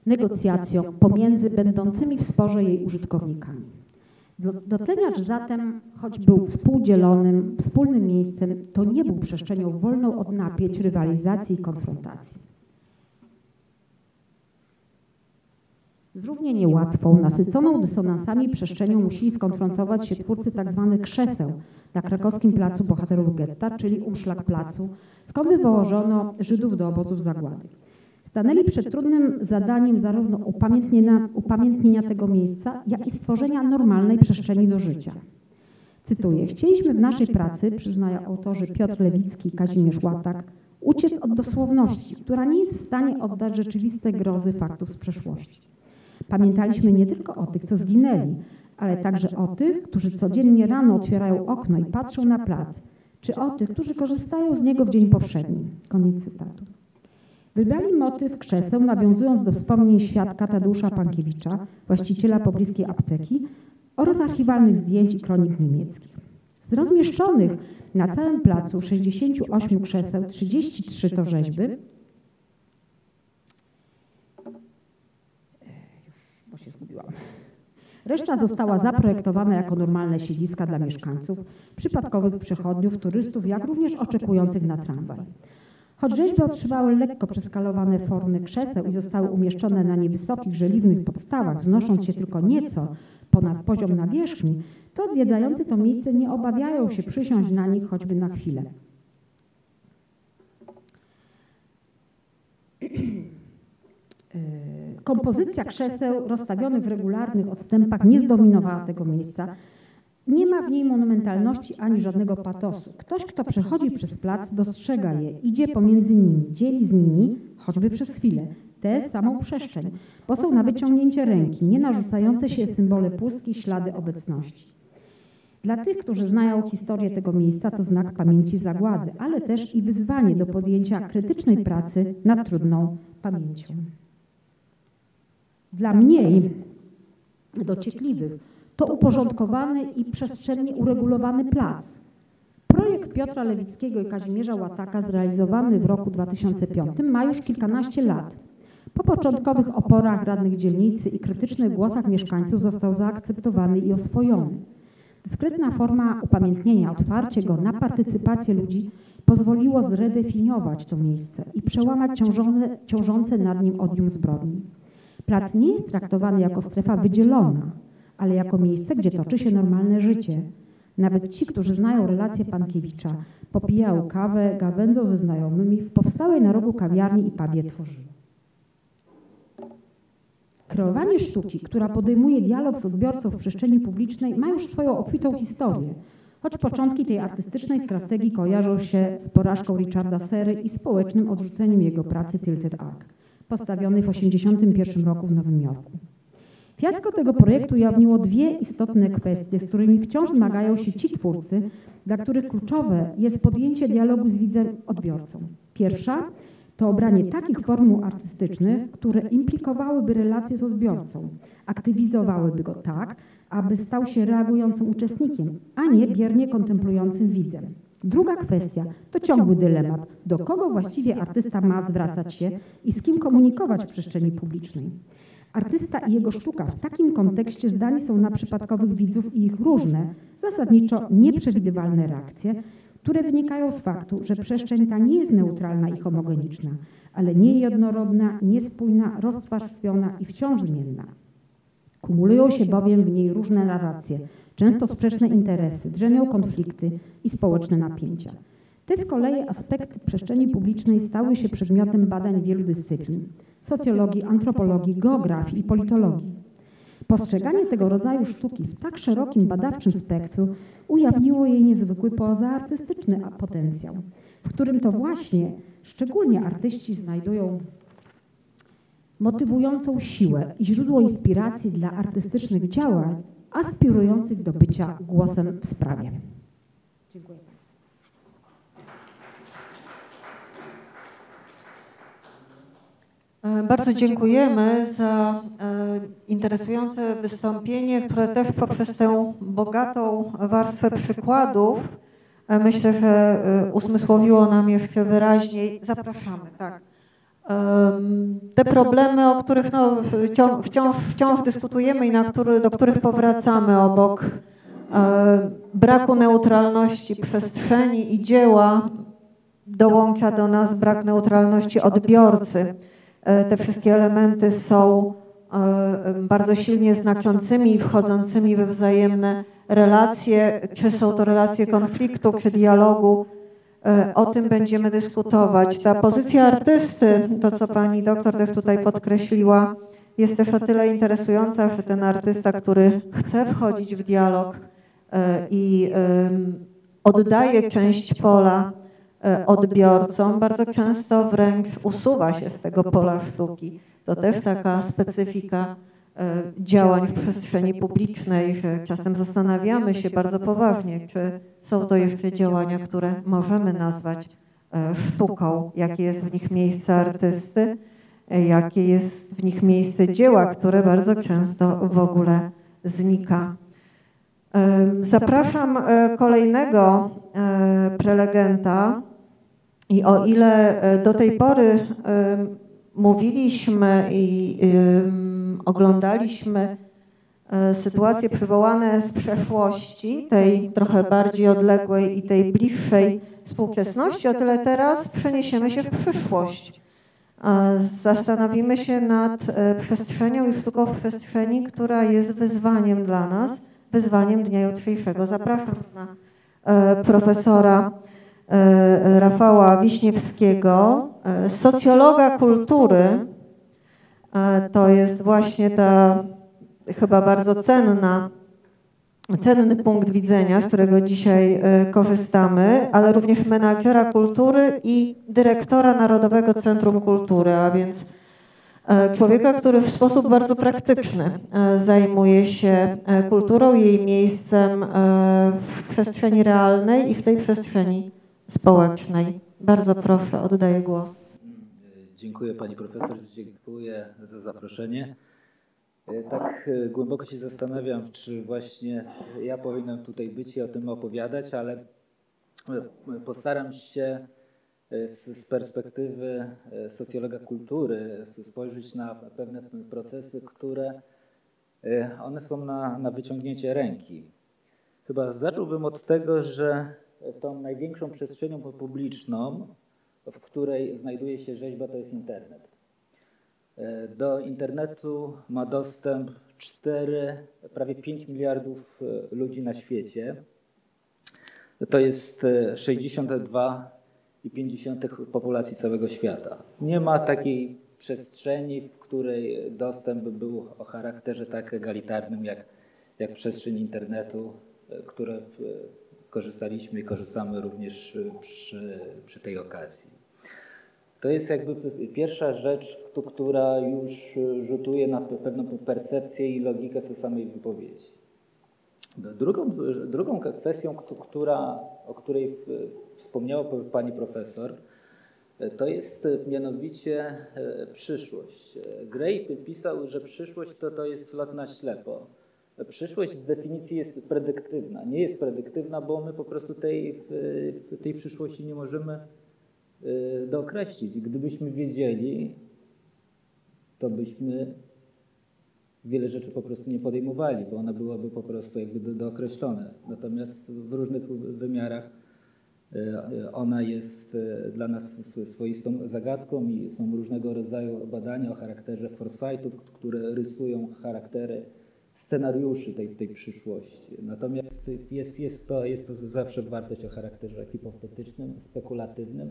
negocjacjom pomiędzy będącymi w sporze jej użytkownikami. Do- Dotleniacz zatem, choć był współdzielonym, wspólnym miejscem, to nie był przestrzenią wolną od napięć, rywalizacji i konfrontacji. Z równie niełatwą, nasyconą dysonansami przestrzenią musieli skonfrontować się twórcy tzw. krzeseł na krakowskim placu bohaterów getta, czyli Umschlagplacu, skąd wywożono Żydów do obozów zagłady. Stanęli przed trudnym zadaniem zarówno upamiętnienia, upamiętnienia tego miejsca, jak i stworzenia normalnej przestrzeni do życia. Cytuję, chcieliśmy w naszej pracy, przyznają autorzy Piotr Lewicki i Kazimierz Łatak, uciec od dosłowności, która nie jest w stanie oddać rzeczywiste grozy faktów z przeszłości. Pamiętaliśmy nie tylko o tych, co zginęli, ale także o tych, którzy codziennie rano otwierają okno i patrzą na plac, czy o tych, którzy korzystają z niego w dzień powszedni. Koniec cytatu. Wybrali motyw krzeseł, nawiązując do wspomnień świadka Tadeusza Pankiewicza, właściciela pobliskiej apteki oraz archiwalnych zdjęć i kronik niemieckich. Z rozmieszczonych na całym placu 68 krzeseł 33 to rzeźby, bo się zgubiłam. Reszta została zaprojektowana jako normalne siedziska dla mieszkańców, przypadkowych przechodniów, turystów, jak również oczekujących na tramwaj. Choć rzeźby otrzymały lekko przeskalowane formy krzeseł i zostały umieszczone na niewysokich, żeliwnych podstawach, wznosząc się tylko nieco ponad poziom nawierzchni, to odwiedzający to miejsce nie obawiają się przysiąść na nich choćby na chwilę. Kompozycja krzeseł rozstawionych w regularnych odstępach nie zdominowała tego miejsca. Nie ma w niej monumentalności ani żadnego patosu. Ktoś, kto przechodzi przez plac, dostrzega je, idzie pomiędzy nimi, dzieli z nimi, choćby przez chwilę, tę samą przestrzeń, bo są na wyciągnięcie ręki, nie narzucające się symbole pustki, ślady obecności. Dla tych, którzy znają historię tego miejsca, to znak pamięci zagłady, ale też i wyzwanie do podjęcia krytycznej pracy nad trudną pamięcią. Dla mniej dociekliwych to uporządkowany i przestrzennie uregulowany plac. Projekt Piotra Lewickiego i Kazimierza Łataka, zrealizowany w roku 2005, ma już kilkanaście lat. Po początkowych oporach radnych dzielnicy i krytycznych głosach mieszkańców został zaakceptowany i oswojony. Dyskretna forma upamiętnienia, otwarcie go na partycypację ludzi pozwoliło zredefiniować to miejsce i przełamać ciążące, ciążące nad nim odium zbrodni. Plac nie jest traktowany jako strefa wydzielona, ale jako miejsce, gdzie toczy się normalne życie. Nawet ci, którzy znają relacje Pankiewicza, popijają kawę, gawędzą ze znajomymi w powstałej na rogu kawiarni i pubie tworzyli. Kreowanie sztuki, która podejmuje dialog z odbiorcą w przestrzeni publicznej, ma już swoją obfitą historię. Choć początki tej artystycznej strategii kojarzą się z porażką Richarda Sery i społecznym odrzuceniem jego pracy Tilted Arc, postawionej w 1981 roku w Nowym Jorku. Fiasko tego projektu ujawniło dwie istotne kwestie, z którymi wciąż zmagają się ci twórcy, dla których kluczowe jest podjęcie dialogu z widzem odbiorcą. Pierwsza to obranie takich formuł artystycznych, które implikowałyby relacje z odbiorcą, aktywizowałyby go tak, aby stał się reagującym uczestnikiem, a nie biernie kontemplującym widzem. Druga kwestia to ciągły dylemat, do kogo właściwie artysta ma zwracać się i z kim komunikować w przestrzeni publicznej. Artysta i jego sztuka w takim kontekście zdani są na przypadkowych widzów i ich różne, zasadniczo nieprzewidywalne reakcje, które wynikają z faktu, że przestrzeń ta nie jest neutralna i homogeniczna, ale niejednorodna, niespójna, rozwarstwiona i wciąż zmienna. Kumulują się bowiem w niej różne narracje, często sprzeczne interesy, drzemią konflikty i społeczne napięcia. Te z kolei aspekty przestrzeni publicznej stały się przedmiotem badań wielu dyscyplin socjologii, antropologii, geografii i politologii. Postrzeganie tego rodzaju sztuki w tak szerokim badawczym spektrum ujawniło jej niezwykły pozaartystyczny potencjał, w którym to właśnie szczególnie artyści znajdują motywującą siłę i źródło inspiracji dla artystycznych działań aspirujących do bycia głosem w sprawie. Dziękuję. E, Bardzo dziękujemy za e, interesujące wystąpienie, które też poprzez tę bogatą warstwę przykładów e, myślę, że e, usmysłowiło nam jeszcze wyraźniej. Zapraszamy, tak. Te problemy, o których no, wciąż, wciąż, wciąż dyskutujemy i na który, do których powracamy obok e, braku neutralności przestrzeni i dzieła, dołącza do nas brak neutralności odbiorcy. E, Te wszystkie elementy są e, bardzo silnie znaczącymi i wchodzącymi we wzajemne relacje, czy są to relacje konfliktu, czy dialogu. E, O tym będziemy dyskutować. Ta pozycja artysty, to co pani doktor też tutaj podkreśliła, jest też o tyle interesująca, że ten artysta, który chce wchodzić w dialog e, i oddaje część pola e, odbiorcom, bardzo często wręcz usuwa się z tego pola sztuki. To też taka specyfika działań w przestrzeni publicznej, że czasem zastanawiamy się bardzo poważnie, czy są to jeszcze działania, które możemy nazwać e, sztuką, jakie jest w nich miejsce artysty, e, jakie jest w nich miejsce dzieła, które bardzo często w ogóle znika. Zapraszam e, kolejnego e, prelegenta. I o ile e, do tej pory mówiliśmy i oglądaliśmy e, sytuacje przywołane z przeszłości, tej trochę bardziej odległej i tej bliższej współczesności, o tyle teraz przeniesiemy się w przyszłość. E, Zastanowimy się nad e, przestrzenią i sztuką w przestrzeni, która jest wyzwaniem dla nas, wyzwaniem dnia jutrzejszego. Zapraszam na profesora Rafała Wiśniewskiego, socjologa kultury. To jest właśnie ta chyba bardzo cenna, cenny punkt widzenia, z którego dzisiaj e, korzystamy, ale również menadżera kultury i dyrektora Narodowego Centrum Kultury, a więc e, człowieka, który w sposób bardzo praktyczny e, zajmuje się kulturą, jej miejscem w przestrzeni realnej i w tej przestrzeni społecznej. Bardzo proszę, oddaję głos. Dziękuję Pani Profesor, dziękuję za zaproszenie. E, Tak e, głęboko się zastanawiam, czy właśnie ja powinienem tutaj być i o tym opowiadać, ale e, postaram się z, perspektywy socjologa kultury spojrzeć na pewne procesy, które one są na, na wyciągnięcie ręki. Chyba zacząłbym od tego, że tą największą przestrzenią publiczną, w której znajduje się rzeźba, to jest internet. E, Do internetu ma dostęp 4, prawie 5 miliardów e, ludzi na świecie. To jest e, 62,5 populacji całego świata. Nie ma takiej przestrzeni, w której dostęp był o charakterze tak egalitarnym jak, jak przestrzeń internetu, e, które e, korzystaliśmy i korzystamy również e, przy, przy tej okazji. To jest jakby pierwsza rzecz, któ- która już e, rzutuje na pe- pewną percepcję i logikę samej wypowiedzi. Drugą, drugą kwestią, któ- która, o której wspomniała pani profesor, e, to jest e, mianowicie e, przyszłość. E, Gray pisał, że przyszłość to, to jest lot na ślepo. E, Przyszłość z definicji jest predyktywna. Nie jest predyktywna, bo my po prostu tej, tej przyszłości nie możemy dookreślić. Gdybyśmy wiedzieli, to byśmy wiele rzeczy po prostu nie podejmowali, bo one byłyby po prostu jakby do, dookreślone. Natomiast w różnych wymiarach y, y, ona jest y, dla nas swoistą zagadką i są różnego rodzaju badania o charakterze foresightów, które rysują charaktery scenariuszy tej, tej przyszłości. Natomiast jest, jest, to, jest to zawsze wartość o charakterze hipotetycznym, spekulatywnym.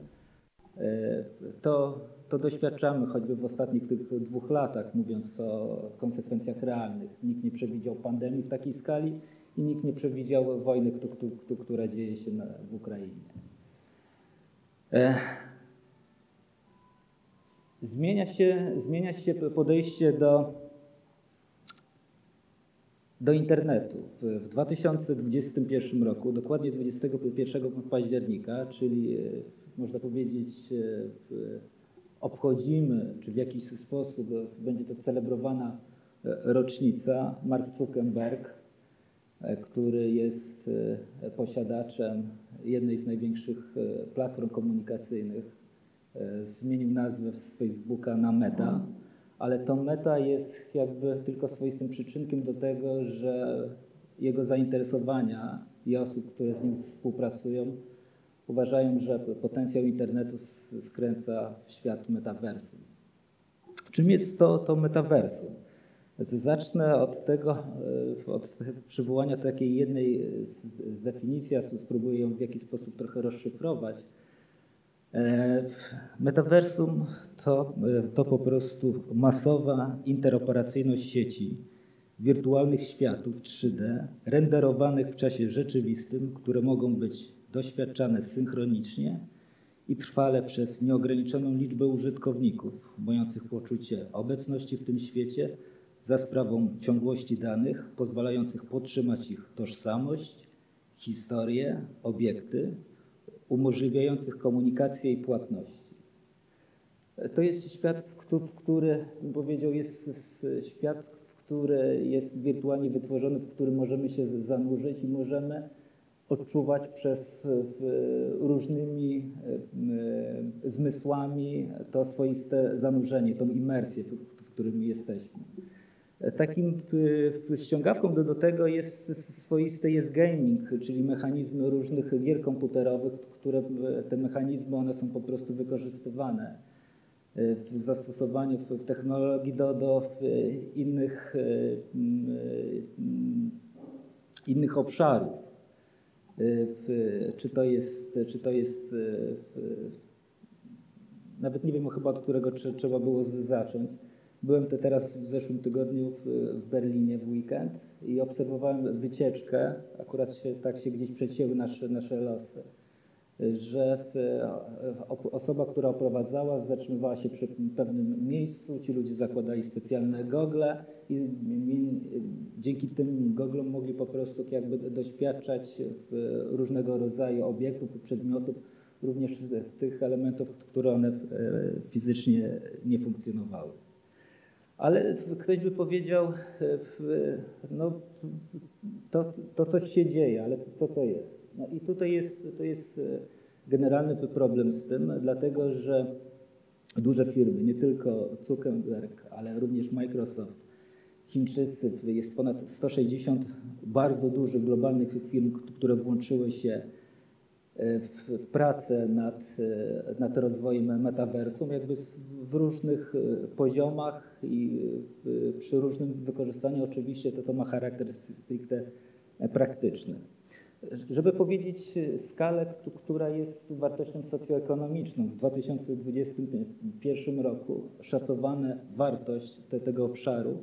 E, To, to doświadczamy choćby w ostatnich tych dwóch latach, mówiąc o konsekwencjach realnych. Nikt nie przewidział pandemii w takiej skali i nikt nie przewidział wojny, któ- któ- któ- która dzieje się w Ukrainie. E, Zmienia się, zmienia się podejście do, do internetu. W, w 2021 roku, dokładnie 21 października, czyli można powiedzieć, e, obchodzimy, czy w jakiś sposób będzie to celebrowana e, rocznica, Mark Zuckerberg, e, który jest posiadaczem jednej z największych platform komunikacyjnych, zmienił nazwę z Facebooka na Meta, ale to Meta jest jakby tylko swoistym przyczynkiem do tego, że jego zainteresowania i osób, które z nim współpracują, uważają, że potencjał internetu skręca w świat metaversum. Czym jest to, to metaversum? Zacznę od tego, e, od przywołania takiej jednej z, z definicji, a spróbuję ją w jakiś sposób trochę rozszyfrować. E, Metaversum to, e, to po prostu masowa interoperacyjność sieci wirtualnych światów 3D, renderowanych w czasie rzeczywistym, które mogą być doświadczane synchronicznie i trwale przez nieograniczoną liczbę użytkowników, mających poczucie obecności w tym świecie za sprawą ciągłości danych, pozwalających podtrzymać ich tożsamość, historię, obiekty, umożliwiających komunikację i płatności. To jest świat, w któ- w który, bym powiedział, jest świat, który jest wirtualnie wytworzony, w którym możemy się zanurzyć i możemy odczuwać przez w, różnymi e, e, zmysłami to swoiste zanurzenie, tą imersję, w, którym jesteśmy. Takim ściągawką do, do tego jest swoisty jest gaming, czyli mechanizmy różnych gier komputerowych, które te mechanizmy one są po prostu wykorzystywane w zastosowaniu w, technologii do, do innych, innych obszarów. Y, Czy to jest, czy to jest y, nawet nie wiem chyba od którego trze- trzeba było zacząć. Byłem to teraz w zeszłym tygodniu w, w Berlinie w weekend i obserwowałem wycieczkę, akurat się, tak się gdzieś przecięły nasze, nasze losy, że w, osoba, która oprowadzała, zatrzymywała się przy pewnym miejscu, ci ludzie zakładali specjalne gogle i dzięki tym goglom mogli po prostu jakby doświadczać różnego rodzaju obiektów, przedmiotów, również tych elementów, które one e, fizycznie nie funkcjonowały. Ale ktoś by powiedział, e, no, to, to coś się dzieje, ale co to jest? No i tutaj jest, to jest e, generalny problem z tym, dlatego że duże firmy, nie tylko Zuckerberg, ale również Microsoft, Chińczycy, jest ponad 160 bardzo dużych globalnych firm, które włączyły się w, w pracę nad, e, nad rozwojem metaversum, jakby w różnych e, poziomach i przy różnym wykorzystaniu oczywiście to, to ma charakter stricte praktyczny. Żeby powiedzieć e, skalę, któ- która jest wartością socjoekonomiczną, w 2021 roku szacowana wartość te, tego obszaru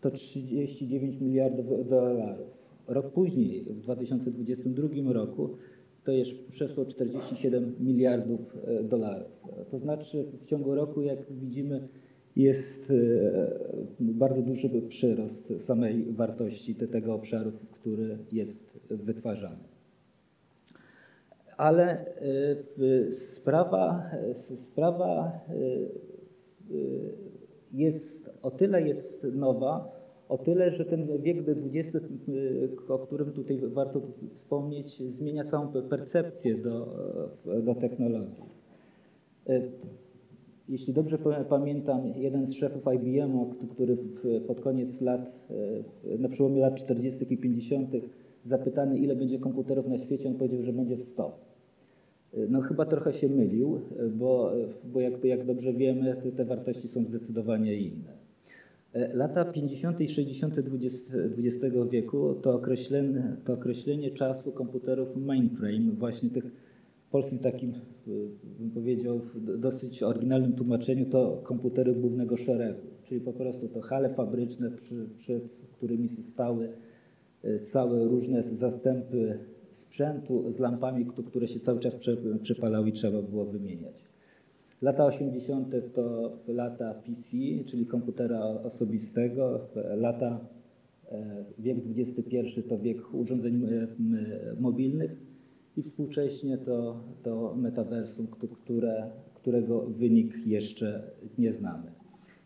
to 39 miliardów dolarów. Rok później, w 2022 roku, to jest przeszło 47 miliardów e, dolarów. To znaczy w ciągu roku, jak widzimy, jest e, bardzo duży przyrost samej wartości te- tego obszaru, który jest wytwarzany. Ale e, sprawa, sprawa e, jest o tyle jest nowa, o tyle, że ten wiek XX, o którym tutaj warto wspomnieć, zmienia całą percepcję do, do technologii. Jeśli dobrze pa- pamiętam, jeden z szefów IBM, który pod koniec lat, y, na przełomie lat 40. i 50., zapytany, ile będzie komputerów na świecie, on powiedział, że będzie 100. No chyba trochę się mylił, bo, bo jak, jak dobrze wiemy, te, wartości są zdecydowanie inne. E, Lata 50. i 60. XX XX wieku to określenie, to określenie czasu komputerów mainframe, właśnie tych w polskim takim, y, bym powiedział, dosyć oryginalnym tłumaczeniu, to komputery głównego szeregu, czyli po prostu to hale fabryczne, przy, przed którymi stały y, całe różne zastępy sprzętu z lampami, które się cały czas prze- przepalały i trzeba było wymieniać. Lata 80. to lata PC, czyli komputera osobistego, lata e, wiek XXI to wiek urządzeń mobilnych i współcześnie to, to metaversum, któ- które, którego wynik jeszcze nie znamy.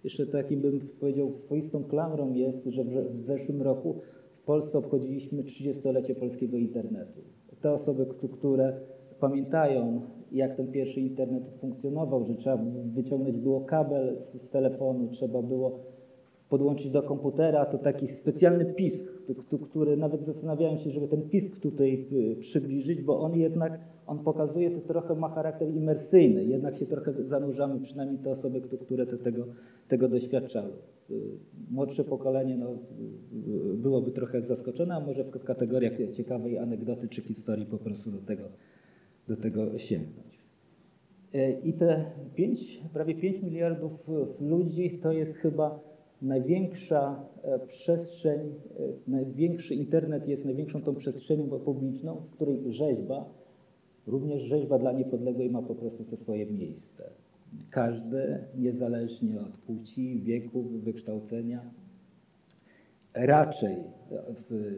Jeszcze takim bym powiedział swoistą klamrą jest, że w zeszłym roku w Polsce obchodziliśmy 30-lecie polskiego internetu. Te osoby, któ- które pamiętają, jak ten pierwszy internet funkcjonował, że trzeba wyciągnąć było kabel z, z telefonu, trzeba było podłączyć do komputera, to taki specjalny pisk, który nawet zastanawiałem się, żeby ten pisk tutaj y, przybliżyć, bo on jednak, on pokazuje, to trochę ma charakter imersyjny, jednak się trochę zanurzamy, przynajmniej te osoby, które te, tego, tego doświadczały. Y, Młodsze pokolenie no, y, byłoby trochę zaskoczone, a może w kategoriach ciekawej anegdoty czy historii po prostu do tego, do tego sięgnąć. I te 5, prawie 5 miliardów ludzi to jest chyba największa e, przestrzeń, e, największy internet jest największą tą przestrzenią publiczną, w której rzeźba, również rzeźba dla niepodległej ma po prostu ze swoje miejsce. Każdy, niezależnie od płci, wieku, wykształcenia, raczej w,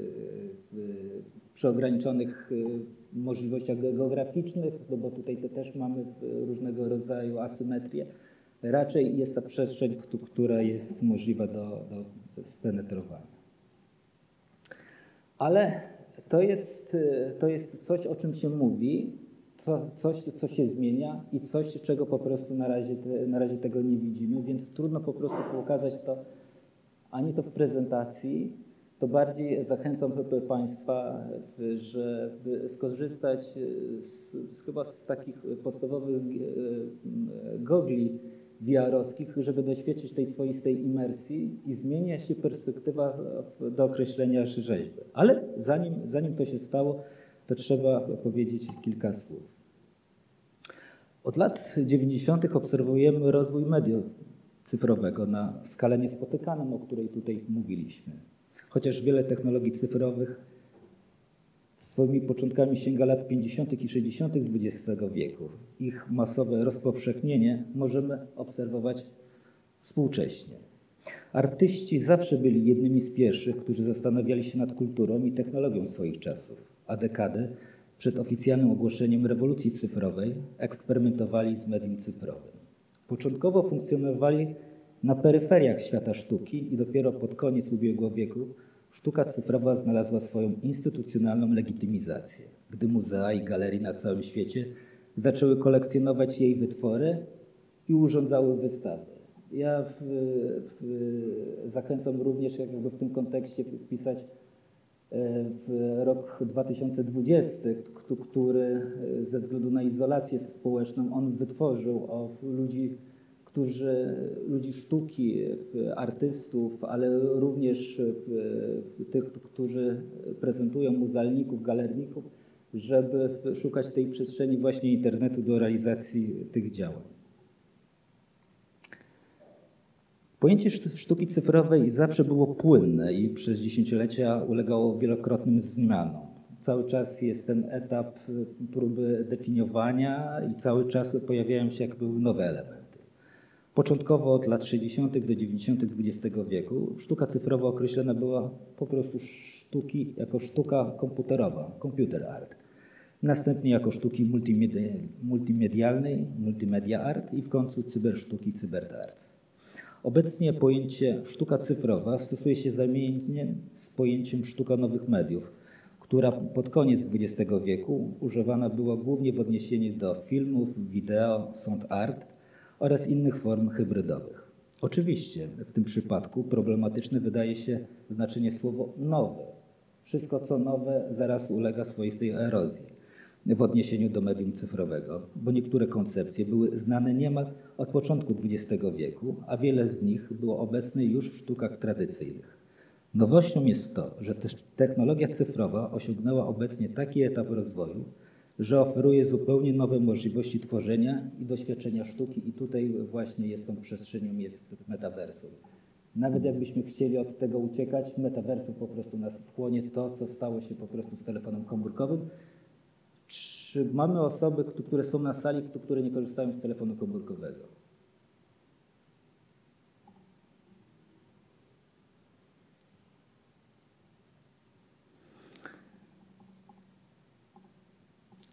w, przy ograniczonych y, możliwościach geograficznych, no bo tutaj te też mamy różnego rodzaju asymetrię, raczej jest ta przestrzeń, któ- która jest możliwa do, do spenetrowania. Ale to jest, to jest coś, o czym się mówi, co, coś, co się zmienia i coś, czego po prostu na razie, na razie tego nie widzimy, więc trudno po prostu pokazać to ani to w prezentacji, to bardziej zachęcam Państwa, żeby skorzystać z chyba z takich podstawowych e, gogli VR-owskich, żeby doświadczyć tej swoistej imersji i zmienia się perspektywa do określenia rzeźby. Ale zanim, zanim to się stało, to trzeba powiedzieć kilka słów. Od lat 90. obserwujemy rozwój mediów cyfrowego na skalę niespotykaną, o której tutaj mówiliśmy. Chociaż wiele technologii cyfrowych swoimi początkami sięga lat 50. i 60. XX wieku. Ich masowe rozpowszechnienie możemy obserwować współcześnie. Artyści zawsze byli jednymi z pierwszych, którzy zastanawiali się nad kulturą i technologią swoich czasów, a dekadę przed oficjalnym ogłoszeniem rewolucji cyfrowej eksperymentowali z medium cyfrowym. Początkowo funkcjonowali na peryferiach świata sztuki i dopiero pod koniec ubiegłego wieku sztuka cyfrowa znalazła swoją instytucjonalną legitymizację, gdy muzea i galerie na całym świecie zaczęły kolekcjonować jej wytwory i urządzały wystawy. Ja w, w, zachęcam również jakby w tym kontekście wpisać e, w rok 2020, który ze względu na izolację społeczną on wytworzył o ludzi którzy, ludzi sztuki, artystów, ale również tych, którzy prezentują muzealników, galerników, żeby szukać tej przestrzeni właśnie internetu do realizacji tych działań. Pojęcie sztuki cyfrowej zawsze było płynne i przez dziesięciolecia ulegało wielokrotnym zmianom. Cały czas jest ten etap próby definiowania i cały czas pojawiają się jakby nowe elementy. Początkowo od lat 60. do 90. XX wieku sztuka cyfrowa określana była po prostu sztuki jako sztuka komputerowa, computer art. Następnie jako sztuki multimedialnej, multimedia art i w końcu cybersztuki, cyberart. Obecnie pojęcie sztuka cyfrowa stosuje się zamiennie z pojęciem sztuka nowych mediów, która pod koniec XX wieku używana była głównie w odniesieniu do filmów, wideo, sound art – oraz innych form hybrydowych. Oczywiście w tym przypadku problematyczne wydaje się znaczenie słowo nowe. Wszystko co nowe zaraz ulega swoistej erozji w odniesieniu do medium cyfrowego, bo niektóre koncepcje były znane niemal od początku XX wieku, a wiele z nich było obecne już w sztukach tradycyjnych. Nowością jest to, że technologia cyfrowa osiągnęła obecnie taki etap rozwoju, że oferuje zupełnie nowe możliwości tworzenia i doświadczenia sztuki i tutaj właśnie jest tą przestrzenią, jest metaversum. Nawet jakbyśmy chcieli od tego uciekać, metaversum po prostu nas wchłonie to, co stało się po prostu z telefonem komórkowym. Czy mamy osoby, które są na sali, które nie korzystają z telefonu komórkowego?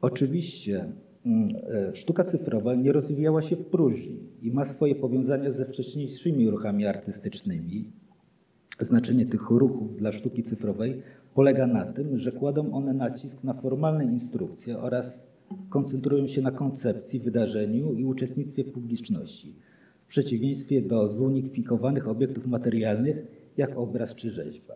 Oczywiście mm, e, sztuka cyfrowa nie rozwijała się w próżni i ma swoje powiązania ze wcześniejszymi ruchami artystycznymi. Znaczenie tych ruchów dla sztuki cyfrowej polega na tym, że kładą one nacisk na formalne instrukcje oraz koncentrują się na koncepcji, wydarzeniu i uczestnictwie publiczności, w przeciwieństwie do zunifikowanych obiektów materialnych, jak obraz czy rzeźba.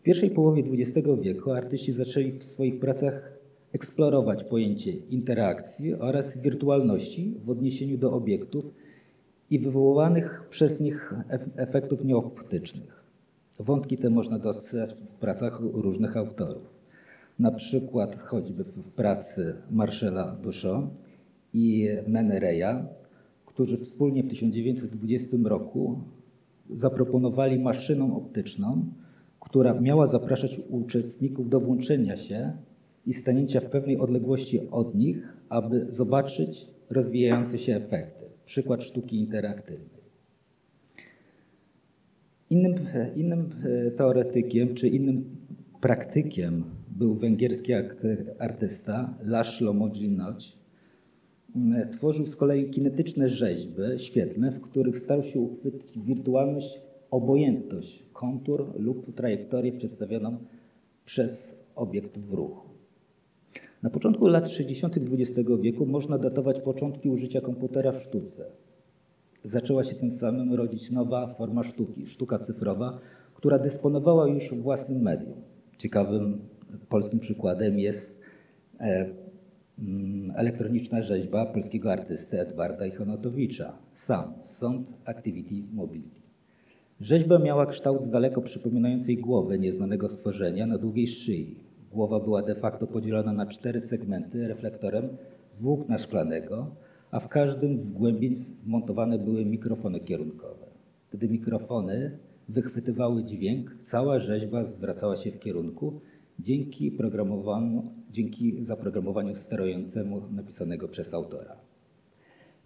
W pierwszej połowie XX wieku artyści zaczęli w swoich pracach eksplorować pojęcie interakcji oraz wirtualności w odniesieniu do obiektów i wywołanych przez nich efektów nieoptycznych. Wątki te można dostrzec w pracach różnych autorów. Na przykład choćby w pracy Marcela Duchamp i Menereya, którzy wspólnie w 1920 roku zaproponowali maszynę optyczną, która miała zapraszać uczestników do włączenia się i stanięcia w pewnej odległości od nich, aby zobaczyć rozwijające się efekty. Przykład sztuki interaktywnej. Innym, innym e, teoretykiem czy innym praktykiem był węgierski artysta Laszlo Mojinoć. Mm, tworzył z kolei kinetyczne rzeźby świetlne, w których starał się uchwycić wirtualność, obojętność, kontur lub trajektorię przedstawioną przez obiekt w ruchu. Na początku lat 60. XX wieku można datować początki użycia komputera w sztuce. Zaczęła się tym samym rodzić nowa forma sztuki, sztuka cyfrowa, która dysponowała już własnym medium. Ciekawym polskim przykładem jest e, mm, elektroniczna rzeźba polskiego artysty Edwarda Ichonotowicza, SAM, Sound Activity Mobility. Rzeźba miała kształt z daleko przypominającej głowę nieznanego stworzenia na długiej szyi. Głowa była de facto podzielona na cztery segmenty reflektorem z włókna szklanego, a w każdym z głębień zmontowane były mikrofony kierunkowe. Gdy mikrofony wychwytywały dźwięk, cała rzeźba zwracała się w kierunku dzięki, dzięki zaprogramowaniu sterującemu napisanego przez autora.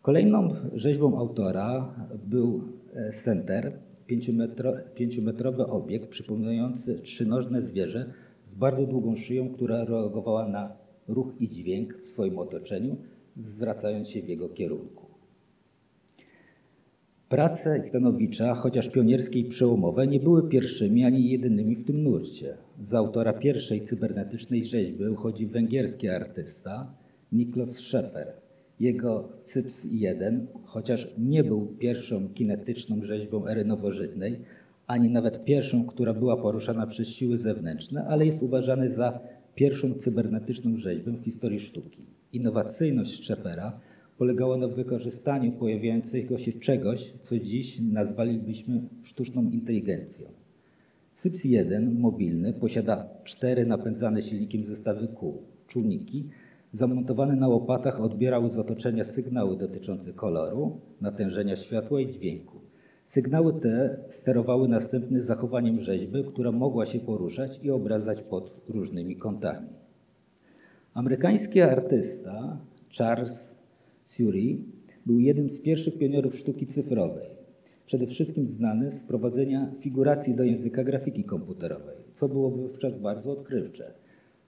Kolejną rzeźbą autora był e, center, pięciometro, pięciometrowy obiekt przypominający trzynożne zwierzę z bardzo długą szyją, która reagowała na ruch i dźwięk w swoim otoczeniu, zwracając się w jego kierunku. Prace Ichtanowicza, chociaż pionierskie i przełomowe, nie były pierwszymi ani jedynymi w tym nurcie. Za autora pierwszej cybernetycznej rzeźby uchodzi węgierski artysta Niklas Schäfer. Jego Cyps 1, chociaż nie był pierwszą kinetyczną rzeźbą ery nowożytnej, ani nawet pierwszą, która była poruszana przez siły zewnętrzne, ale jest uważany za pierwszą cybernetyczną rzeźbę w historii sztuki. Innowacyjność Schäfera polegała na wykorzystaniu pojawiającego się czegoś, co dziś nazwalibyśmy sztuczną inteligencją. CYPS 1 mobilny posiada cztery napędzane silnikiem zestawy kół, czujniki, zamontowane na łopatach odbierały z otoczenia sygnały dotyczące koloru, natężenia światła i dźwięku. Sygnały te sterowały następnie zachowaniem rzeźby, która mogła się poruszać i obracać pod różnymi kątami. Amerykański artysta Charles Surrey był jednym z pierwszych pionierów sztuki cyfrowej. Przede wszystkim znany z wprowadzenia figuracji do języka grafiki komputerowej, co było wówczas bardzo odkrywcze,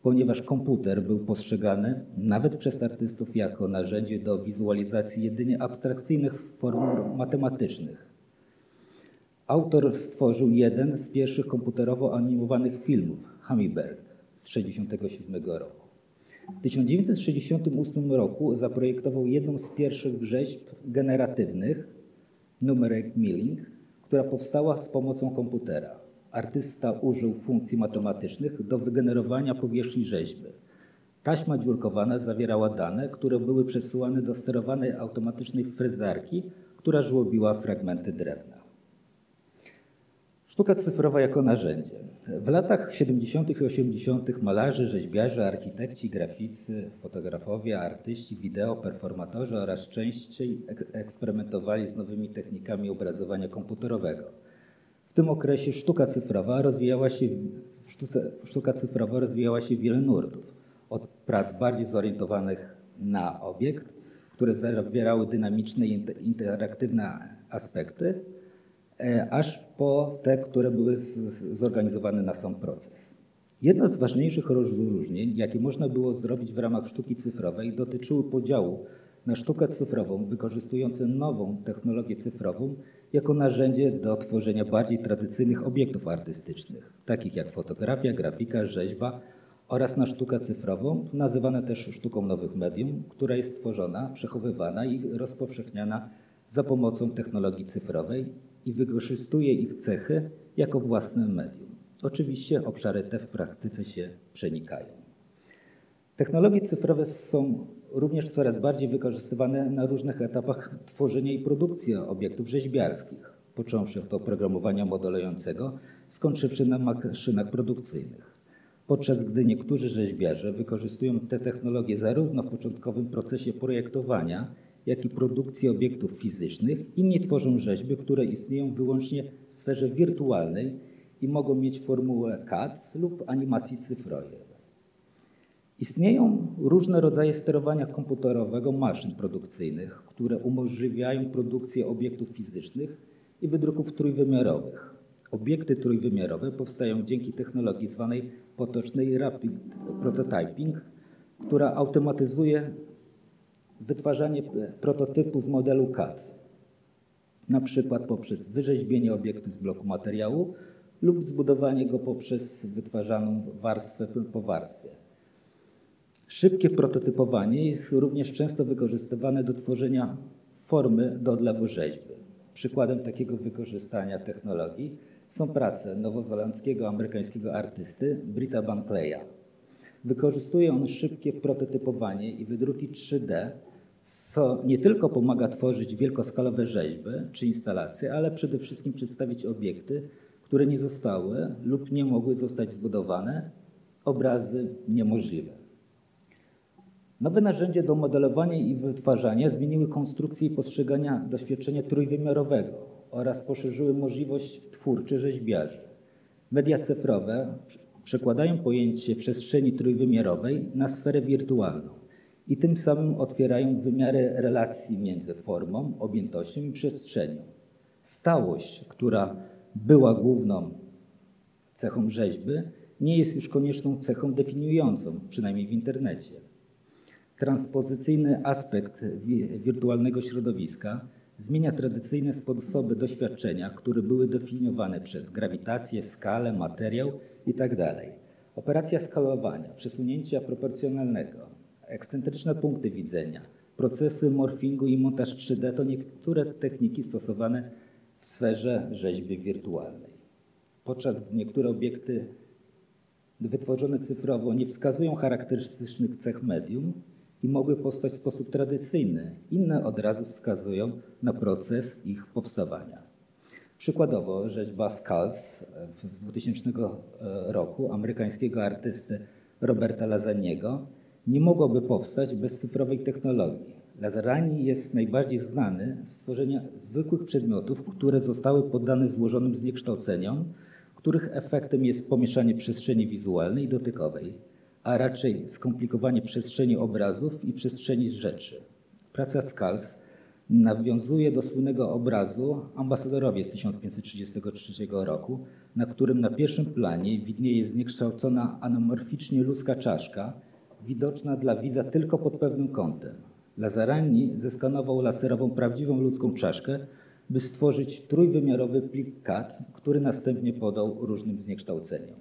ponieważ komputer był postrzegany nawet przez artystów jako narzędzie do wizualizacji jedynie abstrakcyjnych form matematycznych. Autor stworzył jeden z pierwszych komputerowo animowanych filmów, Hummingbird, z 1967 roku. W 1968 roku zaprojektował jedną z pierwszych rzeźb generatywnych, Numeric Milling, która powstała z pomocą komputera. Artysta użył funkcji matematycznych do wygenerowania powierzchni rzeźby. Taśma dziurkowana zawierała dane, które były przesyłane do sterowanej automatycznej fryzarki, która żłobiła fragmenty drewna. Sztuka cyfrowa jako narzędzie. W latach 70. i 80. malarze, rzeźbiarze, architekci, graficy, fotografowie, artyści, wideo, performatorzy oraz częściej eksperymentowali z nowymi technikami obrazowania komputerowego. W tym okresie sztuka cyfrowa rozwijała się, sztuce, sztuka cyfrowa rozwijała się wiele nurtów. Od prac bardziej zorientowanych na obiekt, które zawierały dynamiczne i interaktywne aspekty, aż po te, które były zorganizowane na sam proces. Jedno z ważniejszych rozróżnień, jakie można było zrobić w ramach sztuki cyfrowej, dotyczyły podziału na sztukę cyfrową wykorzystującą nową technologię cyfrową jako narzędzie do tworzenia bardziej tradycyjnych obiektów artystycznych, takich jak fotografia, grafika, rzeźba oraz na sztukę cyfrową, nazywana też sztuką nowych medium, która jest tworzona, przechowywana i rozpowszechniana za pomocą technologii cyfrowej i wykorzystuje ich cechy jako własne medium. Oczywiście obszary te w praktyce się przenikają. Technologie cyfrowe są również coraz bardziej wykorzystywane na różnych etapach tworzenia i produkcji obiektów rzeźbiarskich, począwszy od oprogramowania modelującego, skończywszy na maszynach produkcyjnych. Podczas gdy niektórzy rzeźbiarze wykorzystują te technologie zarówno w początkowym procesie projektowania, jak i produkcji obiektów fizycznych. Inni tworzą rzeźby, które istnieją wyłącznie w sferze wirtualnej i mogą mieć formułę CAD lub animacji cyfrowej. Istnieją różne rodzaje sterowania komputerowego maszyn produkcyjnych, które umożliwiają produkcję obiektów fizycznych i wydruków trójwymiarowych. Obiekty trójwymiarowe powstają dzięki technologii zwanej potocznej rapid prototyping, która automatyzuje wytwarzanie prototypu z modelu CAD, na przykład poprzez wyrzeźbienie obiektu z bloku materiału lub zbudowanie go poprzez wytwarzaną warstwę po warstwie. Szybkie prototypowanie jest również często wykorzystywane do tworzenia formy do odlewu rzeźby. Przykładem takiego wykorzystania technologii są prace nowozelandzkiego amerykańskiego artysty Brita Bankleya. Wykorzystuje on szybkie prototypowanie i wydruki 3D, co nie tylko pomaga tworzyć wielkoskalowe rzeźby czy instalacje, ale przede wszystkim przedstawić obiekty, które nie zostały lub nie mogły zostać zbudowane, obrazy niemożliwe. Nowe narzędzia do modelowania i wytwarzania zmieniły konstrukcję i postrzegania doświadczenia trójwymiarowego oraz poszerzyły możliwość twórcze rzeźbiarzy. Media cyfrowe przekładają pojęcie przestrzeni trójwymiarowej na sferę wirtualną i tym samym otwierają wymiary relacji między formą, objętością i przestrzenią. Stałość, która była główną cechą rzeźby, nie jest już konieczną cechą definiującą, przynajmniej w internecie. Transpozycyjny aspekt wi- wirtualnego środowiska zmienia tradycyjne sposoby doświadczenia, które były definiowane przez grawitację, skalę, materiał itd. Operacja skalowania, przesunięcia proporcjonalnego, ekscentryczne punkty widzenia, procesy morfingu i montaż 3D to niektóre techniki stosowane w sferze rzeźby wirtualnej. Podczas gdy niektóre obiekty wytworzone cyfrowo nie wskazują charakterystycznych cech medium i mogły powstać w sposób tradycyjny. Inne od razu wskazują na proces ich powstawania. Przykładowo rzeźba Skulls z 2000 roku amerykańskiego artysty Roberta Lazaniego nie mogłaby powstać bez cyfrowej technologii. Lazarani jest najbardziej znany z tworzenia zwykłych przedmiotów, które zostały poddane złożonym zniekształceniom, których efektem jest pomieszanie przestrzeni wizualnej i dotykowej, a raczej skomplikowanie przestrzeni obrazów i przestrzeni rzeczy. Praca Skulls nawiązuje do słynnego obrazu Ambasadorowie z 1533 roku, na którym na pierwszym planie widnieje zniekształcona anamorficznie ludzka czaszka, widoczna dla widza tylko pod pewnym kątem. Lazarani zeskanował laserową prawdziwą ludzką czaszkę, by stworzyć trójwymiarowy plik CAD, który następnie podał różnym zniekształceniom.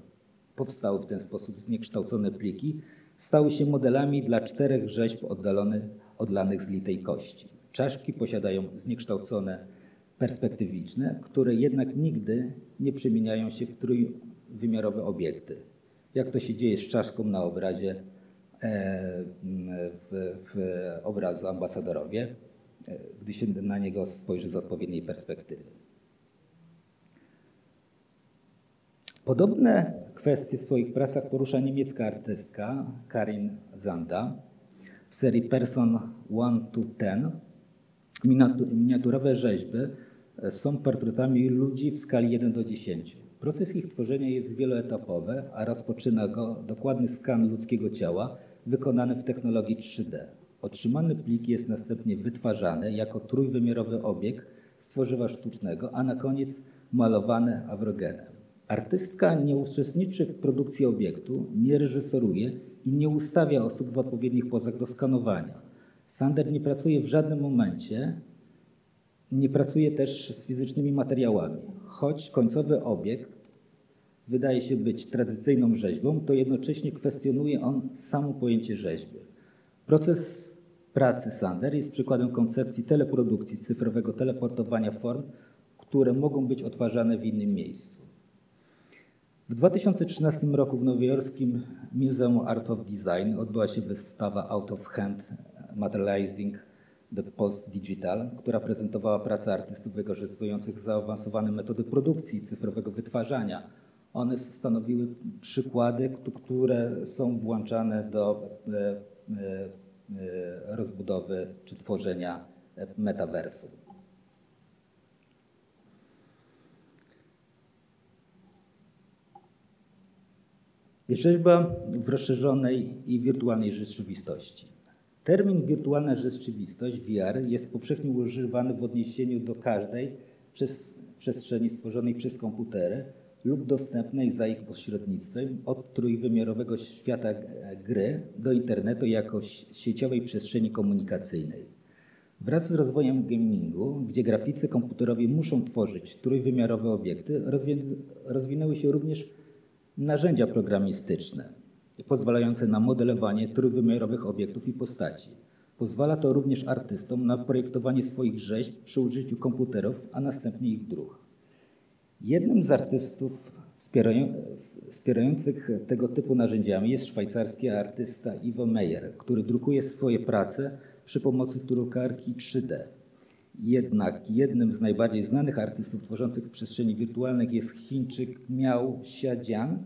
Powstały w ten sposób zniekształcone pliki, stały się modelami dla czterech rzeźb oddalonych, odlanych z litej kości. Czaszki posiadają zniekształcone perspektywiczne, które jednak nigdy nie przemieniają się w trójwymiarowe obiekty, jak to się dzieje z czaszką na obrazie e, w, w obrazu ambasadorowie, e, gdy się na niego spojrzy z odpowiedniej perspektywy. Podobne kwestie w swoich pracach porusza niemiecka artystka Karin Zanda w serii Person 1 to 10. Miniatu- Miniaturowe rzeźby e, są portretami ludzi w skali 1 do 10. Proces ich tworzenia jest wieloetapowy, a rozpoczyna go dokładny skan ludzkiego ciała wykonany w technologii 3D. Otrzymany plik jest następnie wytwarzany jako trójwymiarowy obiekt z tworzywa sztucznego, a na koniec malowany awrogenem. Artystka nie uczestniczy w produkcji obiektu, nie reżyseruje i nie ustawia osób w odpowiednich pozach do skanowania. Sander nie pracuje w żadnym momencie, nie pracuje też z fizycznymi materiałami. Choć końcowy obiekt wydaje się być tradycyjną rzeźbą, to jednocześnie kwestionuje on samo pojęcie rzeźby. Proces pracy Sander jest przykładem koncepcji teleprodukcji, cyfrowego teleportowania form, które mogą być odtwarzane w innym miejscu. W 2013 roku w nowojorskim Museum Art of Design odbyła się wystawa Out of Hand Materializing the Post Digital, która prezentowała pracę artystów wykorzystujących zaawansowane metody produkcji i cyfrowego wytwarzania. One stanowiły przykłady, które są włączane do e, e, rozbudowy czy tworzenia metaversu. Rzeźba w rozszerzonej i wirtualnej rzeczywistości. Termin wirtualna rzeczywistość VR jest powszechnie używany w odniesieniu do każdej przez, przestrzeni stworzonej przez komputery lub dostępnej za ich pośrednictwem od trójwymiarowego świata gry do internetu jako si- sieciowej przestrzeni komunikacyjnej. Wraz z rozwojem gamingu, gdzie graficy komputerowi muszą tworzyć trójwymiarowe obiekty, rozwinęły się również narzędzia programistyczne pozwalające na modelowanie trójwymiarowych obiektów i postaci. Pozwala to również artystom na projektowanie swoich rzeźb przy użyciu komputerów, a następnie ich druk. Jednym z artystów wspierają, wspierających tego typu narzędziami jest szwajcarski artysta Ivo Meyer, który drukuje swoje prace przy pomocy drukarki 3D. Jednak jednym z najbardziej znanych artystów tworzących w przestrzeni wirtualnej jest Chińczyk Miao Xiajian.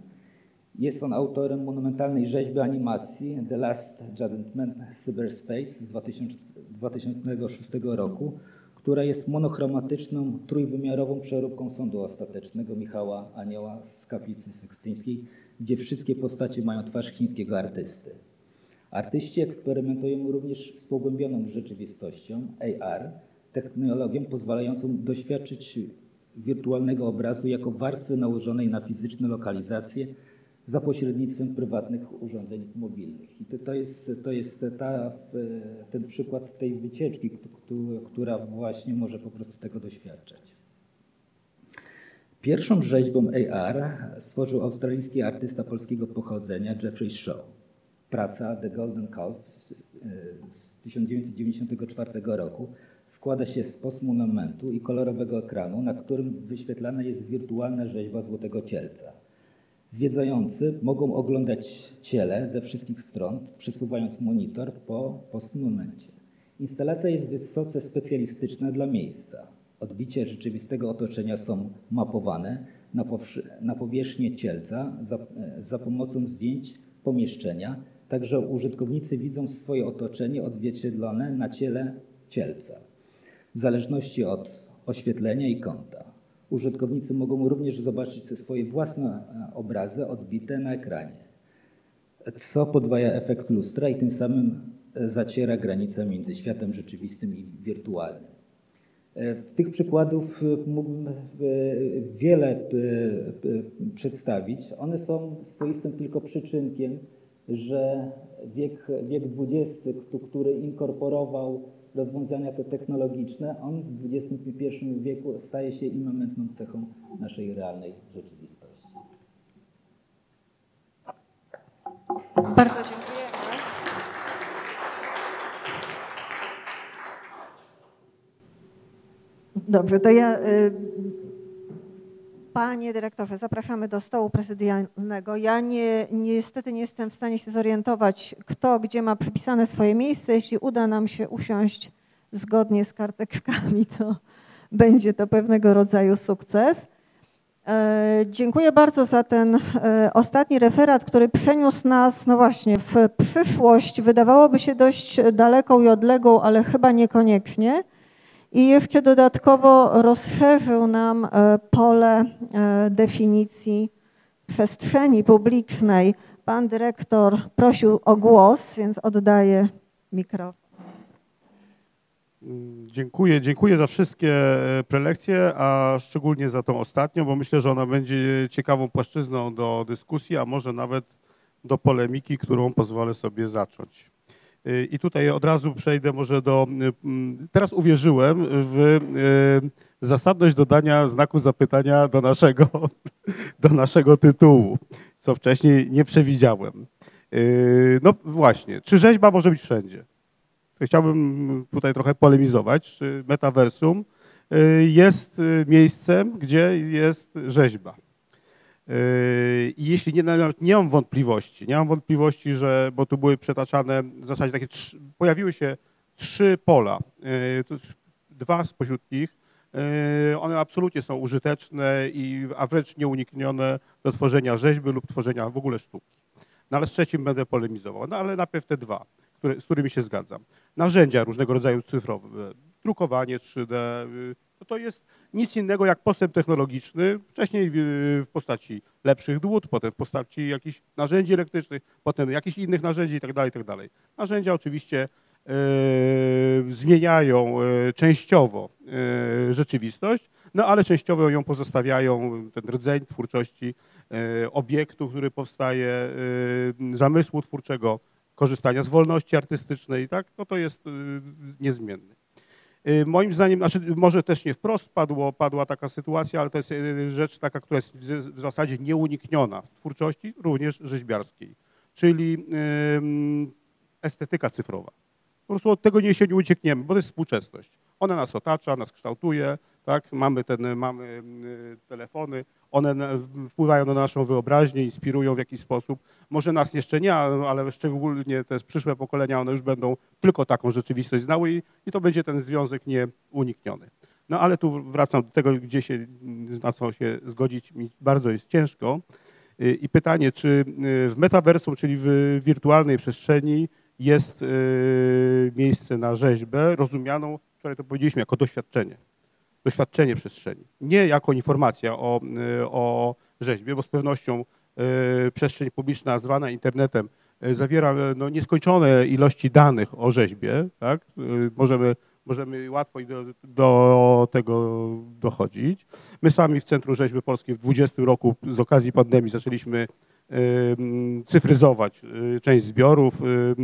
Jest on autorem monumentalnej rzeźby animacji The Last Judgment Cyberspace z 2000, 2006 roku, która jest monochromatyczną, trójwymiarową przeróbką sądu ostatecznego Michała Anioła z kaplicy sekstyńskiej, gdzie wszystkie postacie mają twarz chińskiego artysty. Artyści eksperymentują również z pogłębioną rzeczywistością AR, technologią pozwalającą doświadczyć wirtualnego obrazu jako warstwy nałożonej na fizyczne lokalizacje za pośrednictwem prywatnych urządzeń mobilnych. I to, to jest, to jest ta, e, ten przykład tej wycieczki, któ- która właśnie może po prostu tego doświadczać. Pierwszą rzeźbą AR stworzył australijski artysta polskiego pochodzenia Jeffrey Shaw. Praca The Golden Calf z, e, z 1994 roku składa się z postmonumentu i kolorowego ekranu, na którym wyświetlana jest wirtualna rzeźba Złotego Cielca. Zwiedzający mogą oglądać ciele ze wszystkich stron, przesuwając monitor po postmonumencie. Instalacja jest wysoce specjalistyczna dla miejsca. Odbicia rzeczywistego otoczenia są mapowane na, na powierzchnię cielca za, za pomocą zdjęć pomieszczenia, także użytkownicy widzą swoje otoczenie odzwierciedlone na ciele cielca, w zależności od oświetlenia i kąta. Użytkownicy mogą również zobaczyć swoje własne e, obrazy odbite na ekranie, co podwaja efekt lustra i tym samym e, zaciera granicę między światem rzeczywistym i wirtualnym. E, Tych przykładów mógłbym wiele przedstawić. One są swoistym tylko przyczynkiem, że wiek, wiek XX, który inkorporował rozwiązania te technologiczne, on w XXI wieku staje się immamentną cechą naszej realnej rzeczywistości. Bardzo dziękujemy. Dobrze, to ja. y, Panie dyrektorze, zapraszamy do stołu prezydialnego. Ja nie, niestety nie jestem w stanie się zorientować, kto gdzie ma przypisane swoje miejsce. Jeśli uda nam się usiąść zgodnie z karteczkami, to będzie to pewnego rodzaju sukces. E, Dziękuję bardzo za ten e, ostatni referat, który przeniósł nas, no właśnie, w przyszłość, wydawałoby się dość daleką i odległą, ale chyba niekoniecznie. I jeszcze dodatkowo rozszerzył nam e, pole e, definicji przestrzeni publicznej. Pan dyrektor prosił o głos, więc oddaję mikrofon. Mm, Dziękuję, dziękuję za wszystkie e, prelekcje, a szczególnie za tą ostatnią, bo myślę, że ona będzie ciekawą płaszczyzną do dyskusji, a może nawet do polemiki, którą pozwolę sobie zacząć. Y, I tutaj od razu przejdę może do. y, mm, Teraz uwierzyłem w y, zasadność dodania znaku zapytania do naszego, do naszego tytułu, co wcześniej nie przewidziałem. No właśnie, czy rzeźba może być wszędzie? Chciałbym tutaj trochę polemizować, czy metaversum jest miejscem, gdzie jest rzeźba. Y, I jeśli nie, nie mam wątpliwości, nie mam wątpliwości, że, bo tu były przetaczane w zasadzie takie, trzy, pojawiły się trzy pola, y, to dwa spośród nich, y, one absolutnie są użyteczne, i, a wręcz nieuniknione do tworzenia rzeźby lub tworzenia w ogóle sztuki. No ale z trzecim będę polemizował, no ale najpierw te dwa, które, z którymi się zgadzam. Narzędzia różnego rodzaju cyfrowe, drukowanie 3D, y, no to jest nic innego jak postęp technologiczny, wcześniej w, w postaci lepszych dłut, potem w postaci jakichś narzędzi elektrycznych, potem jakichś innych narzędzi itd. itd. Narzędzia oczywiście e, zmieniają e, częściowo rzeczywistość, no ale częściowo ją pozostawiają, ten rdzeń twórczości obiektu, który powstaje, zamysłu twórczego, korzystania z wolności artystycznej, tak? No to jest niezmienny. Y, Moim zdaniem, znaczy może też nie wprost padło, padła taka sytuacja, ale to jest y, rzecz taka, która jest w zasadzie nieunikniona w twórczości, również rzeźbiarskiej, czyli estetyka cyfrowa. Po prostu od tego nie się nie uciekniemy, bo to jest współczesność. Ona nas otacza, nas kształtuje, tak? Mamy, ten, mamy y, telefony, one wpływają na naszą wyobraźnię, inspirują w jakiś sposób. Może nas jeszcze nie, ale szczególnie te przyszłe pokolenia, one już będą tylko taką rzeczywistość znały i, i to będzie ten związek nieunikniony. No ale tu wracam do tego, gdzie się, na co się zgodzić mi bardzo jest ciężko. Y, I pytanie, czy y, w metaversum, czyli w wirtualnej przestrzeni jest miejsce na rzeźbę rozumianą, wczoraj to powiedzieliśmy, jako doświadczenie. Doświadczenie przestrzeni. Nie jako informacja o, y, o rzeźbie, bo z pewnością y, przestrzeń publiczna zwana internetem y, zawiera no, nieskończone ilości danych o rzeźbie. Tak? Możemy, możemy łatwo do, do tego dochodzić. My sami w Centrum Rzeźby Polskiej w 2020 roku z okazji pandemii zaczęliśmy cyfryzować y, część zbiorów,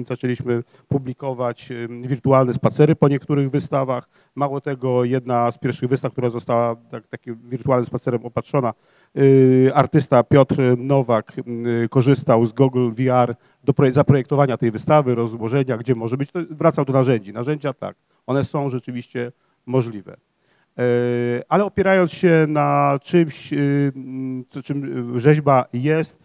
zaczęliśmy publikować wirtualne spacery po niektórych wystawach. Mało tego, jedna z pierwszych wystaw, która została tak, takim wirtualnym spacerem opatrzona, y, artysta Piotr Nowak korzystał z Google VR do proje- zaprojektowania tej wystawy, rozłożenia, gdzie może być. Wracał do narzędzi. Narzędzia tak, one są rzeczywiście możliwe. E, ale opierając się na czymś, y, czym rzeźba jest,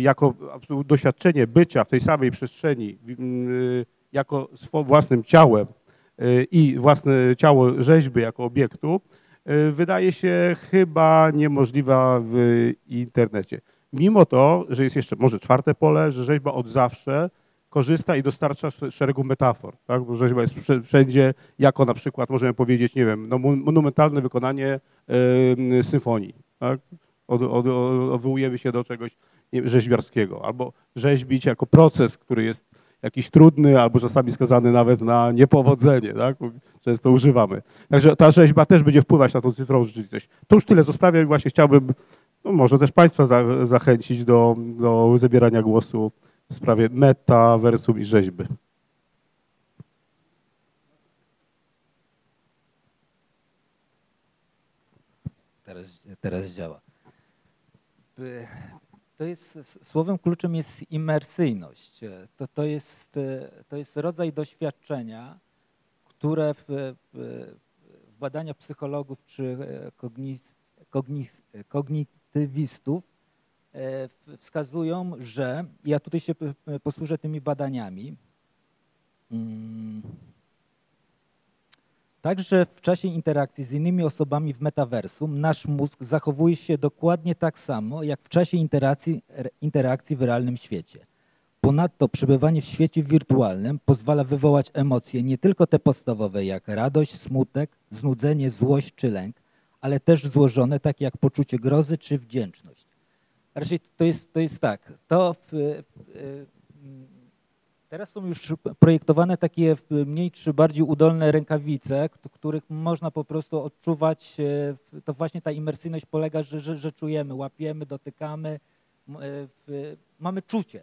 jako absolut- doświadczenie bycia w tej samej przestrzeni, y, jako swo- własnym ciałem y, i własne ciało rzeźby jako obiektu, y, wydaje się chyba niemożliwa w internecie. Mimo to, że jest jeszcze może czwarte pole, że rzeźba od zawsze korzysta i dostarcza sz- szeregu metafor, tak? bo rzeźba jest wszędzie, jako na przykład możemy powiedzieć, nie wiem, no, mon- monumentalne wykonanie symfonii. Tak? Od, od, od, odwołujemy się do czegoś rzeźbiarskiego, albo rzeźbić jako proces, który jest jakiś trudny, albo czasami skazany nawet na niepowodzenie, tak? często używamy. Także ta rzeźba też będzie wpływać na tą cyfrową rzeczywistość. To już tyle zostawiam i właśnie chciałbym no może też Państwa za, zachęcić do, do zabierania głosu w sprawie metaversum i rzeźby. Teraz, teraz działa. Y, To jest, słowem kluczem jest imersyjność. E, To, to, jest, e, to jest rodzaj doświadczenia, które w, w, badaniach psychologów czy e, kognis, kognitywistów e, wskazują, że ja tutaj się posłużę tymi badaniami. Mm. Także w czasie interakcji z innymi osobami w metaversum nasz mózg zachowuje się dokładnie tak samo, jak w czasie interakcji, interakcji w realnym świecie. Ponadto przebywanie w świecie wirtualnym pozwala wywołać emocje nie tylko te podstawowe jak radość, smutek, znudzenie, złość czy lęk, ale też złożone takie jak poczucie grozy czy wdzięczność. Raczej to jest, to jest tak, to w, w, w, Teraz są już projektowane takie mniej czy bardziej udolne rękawice, których można po prostu odczuwać. e, To właśnie ta imersyjność polega, że, że, że czujemy, łapiemy, dotykamy, e, mamy czucie.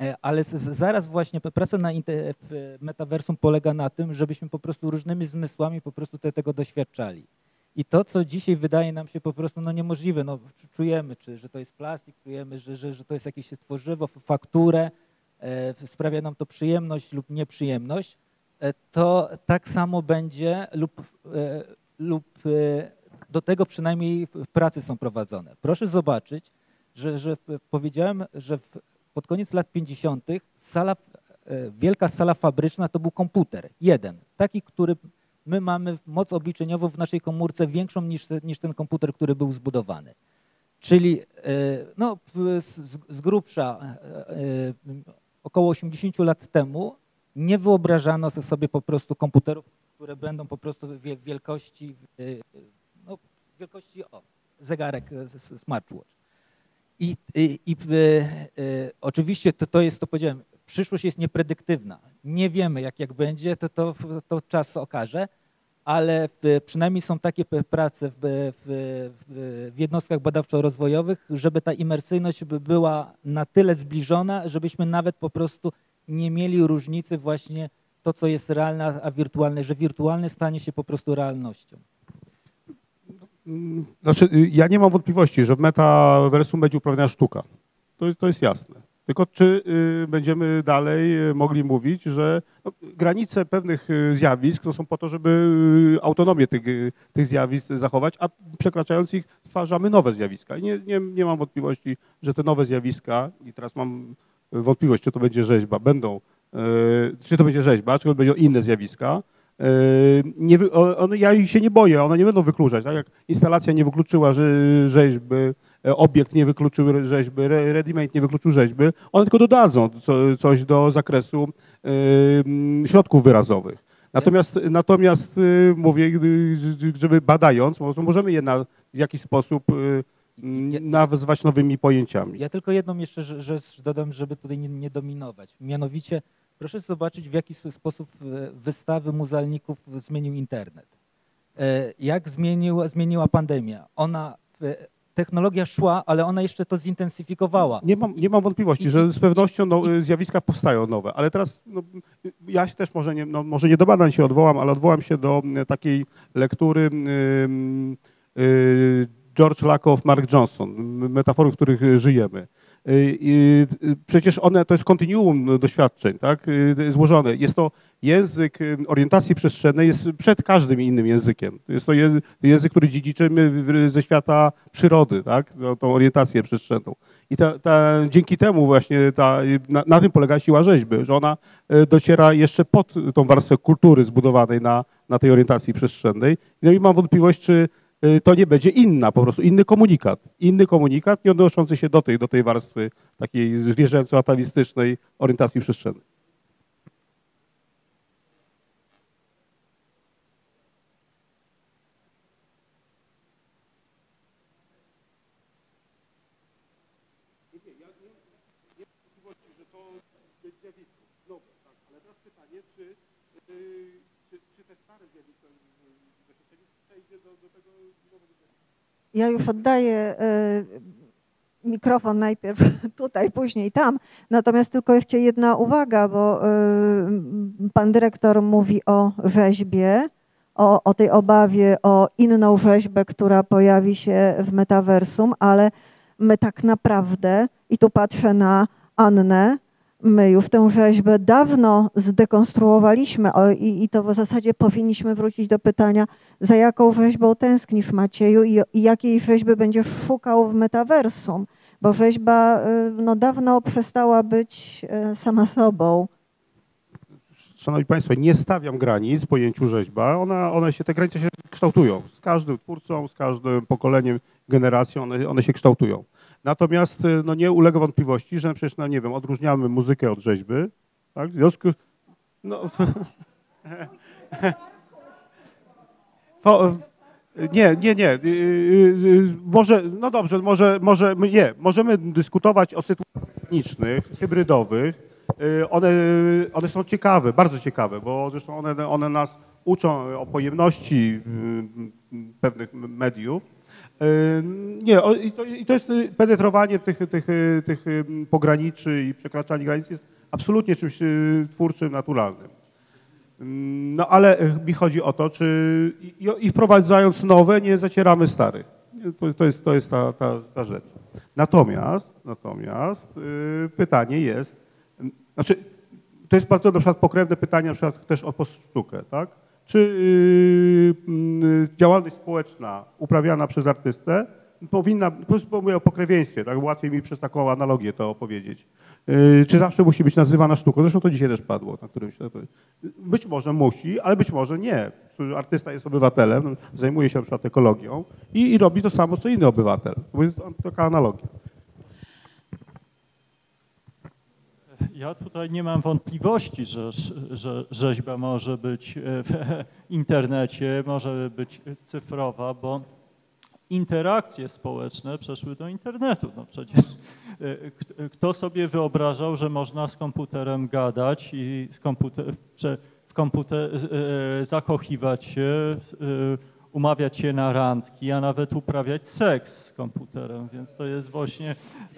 E, Ale zaraz właśnie praca na metaversum polega na tym, żebyśmy po prostu różnymi zmysłami po prostu te, tego doświadczali. I to, co dzisiaj wydaje nam się po prostu no, niemożliwe, no, czu- czujemy, czy, że to jest plastik, czujemy, że, że, że to jest jakieś tworzywo, fakturę, e, sprawia nam to przyjemność lub nieprzyjemność, e, to tak samo będzie lub, e, lub e, do tego przynajmniej prace są prowadzone. Proszę zobaczyć, że, że powiedziałem, że pod koniec lat 50. sala, e, wielka sala fabryczna to był komputer, jeden, taki, który my mamy moc obliczeniową w naszej komórce większą niż, niż ten komputer, który był zbudowany. Czyli e, no, z, z- grubsza e, e, około 80 lat temu nie wyobrażano sobie po prostu komputerów, które będą po prostu wie- wielkości, e, no, wielkości o, zegarek, s- smartwatch. I, i, i e, oczywiście to, to jest, to powiedziałem, przyszłość jest niepredyktywna. Nie wiemy, jak, jak będzie, to, to, to czas okaże, ale w, przynajmniej są takie prace w, w, w, jednostkach badawczo-rozwojowych, żeby ta imersyjność by była na tyle zbliżona, żebyśmy nawet po prostu nie mieli różnicy właśnie to, co jest realne, a wirtualne, że wirtualne stanie się po prostu realnością. Znaczy, ja nie mam wątpliwości, że w metaversum będzie uprawiana sztuka. To, to jest jasne. Tylko czy y, będziemy dalej y, mogli mówić, że no, granice pewnych y, zjawisk to są po to, żeby autonomię tych, tych zjawisk zachować, a przekraczając ich stwarzamy nowe zjawiska. I nie, nie, nie mam wątpliwości, że te nowe zjawiska, i teraz mam wątpliwość, czy to będzie rzeźba, będą, czy to będzie rzeźba, czy to będą inne zjawiska, nie, ja się nie boję, one nie będą wykluczać. Tak jak instalacja nie wykluczyła rzeźby, obiekt nie wykluczył rzeźby, re- ready-made nie wykluczył rzeźby, one tylko dodadzą co, coś do zakresu y, środków wyrazowych. Natomiast, natomiast y, mówię, żeby badając, może- możemy je na, w jakiś sposób y, nazwać nowymi pojęciami. Ja tylko jedną jeszcze rze- rzecz dodam, żeby tutaj nie, nie dominować. Mianowicie proszę zobaczyć, w jaki sp- sposób e, wystawy muzealników zmienił internet. E, Jak zmieniła, zmieniła pandemia. Ona, e, technologia szła, ale ona jeszcze to zintensyfikowała. Nie mam, nie mam wątpliwości, I- że i- z pewnością no, y, zjawiska powstają nowe, ale teraz no, ja się też może nie, no, może nie do badań się odwołam, ale odwołam się do y, takiej lektury y, y, George Lakoff, Mark Johnson, metafory, w których y, żyjemy. Y, y, Przecież one to jest kontinuum doświadczeń, tak? y, Złożone. Jest to język orientacji przestrzennej, jest przed każdym innym językiem. Jest to język, który dziedziczymy ze świata przyrody, tak? No, Tą orientację przestrzenną. I ta, ta, dzięki temu właśnie ta, na, na tym polega siła rzeźby, że ona dociera jeszcze pod tą warstwę kultury zbudowanej na, na tej orientacji przestrzennej. No i mam wątpliwość, czy to nie będzie inna, po prostu inny komunikat. Inny komunikat nie odnoszący się do tej, do tej warstwy takiej zwierzęco-atawistycznej orientacji przestrzennej. Ja już oddaję e, mikrofon najpierw tutaj, później tam. Natomiast tylko jeszcze jedna uwaga, bo e, pan dyrektor mówi o rzeźbie, o, o tej obawie o inną rzeźbę, która pojawi się w metaversum, ale my tak naprawdę, i tu patrzę na Annę, my już tę rzeźbę dawno zdekonstruowaliśmy i, i to w zasadzie powinniśmy wrócić do pytania, za jaką rzeźbą tęsknisz Macieju i, i jakiej rzeźby będziesz szukał w metaversum, bo rzeźba y, no, dawno przestała być y, sama sobą. Szanowni Państwo, nie stawiam granic pojęciu rzeźba. Ona, się, te granice się kształtują. Z każdym twórcą, z każdym pokoleniem, generacją one, one się kształtują. Natomiast y, no, nie ulega wątpliwości, że przecież, no nie wiem, odróżniamy muzykę od rzeźby. Tak? W związku... No, nie, nie, nie. y, y, Może, no dobrze, może, może nie. Możemy dyskutować o sytuacjach granicznych, hybrydowych. One, one są ciekawe, bardzo ciekawe, bo zresztą one, one nas uczą o pojemności pewnych mediów. Y, Nie, i to, i to jest y, penetrowanie tych, tych, y, tych y, pograniczy i przekraczanie granic jest absolutnie czymś twórczym, naturalnym. Mm, No ale mi chodzi o to, czy i, i wprowadzając nowe, nie zacieramy starych. To, to jest, to jest ta, ta, ta rzecz. Natomiast, natomiast pytanie jest, znaczy to jest bardzo na przykład pokrewne pytanie na przykład też o postsztukę, tak? Czy y, mm, działalność społeczna uprawiana przez artystę powinna, po prostu mówię o pokrewieństwie, tak? Łatwiej mi przez taką analogię to opowiedzieć. Y, Czy zawsze musi być nazywana sztuką? Zresztą to dzisiaj też padło na którymś. Być może musi, ale być może nie. Artysta jest obywatelem, zajmuje się na przykład ekologią i, i robi to samo, co inny obywatel. To jest taka analogia. Ja tutaj nie mam wątpliwości, że, że rzeźba może być w internecie, może być cyfrowa, bo interakcje społeczne przeszły do internetu. No przecież e, kto sobie wyobrażał, że można z komputerem gadać i z komputer, w komputer, e, zakochiwać się, e, umawiać się na randki, a nawet uprawiać seks z komputerem, więc to jest właśnie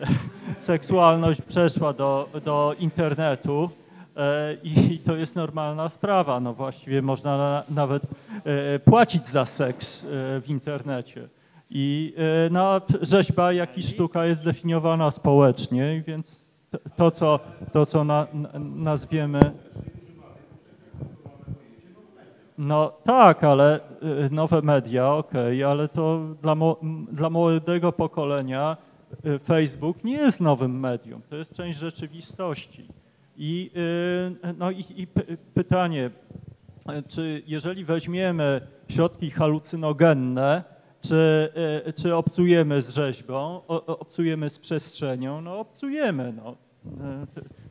seksualność przeszła do, do internetu e, i to jest normalna sprawa. No właściwie można na, nawet e, płacić za seks e, w internecie. I no, rzeźba, jak i sztuka jest definiowana społecznie, więc to- co, to, co na, nazwiemy. No tak, ale y, nowe media, okej, ale to dla, dla młodego pokolenia y, Facebook nie jest nowym medium, to jest część rzeczywistości. I, y, no i, i py- pytanie, czy jeżeli weźmiemy środki halucynogenne, czy, czy obcujemy z rzeźbą, obcujemy z przestrzenią? No obcujemy, no.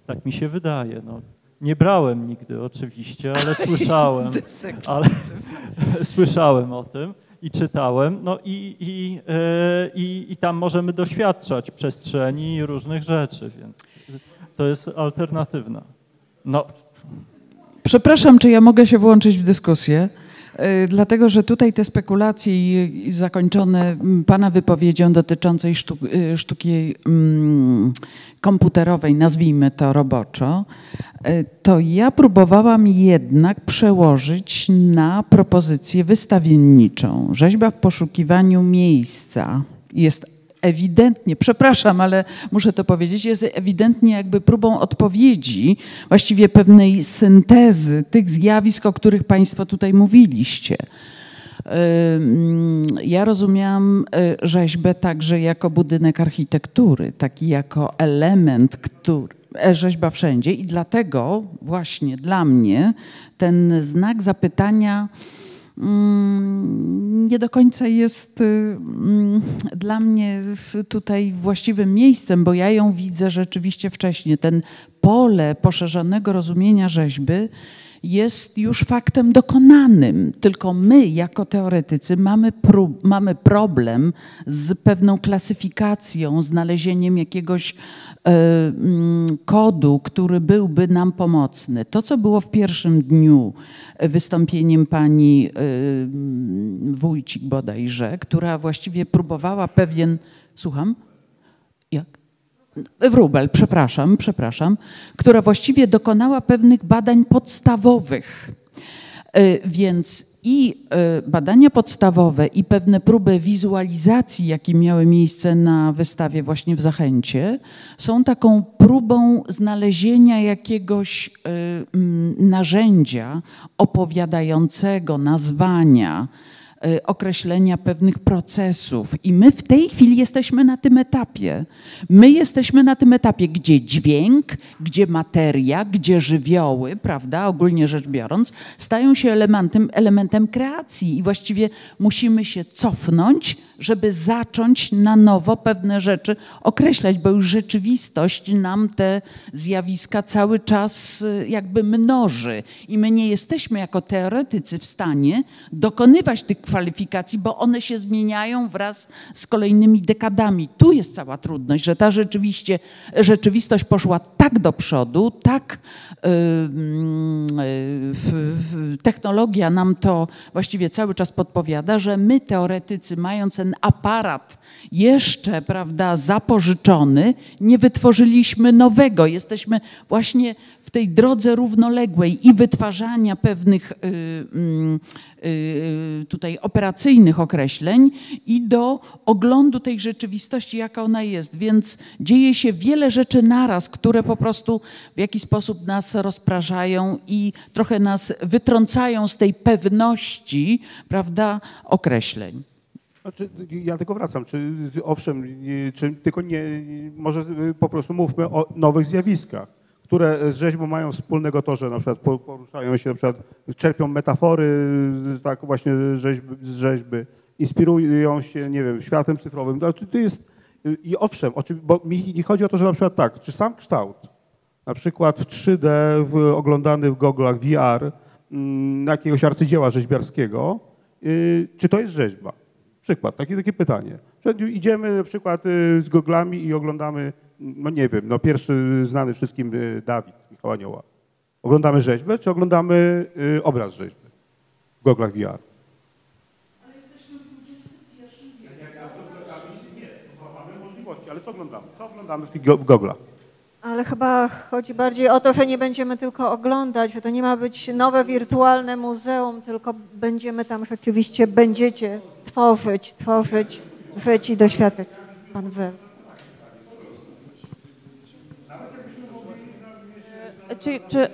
Tak mi się wydaje, no. Nie brałem nigdy oczywiście, ale słyszałem, ale słyszałem o tym i czytałem, no i, i, e, i, i tam możemy doświadczać przestrzeni i różnych rzeczy, więc to jest alternatywna. No, Przepraszam, czy ja mogę się włączyć w dyskusję? Y, Dlatego, że tutaj te spekulacje zakończone Pana wypowiedzią dotyczącej y, sztuki mm, komputerowej, nazwijmy to roboczo, y, to ja próbowałam jednak przełożyć na propozycję wystawienniczą. Rzeźba w poszukiwaniu miejsca jest ewidentnie, przepraszam, ale muszę to powiedzieć, jest ewidentnie jakby próbą odpowiedzi, właściwie pewnej syntezy tych zjawisk, o których Państwo tutaj mówiliście. Ja rozumiałam y, rzeźbę także jako budynek architektury, taki jako element, który e, rzeźba wszędzie i dlatego właśnie dla mnie ten znak zapytania nie do końca jest y, mm, dla mnie tutaj właściwym miejscem, bo ja ją widzę rzeczywiście wcześniej. Ten pole poszerzonego rozumienia rzeźby jest już faktem dokonanym. Tylko my, jako teoretycy, mamy, mamy problem z pewną klasyfikacją, znalezieniem jakiegoś e, mm, kodu, który byłby nam pomocny. To, co było w pierwszym dniu e, wystąpieniem pani mm, Wójcik bodajże, która właściwie próbowała pewien, słucham? Jak? Wróbel, przepraszam, przepraszam, która właściwie dokonała pewnych badań podstawowych. Y, Więc i y, badania podstawowe, i pewne próby wizualizacji, jakie miały miejsce na wystawie właśnie w Zachęcie, są taką próbą znalezienia jakiegoś mm, narzędzia opowiadającego, nazwania, określenia pewnych procesów. I my w tej chwili jesteśmy na tym etapie. My jesteśmy na tym etapie, gdzie dźwięk, gdzie materia, gdzie żywioły, prawda, ogólnie rzecz biorąc, stają się elementem, elementem kreacji i właściwie musimy się cofnąć, żeby zacząć na nowo pewne rzeczy określać, bo już rzeczywistość nam te zjawiska cały czas y, jakby mnoży i my nie jesteśmy jako teoretycy w stanie dokonywać tych kwalifikacji, bo one się zmieniają wraz z kolejnymi dekadami. Tu jest cała trudność, że ta rzeczywiście, rzeczywistość poszła tak do przodu, tak y, mm, y, w- w- technologia nam to właściwie cały czas podpowiada, że my teoretycy, mając aparat jeszcze, prawda, zapożyczony, nie wytworzyliśmy nowego. Jesteśmy właśnie w tej drodze równoległej i wytwarzania pewnych y, mm, y, tutaj operacyjnych określeń i do oglądu tej rzeczywistości, jaka ona jest. Więc dzieje się wiele rzeczy naraz, które po prostu w jakiś sposób nas rozprażają i trochę nas wytrącają z tej pewności, prawda, określeń. Znaczy, ja tylko wracam, czy owszem, nie- czy tylko nie, może y, po prostu mówmy o nowych zjawiskach, które z rzeźbą mają wspólnego to, że na przykład po- poruszają się, na przykład czerpią metafory tak właśnie z rzeźby, z rzeźby inspirują się, nie wiem, światem cyfrowym. Znaczy, to jest, y, I owszem, bo mi nie chodzi o to, że na przykład tak, czy sam kształt, na przykład w 3D w, oglądany w goglach VR mm, jakiegoś arcydzieła rzeźbiarskiego, y, czy to jest rzeźba? Przykład, takie, takie pytanie. Idziemy na przykład y, z goglami i oglądamy, no nie wiem, no pierwszy znany wszystkim y, Dawid, Michał Anioła. Oglądamy rzeźbę, czy oglądamy y, obraz rzeźby w goglach VR? Ale co oglądamy? Co oglądamy w w goglach? Ale chyba chodzi bardziej o to, że nie będziemy tylko oglądać, że to nie ma być nowe wirtualne muzeum, tylko będziemy tam rzeczywiście, będziecie tworzyć, tworzyć, żyć i doświadczać. Pan Wer. E, Czy, czy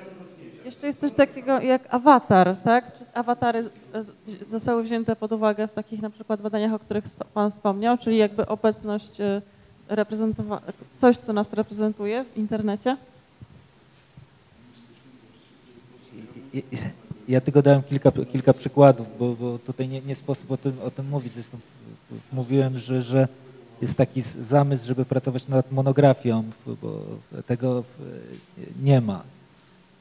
jeszcze jest coś takiego jak awatar, tak? Czy awatary zostały wzięte pod uwagę w takich na przykład badaniach, o których Pan wspomniał, czyli jakby obecność e, coś, co nas reprezentuje w internecie? Ja tylko dałem kilka, kilka przykładów, bo, bo tutaj nie, nie sposób o tym, o tym mówić. Zresztą mówiłem, że, że jest taki zamysł, żeby pracować nad monografią, bo tego nie ma.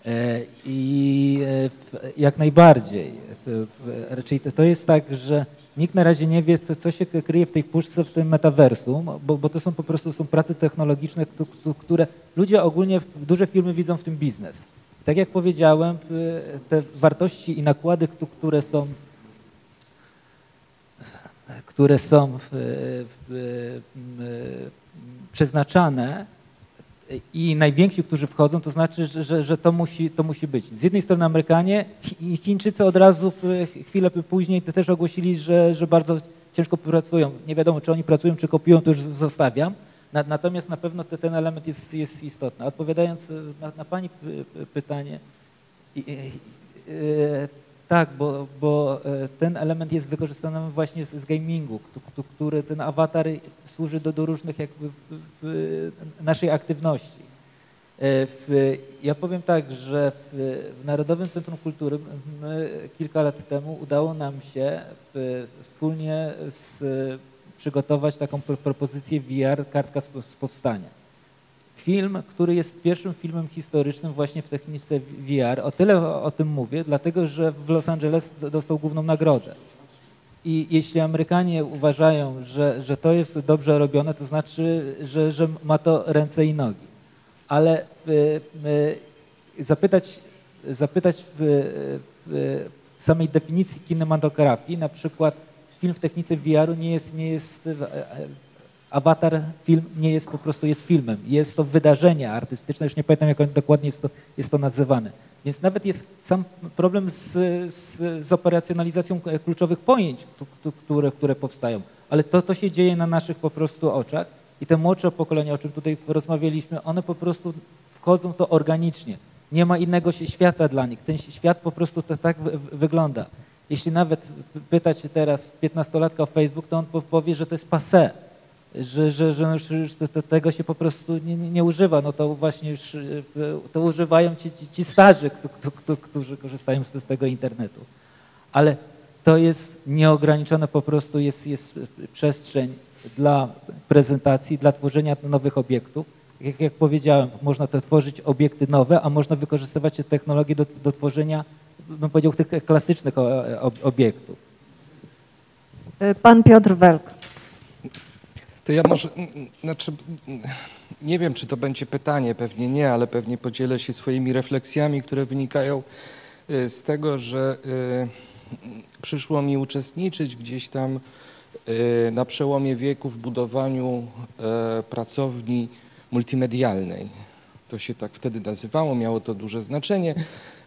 E, I e, jak najbardziej. Raczej to- jest tak, że nikt na razie nie wie, co, co się kryje w tej puszce, w tym metaversum, bo, bo to są po prostu są prace technologiczne, któ- któ- które ludzie ogólnie, duże firmy widzą w tym biznes. Tak jak powiedziałem, te wartości i nakłady, któ- które są, które są przeznaczane i najwięksi, którzy wchodzą, to znaczy, że, że, że to, musi, to musi być. Z jednej strony Amerykanie i Chińczycy od razu y, chwilę później też ogłosili, że, że bardzo ciężko pracują. Nie wiadomo, czy oni pracują, czy kopiują, to już zostawiam. Na- Natomiast na pewno te, ten element jest, jest istotny. Odpowiadając y, na, na Pani py- py- pytanie, y, tak, bo, bo e, ten element jest wykorzystany właśnie z, z gamingu, któ- któ- który ten awatar służy do, do różnych jakby w, w naszej aktywności. E, W, ja powiem tak, że w, w Narodowym Centrum Kultury my kilka lat temu udało nam się w, wspólnie z, przygotować taką pro- propozycję VR Kartka z, z Powstania. Film, który jest pierwszym filmem historycznym właśnie w technice VR. O tyle o, tym mówię, dlatego że w Los Angeles dostał główną nagrodę. I jeśli Amerykanie uważają, że, że to jest dobrze robione, to znaczy, że, że ma to ręce i nogi. Ale y, y, zapytać, zapytać w, w, w samej definicji kinematografii, na przykład film w technice VR-u nie jest, nie jest e, awatar film nie jest po prostu jest filmem. Jest to wydarzenie artystyczne, już nie pamiętam jak dokładnie jest to, jest to nazywane. Więc nawet jest sam problem z, z, z operacjonalizacją kluczowych pojęć, które, które powstają. Ale to, to się dzieje na naszych po prostu oczach i te młodsze pokolenia, o czym tutaj rozmawialiśmy, one po prostu wchodzą w to organicznie. Nie ma innego świata dla nich. Ten świat po prostu to tak wy, wy- wygląda. Jeśli nawet pytać się teraz 15-latka o Facebook, to on po- powie, że to jest passé że, że, że już, już to, tego się po prostu nie, nie używa, no to właśnie już y, to używają ci, ci, ci starzy, któ- któ- któ- którzy korzystają z, tego internetu. Ale to jest nieograniczone, po prostu jest, jest przestrzeń dla prezentacji, dla tworzenia nowych obiektów. Jak, jak powiedziałem, można to tworzyć obiekty nowe, a można wykorzystywać te technologie do, do tworzenia, bym powiedział, tych klasycznych o- obiektów. Y, Pan Piotr Welk. To ja może, mm, mm, znaczy, mm, nie wiem, czy to będzie pytanie, pewnie nie, ale pewnie podzielę się swoimi refleksjami, które wynikają y, z tego, że y, przyszło mi uczestniczyć gdzieś tam y, na przełomie wieku w budowaniu e, pracowni multimedialnej. To się tak wtedy nazywało, miało to duże znaczenie.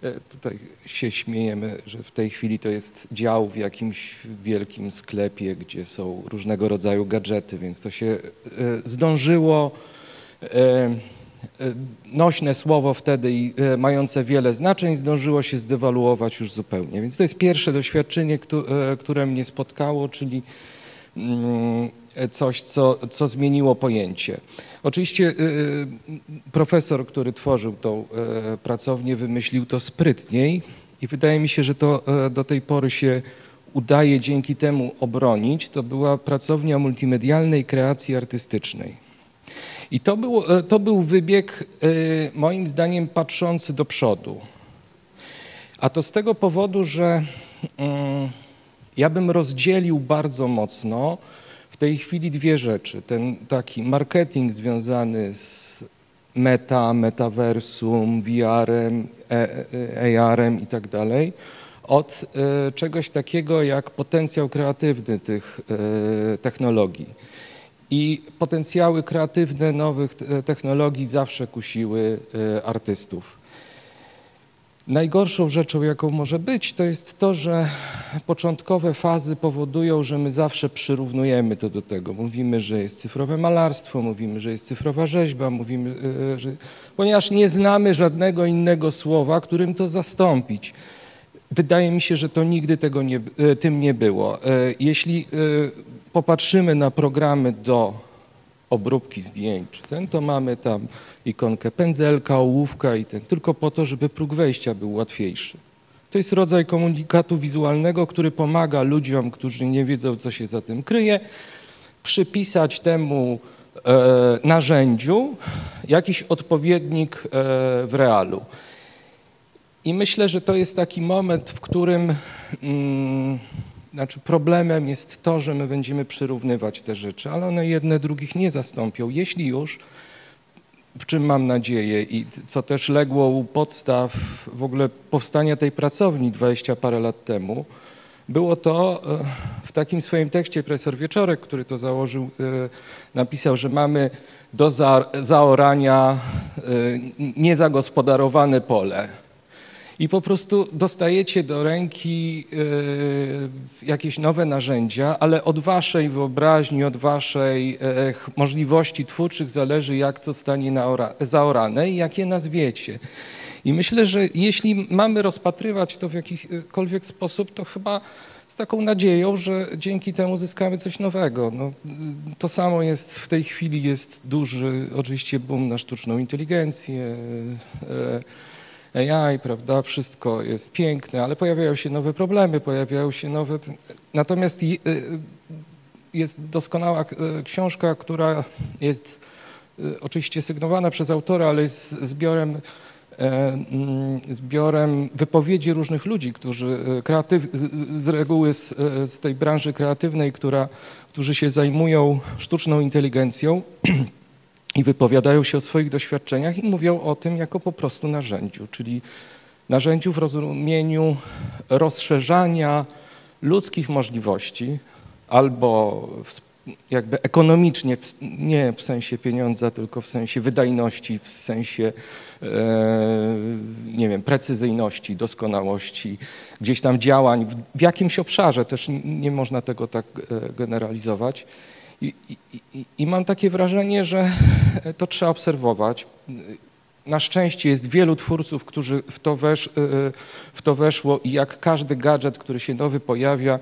E, Tutaj się śmiejemy, że w tej chwili to jest dział w jakimś wielkim sklepie, gdzie są różnego rodzaju gadżety, więc to się e, zdążyło. e, Nośne słowo wtedy i mające wiele znaczeń zdążyło się zdewaluować już zupełnie. Więc to jest pierwsze doświadczenie, któ- które mnie spotkało, czyli mm, coś, co, co zmieniło pojęcie. Oczywiście y, profesor, który tworzył tą e, pracownię, wymyślił to sprytniej i wydaje mi się, że to e, do tej pory się udaje dzięki temu obronić. To była pracownia multimedialnej kreacji artystycznej. I to, było, e, to był wybieg, e, moim zdaniem, patrzący do przodu. A to z tego powodu, że mm, ja bym rozdzielił bardzo mocno tej chwili dwie rzeczy. Ten taki marketing związany z meta, metaversum, VR-em, e- e- AR-em i tak dalej, od e, czegoś takiego jak potencjał kreatywny tych technologii. I potencjały kreatywne nowych technologii zawsze kusiły artystów. Najgorszą rzeczą, jaką może być, to jest to, że początkowe fazy powodują, że my zawsze przyrównujemy to do tego. Mówimy, że jest cyfrowe malarstwo, mówimy, że jest cyfrowa rzeźba, mówimy, e, że... ponieważ nie znamy żadnego innego słowa, którym to zastąpić. Wydaje mi się, że to nigdy tego nie, e, tym nie było. E, Jeśli e, popatrzymy na programy do obróbki zdjęć, ten, to mamy tam ikonkę pędzelka, ołówka i ten, tylko po to, żeby próg wejścia był łatwiejszy. To jest rodzaj komunikatu wizualnego, który pomaga ludziom, którzy nie wiedzą, co się za tym kryje, przypisać temu e, narzędziu jakiś odpowiednik e, w realu. I myślę, że to jest taki moment, w którym mm, znaczy problemem jest to, że my będziemy przyrównywać te rzeczy, ale one jedne drugich nie zastąpią. Jeśli już, w czym mam nadzieję i co też legło u podstaw w ogóle powstania tej pracowni 20 parę lat temu, było to e, w takim swoim tekście profesor Wieczorek, który to założył, e, napisał, że mamy do za- zaorania e, niezagospodarowane pole. I po prostu dostajecie do ręki e, jakieś nowe narzędzia, ale od waszej wyobraźni, od waszej e, możliwości twórczych zależy, jak to stanie zaorane i jak je nazwiecie. I myślę, że jeśli mamy rozpatrywać to w jakikolwiek sposób, to chyba z taką nadzieją, że dzięki temu zyskamy coś nowego. No, to samo jest w tej chwili, jest duży oczywiście boom na sztuczną inteligencję, e, AI, prawda, wszystko jest piękne, ale pojawiają się nowe problemy, pojawiają się nowe... Natomiast y, jest doskonała y, książka, która jest y, oczywiście sygnowana przez autora, ale jest zbiorem, e, mm, zbiorem wypowiedzi różnych ludzi, którzy y, kreatyw, z- reguły z, z tej branży kreatywnej, która, którzy się zajmują sztuczną inteligencją i wypowiadają się o swoich doświadczeniach i mówią o tym jako po prostu narzędziu, czyli narzędziu w rozumieniu rozszerzania ludzkich możliwości albo jakby ekonomicznie, nie w sensie pieniądza, tylko w sensie wydajności, w sensie e, nie wiem, precyzyjności, doskonałości, gdzieś tam działań w, jakimś obszarze, też nie można tego tak e, generalizować. I, i, i, mam takie wrażenie, że to trzeba obserwować. Na szczęście jest wielu twórców, którzy w to, wesz, w to weszło i jak każdy gadżet, który się nowy pojawia,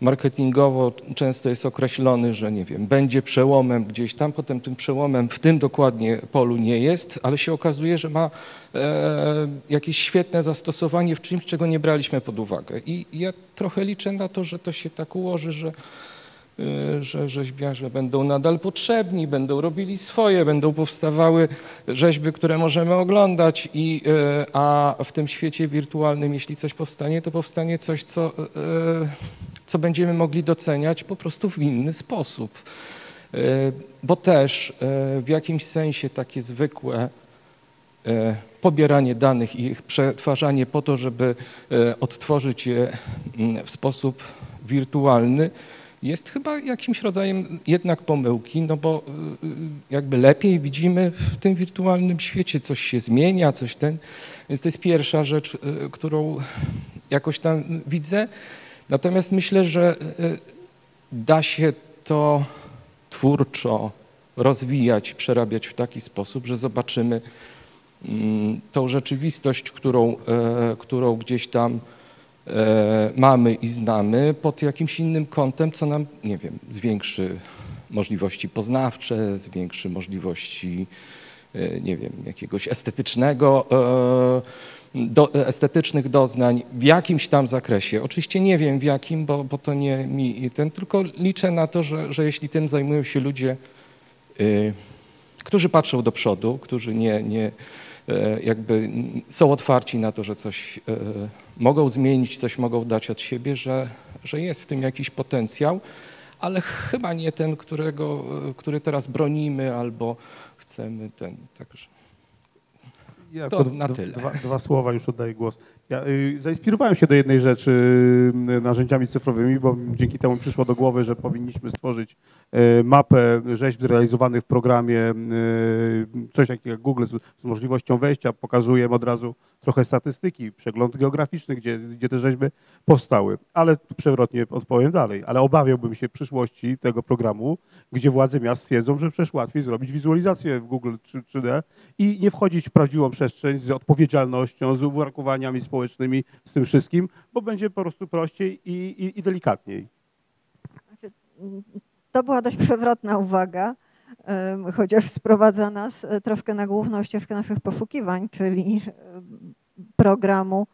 marketingowo często jest określony, że nie wiem, będzie przełomem gdzieś tam, potem tym przełomem w tym dokładnie polu nie jest, ale się okazuje, że ma e, jakieś świetne zastosowanie w czymś, czego nie braliśmy pod uwagę. I ja trochę liczę na to, że to się tak ułoży, że y, że rzeźbiarze będą nadal potrzebni, będą robili swoje, będą powstawały rzeźby, które możemy oglądać, i, y, a w tym świecie wirtualnym, jeśli coś powstanie, to powstanie coś, co, y, co będziemy mogli doceniać po prostu w inny sposób. Y, Bo też y, w jakimś sensie takie zwykłe pobieranie danych i ich przetwarzanie po to, żeby odtworzyć je mm, w sposób wirtualny, jest chyba jakimś rodzajem jednak pomyłki, no bo y, y, jakby lepiej widzimy w tym wirtualnym świecie, coś się zmienia, coś ten. Więc to jest pierwsza rzecz, y, którą jakoś tam widzę. Natomiast myślę, że da się to twórczo rozwijać, przerabiać w taki sposób, że zobaczymy mm, tą rzeczywistość, którą, którą gdzieś tam mamy i znamy, pod jakimś innym kątem, co nam, nie wiem, zwiększy możliwości poznawcze, zwiększy możliwości, e, nie wiem, jakiegoś estetycznego, e, do, estetycznych doznań w jakimś tam zakresie. Oczywiście nie wiem w jakim, bo, bo to nie mi ten, tylko liczę na to, że, że jeśli tym zajmują się ludzie, którzy patrzą do przodu, którzy nie, nie e, jakby są otwarci na to, że coś e, mogą zmienić, coś mogą dać od siebie, że, że jest w tym jakiś potencjał, ale chyba nie ten, którego, który teraz bronimy albo chcemy ten. Także. Ja To na tyle. Dwa, dwa słowa już oddaję głos. Ja y, zainspirowałem się do jednej rzeczy y, narzędziami cyfrowymi, bo dzięki temu przyszło do głowy, że powinniśmy stworzyć y, mapę rzeźb zrealizowanych w programie, coś takiego jak Google z, z możliwością wejścia. Pokazuję od razu trochę statystyki, przegląd geograficzny, gdzie, gdzie te rzeźby powstały. Ale przewrotnie odpowiem dalej. Ale obawiałbym się przyszłości tego programu, gdzie władze miast stwierdzą, że przecież łatwiej zrobić wizualizację w Google 3, 3D i nie wchodzić w prawdziwą przestrzeń z odpowiedzialnością, z uwarunkowaniami społecznymi, z tym wszystkim, bo będzie po prostu prościej i, i, i delikatniej. To była dość przewrotna uwaga, chociaż sprowadza nas e, troszkę na główną ścieżkę naszych poszukiwań, czyli programu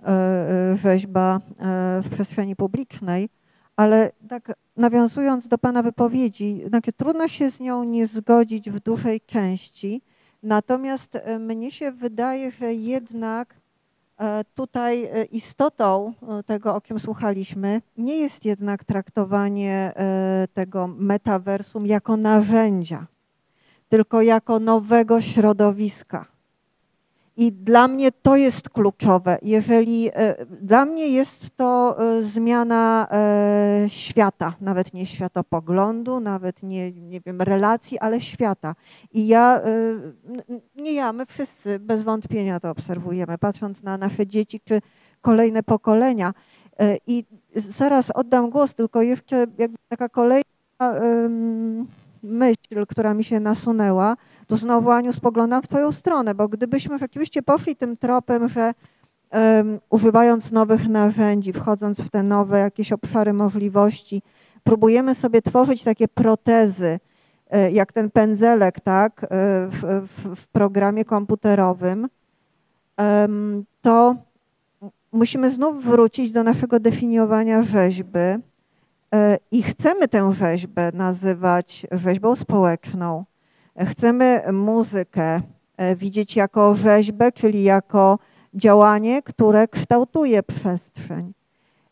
e, e, rzeźba e, w przestrzeni publicznej. Ale tak nawiązując do Pana wypowiedzi, znaczy trudno się z nią nie zgodzić w dużej części, natomiast e, mnie się wydaje, że jednak E, Tutaj e, istotą tego, o czym słuchaliśmy, nie jest jednak traktowanie tego metaversum jako narzędzia, tylko jako nowego środowiska. I dla mnie to jest kluczowe. Jeżeli e, dla mnie jest to e, zmiana e, świata, nawet nie światopoglądu, nawet nie, nie wiem, relacji, ale świata. I ja, nie ja, my wszyscy bez wątpienia to obserwujemy, patrząc na nasze dzieci czy kolejne pokolenia. I zaraz oddam głos, tylko jeszcze jakby taka kolejna em, myśl, która mi się nasunęła, tu znowu Aniu spoglądam w Twoją stronę, bo gdybyśmy rzeczywiście poszli tym tropem, że em, używając nowych narzędzi, wchodząc w te nowe jakieś obszary możliwości, próbujemy sobie tworzyć takie protezy, e, jak ten pędzelek, tak, e, w, w, w programie komputerowym, em, to musimy znów wrócić do naszego definiowania rzeźby i chcemy tę rzeźbę nazywać rzeźbą społeczną. Chcemy muzykę e, widzieć jako rzeźbę, czyli jako działanie, które kształtuje przestrzeń.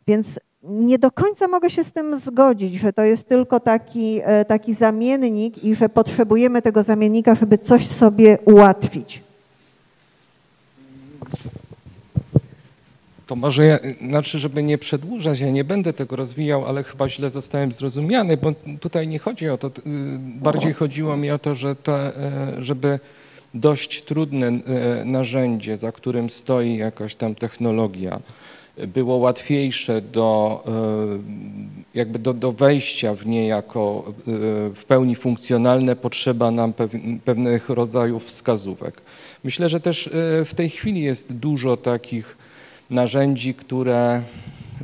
Więc nie do końca mogę się z tym zgodzić, że to jest tylko taki, e, taki zamiennik i że potrzebujemy tego zamiennika, żeby coś sobie ułatwić. To może ja, znaczy, żeby nie przedłużać, ja nie będę tego rozwijał, ale chyba źle zostałem zrozumiany, bo tutaj nie chodzi o to, y, bardziej chodziło mi o to, że e, żeby dość trudne e, narzędzie, za którym stoi jakaś tam technologia, było łatwiejsze do, e, jakby do, do wejścia w nie jako e, w pełni funkcjonalne, potrzeba nam pew- pewnych rodzajów wskazówek. Myślę, że też e, w tej chwili jest dużo takich narzędzi, które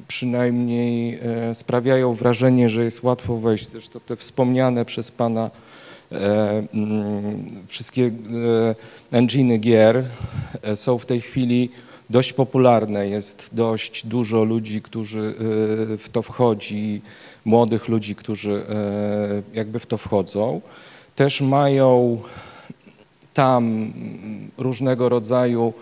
przynajmniej e, sprawiają wrażenie, że jest łatwo wejść. Zresztą te wspomniane przez Pana e, mm, wszystkie e, enginy gier są w tej chwili dość popularne. Jest dość dużo ludzi, którzy w to wchodzi, młodych ludzi, którzy jakby w to wchodzą. Też mają tam różnego rodzaju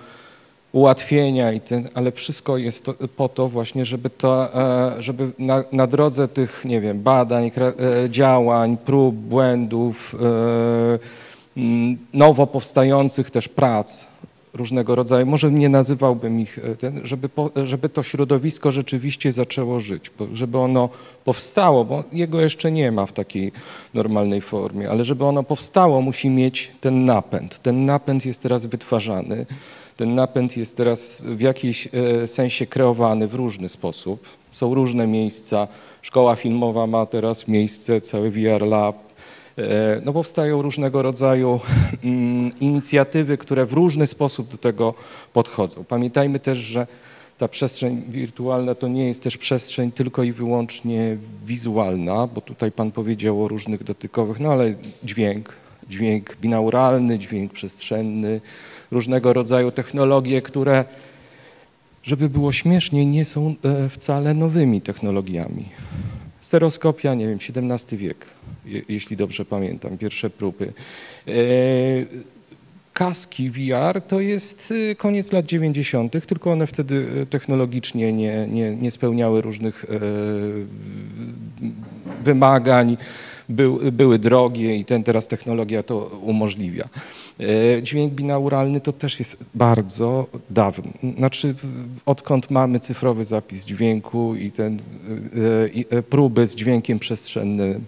ułatwienia, i ten, ale wszystko jest to, po to właśnie, żeby, to, e, żeby na, na drodze tych, nie wiem, badań, e, działań, prób, błędów, e, mm, nowo powstających też prac różnego rodzaju, może nie nazywałbym ich, ten, żeby, po, żeby to środowisko rzeczywiście zaczęło żyć, żeby ono powstało, bo jego jeszcze nie ma w takiej normalnej formie, ale żeby ono powstało, musi mieć ten napęd. Ten napęd jest teraz wytwarzany. Ten napęd jest teraz w jakiejś e, sensie kreowany w różny sposób. Są różne miejsca. Szkoła filmowa ma teraz miejsce, cały VR Lab. E, No powstają różnego rodzaju mm, inicjatywy, które w różny sposób do tego podchodzą. Pamiętajmy też, że ta przestrzeń wirtualna to nie jest też przestrzeń tylko i wyłącznie wizualna, bo tutaj Pan powiedział o różnych dotykowych, no ale dźwięk, dźwięk binauralny, dźwięk przestrzenny, różnego rodzaju technologie, które, żeby było śmiesznie, nie są e, wcale nowymi technologiami. Stereoskopia, nie wiem, XVII wiek, je- jeśli dobrze pamiętam, pierwsze próby. E, Kaski VR to jest y, koniec lat 90., tylko one wtedy y, technologicznie nie, nie, nie spełniały różnych e, wymagań, był, były drogie i ten teraz technologia to umożliwia. E, Dźwięk binauralny to też jest bardzo dawny. Znaczy, odkąd mamy cyfrowy zapis dźwięku i ten e, i, e, próby z dźwiękiem przestrzennym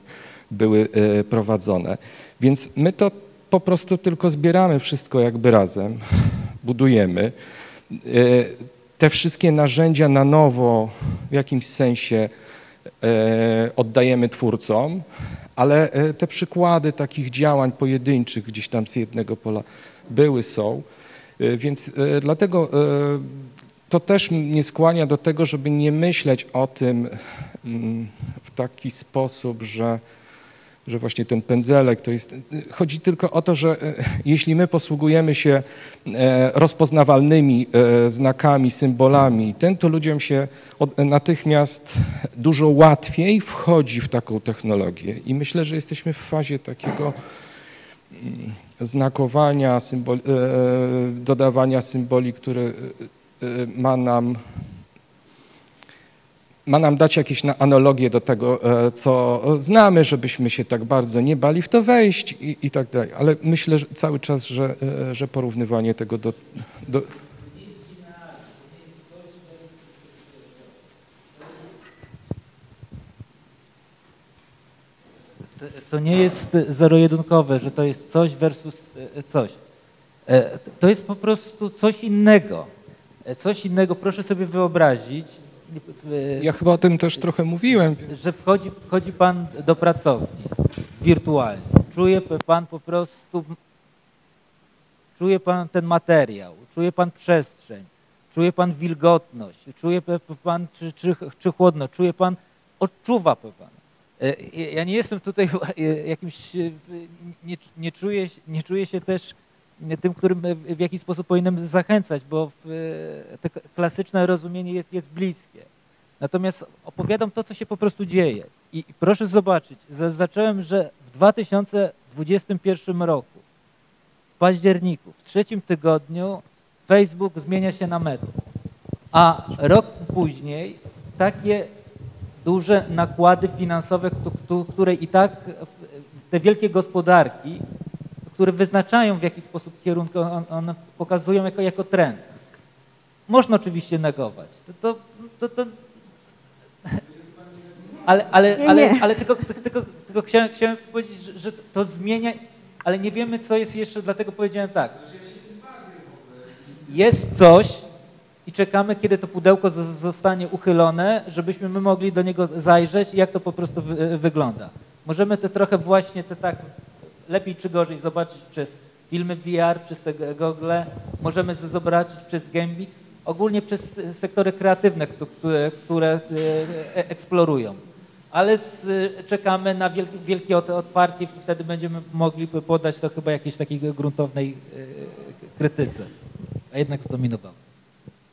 były prowadzone. Więc my to po prostu tylko zbieramy wszystko jakby razem, budujemy. Te wszystkie narzędzia na nowo w jakimś sensie oddajemy twórcom, ale e, te przykłady takich działań pojedynczych gdzieś tam z jednego pola były, są. E, Więc e, dlatego to też mnie skłania do tego, żeby nie myśleć o tym mm, w taki sposób, że, że właśnie ten pędzelek to jest. Chodzi tylko o to, że e, jeśli my posługujemy się e, rozpoznawalnymi e, znakami, symbolami, ten to ludziom się natychmiast dużo łatwiej wchodzi w taką technologię. I myślę, że jesteśmy w fazie takiego mm, znakowania, symbol, e, dodawania symboli, które ma nam ma nam dać jakieś na- analogie do tego, e, co znamy, żebyśmy się tak bardzo nie bali w to wejść i, i tak dalej. Ale myślę że cały czas, że, e, że porównywanie tego do, do, To, to nie jest zero-jedynkowe, że to jest coś versus e, coś. To jest po prostu coś innego. Coś innego, proszę sobie wyobrazić, Ja chyba o tym też trochę mówiłem. że wchodzi, wchodzi pan do pracowni wirtualnie. Czuje pan po prostu, czuje pan ten materiał, czuje pan przestrzeń, czuje pan wilgotność, czuje pan czy, czy, czy chłodno, czuje pan, odczuwa pan. E, Ja nie jestem tutaj jakimś, e, nie, nie, czuję, się- nie czuję się też tym, którym w jakiś sposób powinienem zachęcać, bo to klasyczne rozumienie jest, jest bliskie. Natomiast opowiadam to, co się po prostu dzieje. I i proszę zobaczyć, zaznaczyłem, że w 2021 roku, w październiku, w trzecim tygodniu Facebook zmienia się na meta. A rok później takie duże nakłady finansowe, któ- któ- które i tak te wielkie gospodarki, które wyznaczają w jakiś sposób kierunek, on- one pokazują jako, jako trend. Można oczywiście negować. To, to, to, ale, ale, Nie, ale, nie. ale tylko, tylko, tylko, chciałem, chciałem powiedzieć, że, to zmienia, ale nie wiemy, co jest jeszcze, dlatego powiedziałem tak. Jest coś i czekamy, kiedy to pudełko zostanie uchylone, żebyśmy my mogli do niego zajrzeć i jak to po prostu wy, wygląda. Możemy to trochę właśnie te tak lepiej czy gorzej zobaczyć przez filmy VR, przez te gogle, możemy zobaczyć przez Gambit, ogólnie przez e, sektory kreatywne, któ- które, które e, e, eksplorują. Ale z, czekamy na wielkie, wielkie ot- otwarcie i wtedy będziemy mogli podać to chyba jakiejś takiej gruntownej krytyce. A jednak zdominowało.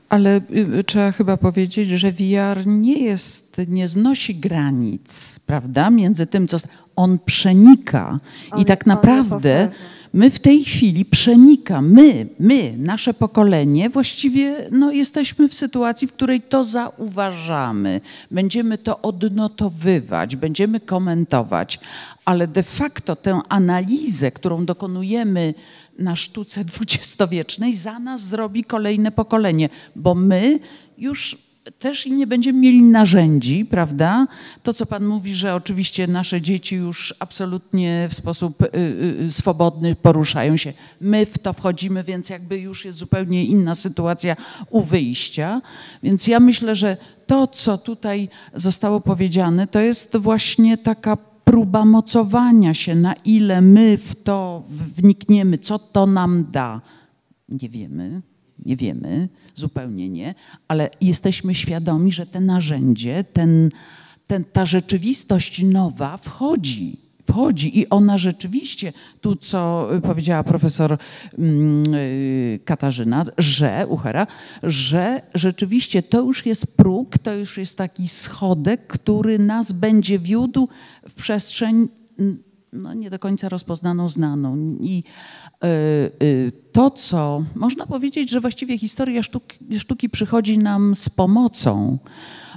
Ale y, trzeba chyba powiedzieć, że VR nie jest, nie znosi granic, prawda? Między tym, co on przenika. On- I tak naprawdę. My w tej chwili przenika, my, my, nasze pokolenie, właściwie no, jesteśmy w sytuacji, w której to zauważamy. Będziemy to odnotowywać, będziemy komentować, ale de facto tę analizę, którą dokonujemy na sztuce dwudziestowiecznej, za nas zrobi kolejne pokolenie, bo my już też nie będziemy mieli narzędzi, prawda? To, co Pan mówi, że oczywiście nasze dzieci już absolutnie w sposób y, y, swobodny poruszają się. My w to wchodzimy, więc jakby już jest zupełnie inna sytuacja u wyjścia. Więc ja myślę, że to, co tutaj zostało powiedziane, to jest właśnie taka próba mocowania się, na ile my w to wnikniemy, co to nam da. Nie wiemy, nie wiemy, zupełnie nie, ale jesteśmy świadomi, że te narzędzie, ten, ten, ta rzeczywistość nowa wchodzi. Wchodzi i ona rzeczywiście, tu co powiedziała profesor mm, y, Katarzyna, że, Uchera, że rzeczywiście to już jest próg, to już jest taki schodek, który nas będzie wiódł w przestrzeń no, nie do końca rozpoznaną, znaną. I y, y, to, co można powiedzieć, że właściwie historia sztuki, sztuki przychodzi nam z pomocą,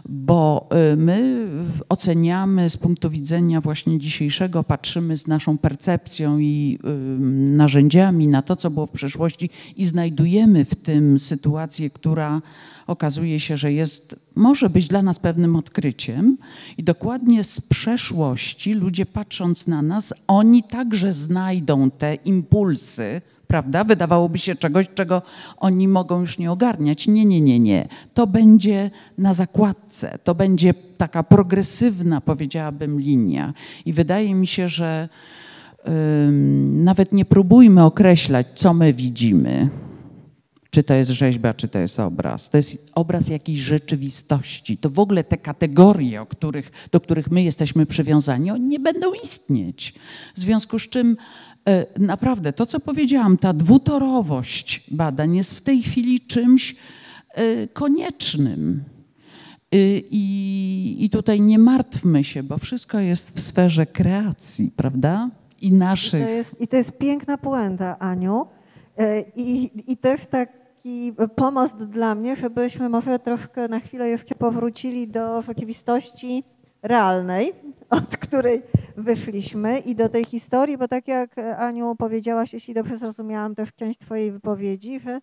bo y, my oceniamy z punktu widzenia właśnie dzisiejszego, patrzymy z naszą percepcją i y, narzędziami na to, co było w przeszłości i znajdujemy w tym sytuację, która okazuje się, że jest, może być dla nas pewnym odkryciem. I dokładnie z przeszłości ludzie patrząc na nas, oni także znajdą te impulsy, prawda? Wydawałoby się czegoś, czego oni mogą już nie ogarniać. Nie, nie, nie, nie. To będzie na zakładce, to będzie taka progresywna, powiedziałabym, linia. I wydaje mi się, że ym, nawet nie próbujmy określać, co my widzimy. Czy to jest rzeźba, czy to jest obraz. To jest obraz jakiejś rzeczywistości. To w ogóle te kategorie, których, do których my jesteśmy przywiązani, nie będą istnieć. W związku z czym naprawdę to, co powiedziałam, ta dwutorowość badań jest w tej chwili czymś e, koniecznym. E, I, I tutaj nie martwmy się, bo wszystko jest w sferze kreacji, prawda? I naszych. I to jest, i to jest piękna puenta, Aniu. I, I też taki pomost dla mnie, żebyśmy może troszkę na chwilę jeszcze powrócili do rzeczywistości realnej, od której wyszliśmy i do tej historii, bo tak jak Aniu powiedziałaś, jeśli dobrze zrozumiałam też część Twojej wypowiedzi, że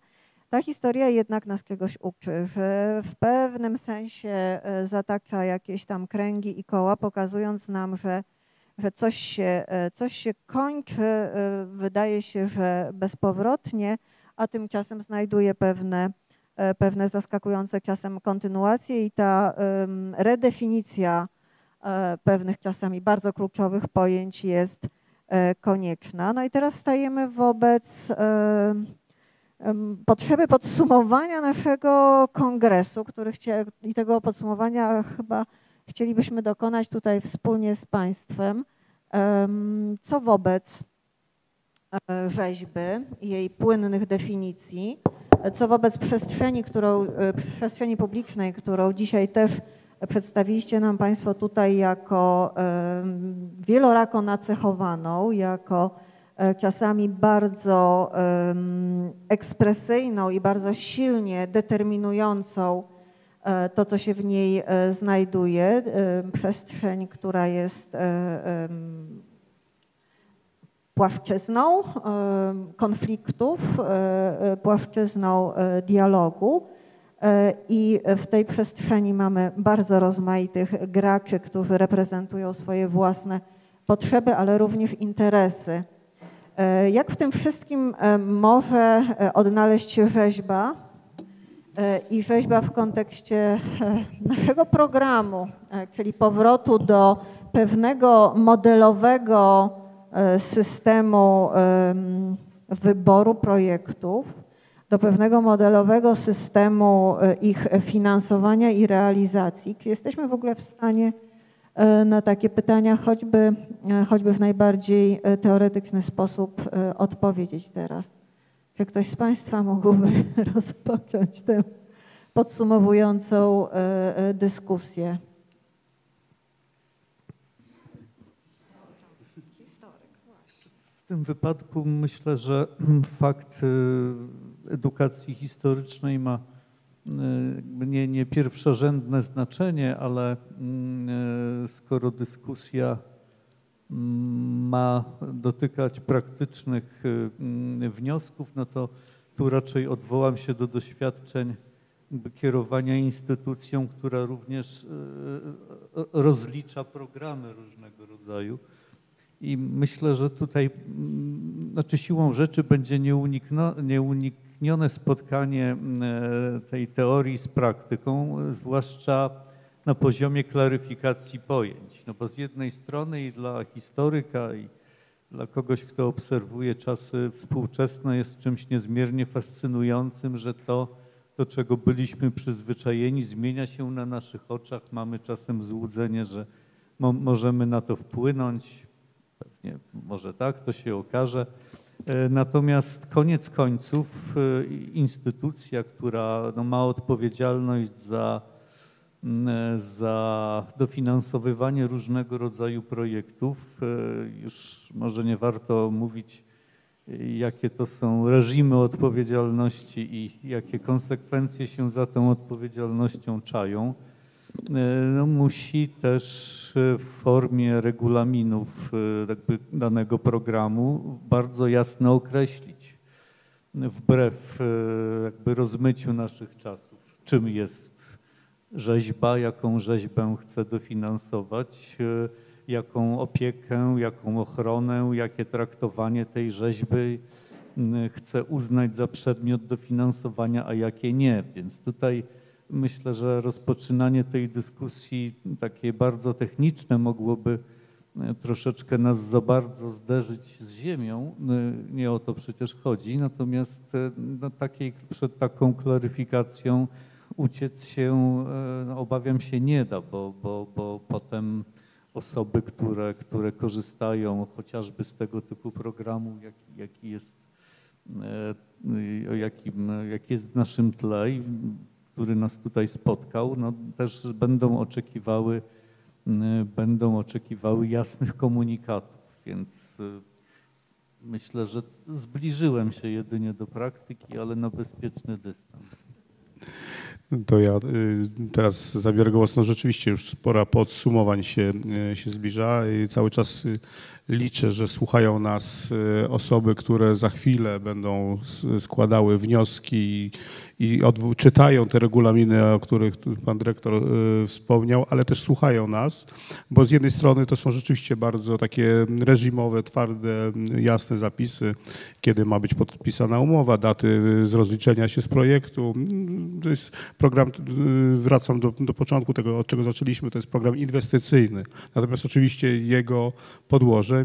ta historia jednak nas czegoś uczy, że w pewnym sensie e, zatacza jakieś tam kręgi i koła, pokazując nam, że, że coś, się, e, coś się kończy, e, wydaje się, że bezpowrotnie, a tymczasem znajduje pewne, pewne zaskakujące czasem kontynuacje i ta redefinicja E, pewnych czasami bardzo kluczowych pojęć jest e, konieczna. No i teraz stajemy wobec e, potrzeby podsumowania naszego kongresu, który chcia, i tego podsumowania chyba chcielibyśmy dokonać tutaj wspólnie z Państwem. Co wobec rzeźby, jej płynnych definicji, co wobec przestrzeni, którą, przestrzeni publicznej, którą dzisiaj też przedstawiliście nam Państwo tutaj jako wielorako nacechowaną, jako e, czasami bardzo ekspresyjną i bardzo silnie determinującą e, to, co się w niej e, znajduje, przestrzeń, która jest płaszczyzną konfliktów, płaszczyzną dialogu I w tej przestrzeni mamy bardzo rozmaitych graczy, którzy reprezentują swoje własne potrzeby, ale również interesy. E, jak w tym wszystkim e, może odnaleźć się rzeźba i rzeźba w kontekście naszego programu, czyli powrotu do pewnego modelowego systemu wyboru projektów, do pewnego modelowego systemu e, ich finansowania i realizacji. Czy jesteśmy w ogóle w stanie e, na takie pytania choćby, e, choćby w najbardziej teoretyczny sposób odpowiedzieć teraz? Czy ktoś z Państwa mógłby rozpocząć tę podsumowującą dyskusję? W tym wypadku myślę, że fakt edukacji historycznej ma nie, nie pierwszorzędne znaczenie, ale mm, y, skoro dyskusja mm, ma dotykać praktycznych y, mm, wniosków, no to tu raczej odwołam się do doświadczeń kierowania instytucją, która również rozlicza programy różnego rodzaju. I myślę, że tutaj, znaczy siłą rzeczy będzie nieunikno, nieunik, uniknione spotkanie e, tej teorii z praktyką, zwłaszcza na poziomie klaryfikacji pojęć. No bo z jednej strony i dla historyka, i dla kogoś, kto obserwuje czasy współczesne, jest czymś niezmiernie fascynującym, że to, do czego byliśmy przyzwyczajeni, zmienia się na naszych oczach. Mamy czasem złudzenie, że mo możemy na to wpłynąć. Pewnie może tak, to się okaże. E, natomiast koniec końców e, instytucja, która no, ma odpowiedzialność za, za dofinansowywanie różnego rodzaju projektów, e, już może nie warto mówić, jakie to są reżimy odpowiedzialności i jakie konsekwencje się za tą odpowiedzialnością czają. E, no, musi też e, w formie regulaminów e, jakby danego programu bardzo jasno określić, wbrew jakby rozmyciu naszych czasów, czym jest rzeźba, jaką rzeźbę chce dofinansować, jaką opiekę, jaką ochronę, jakie traktowanie tej rzeźby chce uznać za przedmiot dofinansowania, a jakie nie. Więc tutaj myślę, że rozpoczynanie tej dyskusji takie bardzo techniczne mogłoby e, troszeczkę nas za bardzo zderzyć z ziemią. E, Nie o to przecież chodzi. Natomiast e, takiej, przed taką klaryfikacją uciec się, obawiam się, nie da, bo, bo, bo potem osoby, które, które korzystają chociażby z tego typu programu, jaki, jaki jest, jakim, jaki jest w naszym tle, i który nas tutaj spotkał, no, też będą oczekiwały, m, będą oczekiwały jasnych komunikatów, więc e, myślę, że zbliżyłem się jedynie do praktyki, ale na bezpieczny dystans. To ja y, teraz zabiorę głos. No rzeczywiście już spora podsumowań się, y, się zbliża cały czas y, liczę, że słuchają nas y, osoby, które za chwilę będą składały wnioski i, czytają te regulaminy, o których pan dyrektor y, wspomniał, ale też słuchają nas, bo z jednej strony to są rzeczywiście bardzo takie reżimowe, twarde, jasne zapisy, kiedy ma być podpisana umowa, daty z rozliczenia się z projektu. To jest program, y, wracam do, do początku tego, od czego zaczęliśmy, to jest program inwestycyjny. Natomiast oczywiście jego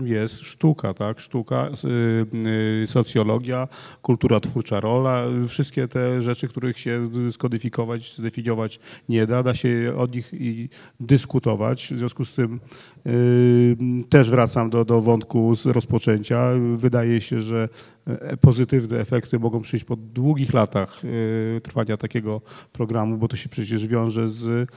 jest sztuka, tak? Sztuka, y, y, socjologia, kultura twórcza rola, wszystkie te rzeczy, których się skodyfikować, zdefiniować nie da, da się od nich i dyskutować. W związku z tym y, też wracam do, do wątku z rozpoczęcia. Wydaje się, że e, pozytywne efekty mogą przyjść po długich latach trwania takiego programu, bo to się przecież wiąże z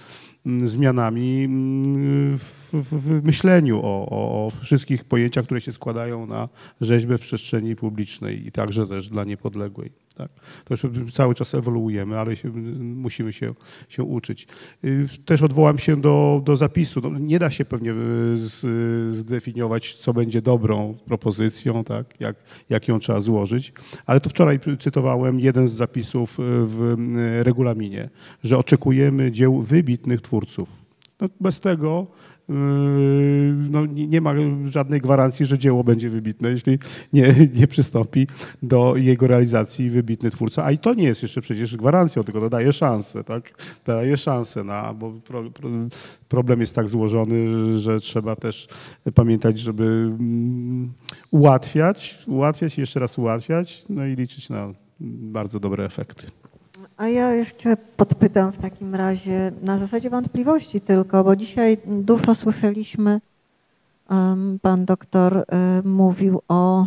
zmianami mm, w, w, w myśleniu o, o, o wszystkich pojęciach, które się składają na rzeźbę w przestrzeni publicznej i także też dla niepodległej. Tak. To cały czas ewoluujemy, ale się, musimy się, się uczyć. Y, Też odwołam się do, do zapisu. No, nie da się pewnie y, z, zdefiniować, co będzie dobrą propozycją, tak, jak, jak ją trzeba złożyć, ale to wczoraj cytowałem jeden z zapisów y, w regulaminie, że oczekujemy dzieł wybitnych twórców. No, bez tego no, nie, ma żadnej gwarancji, że dzieło będzie wybitne, jeśli nie, nie przystąpi do jego realizacji wybitny twórca. A i to nie jest jeszcze przecież gwarancją, tylko to daje szansę, tak? Daje szansę, na, bo pro, pro, problem jest tak złożony, że trzeba też pamiętać, żeby mm, ułatwiać, ułatwiać i jeszcze raz ułatwiać, no i liczyć na bardzo dobre efekty. A ja jeszcze podpytam w takim razie na zasadzie wątpliwości tylko, bo dzisiaj dużo słyszeliśmy, pan doktor em, mówił o,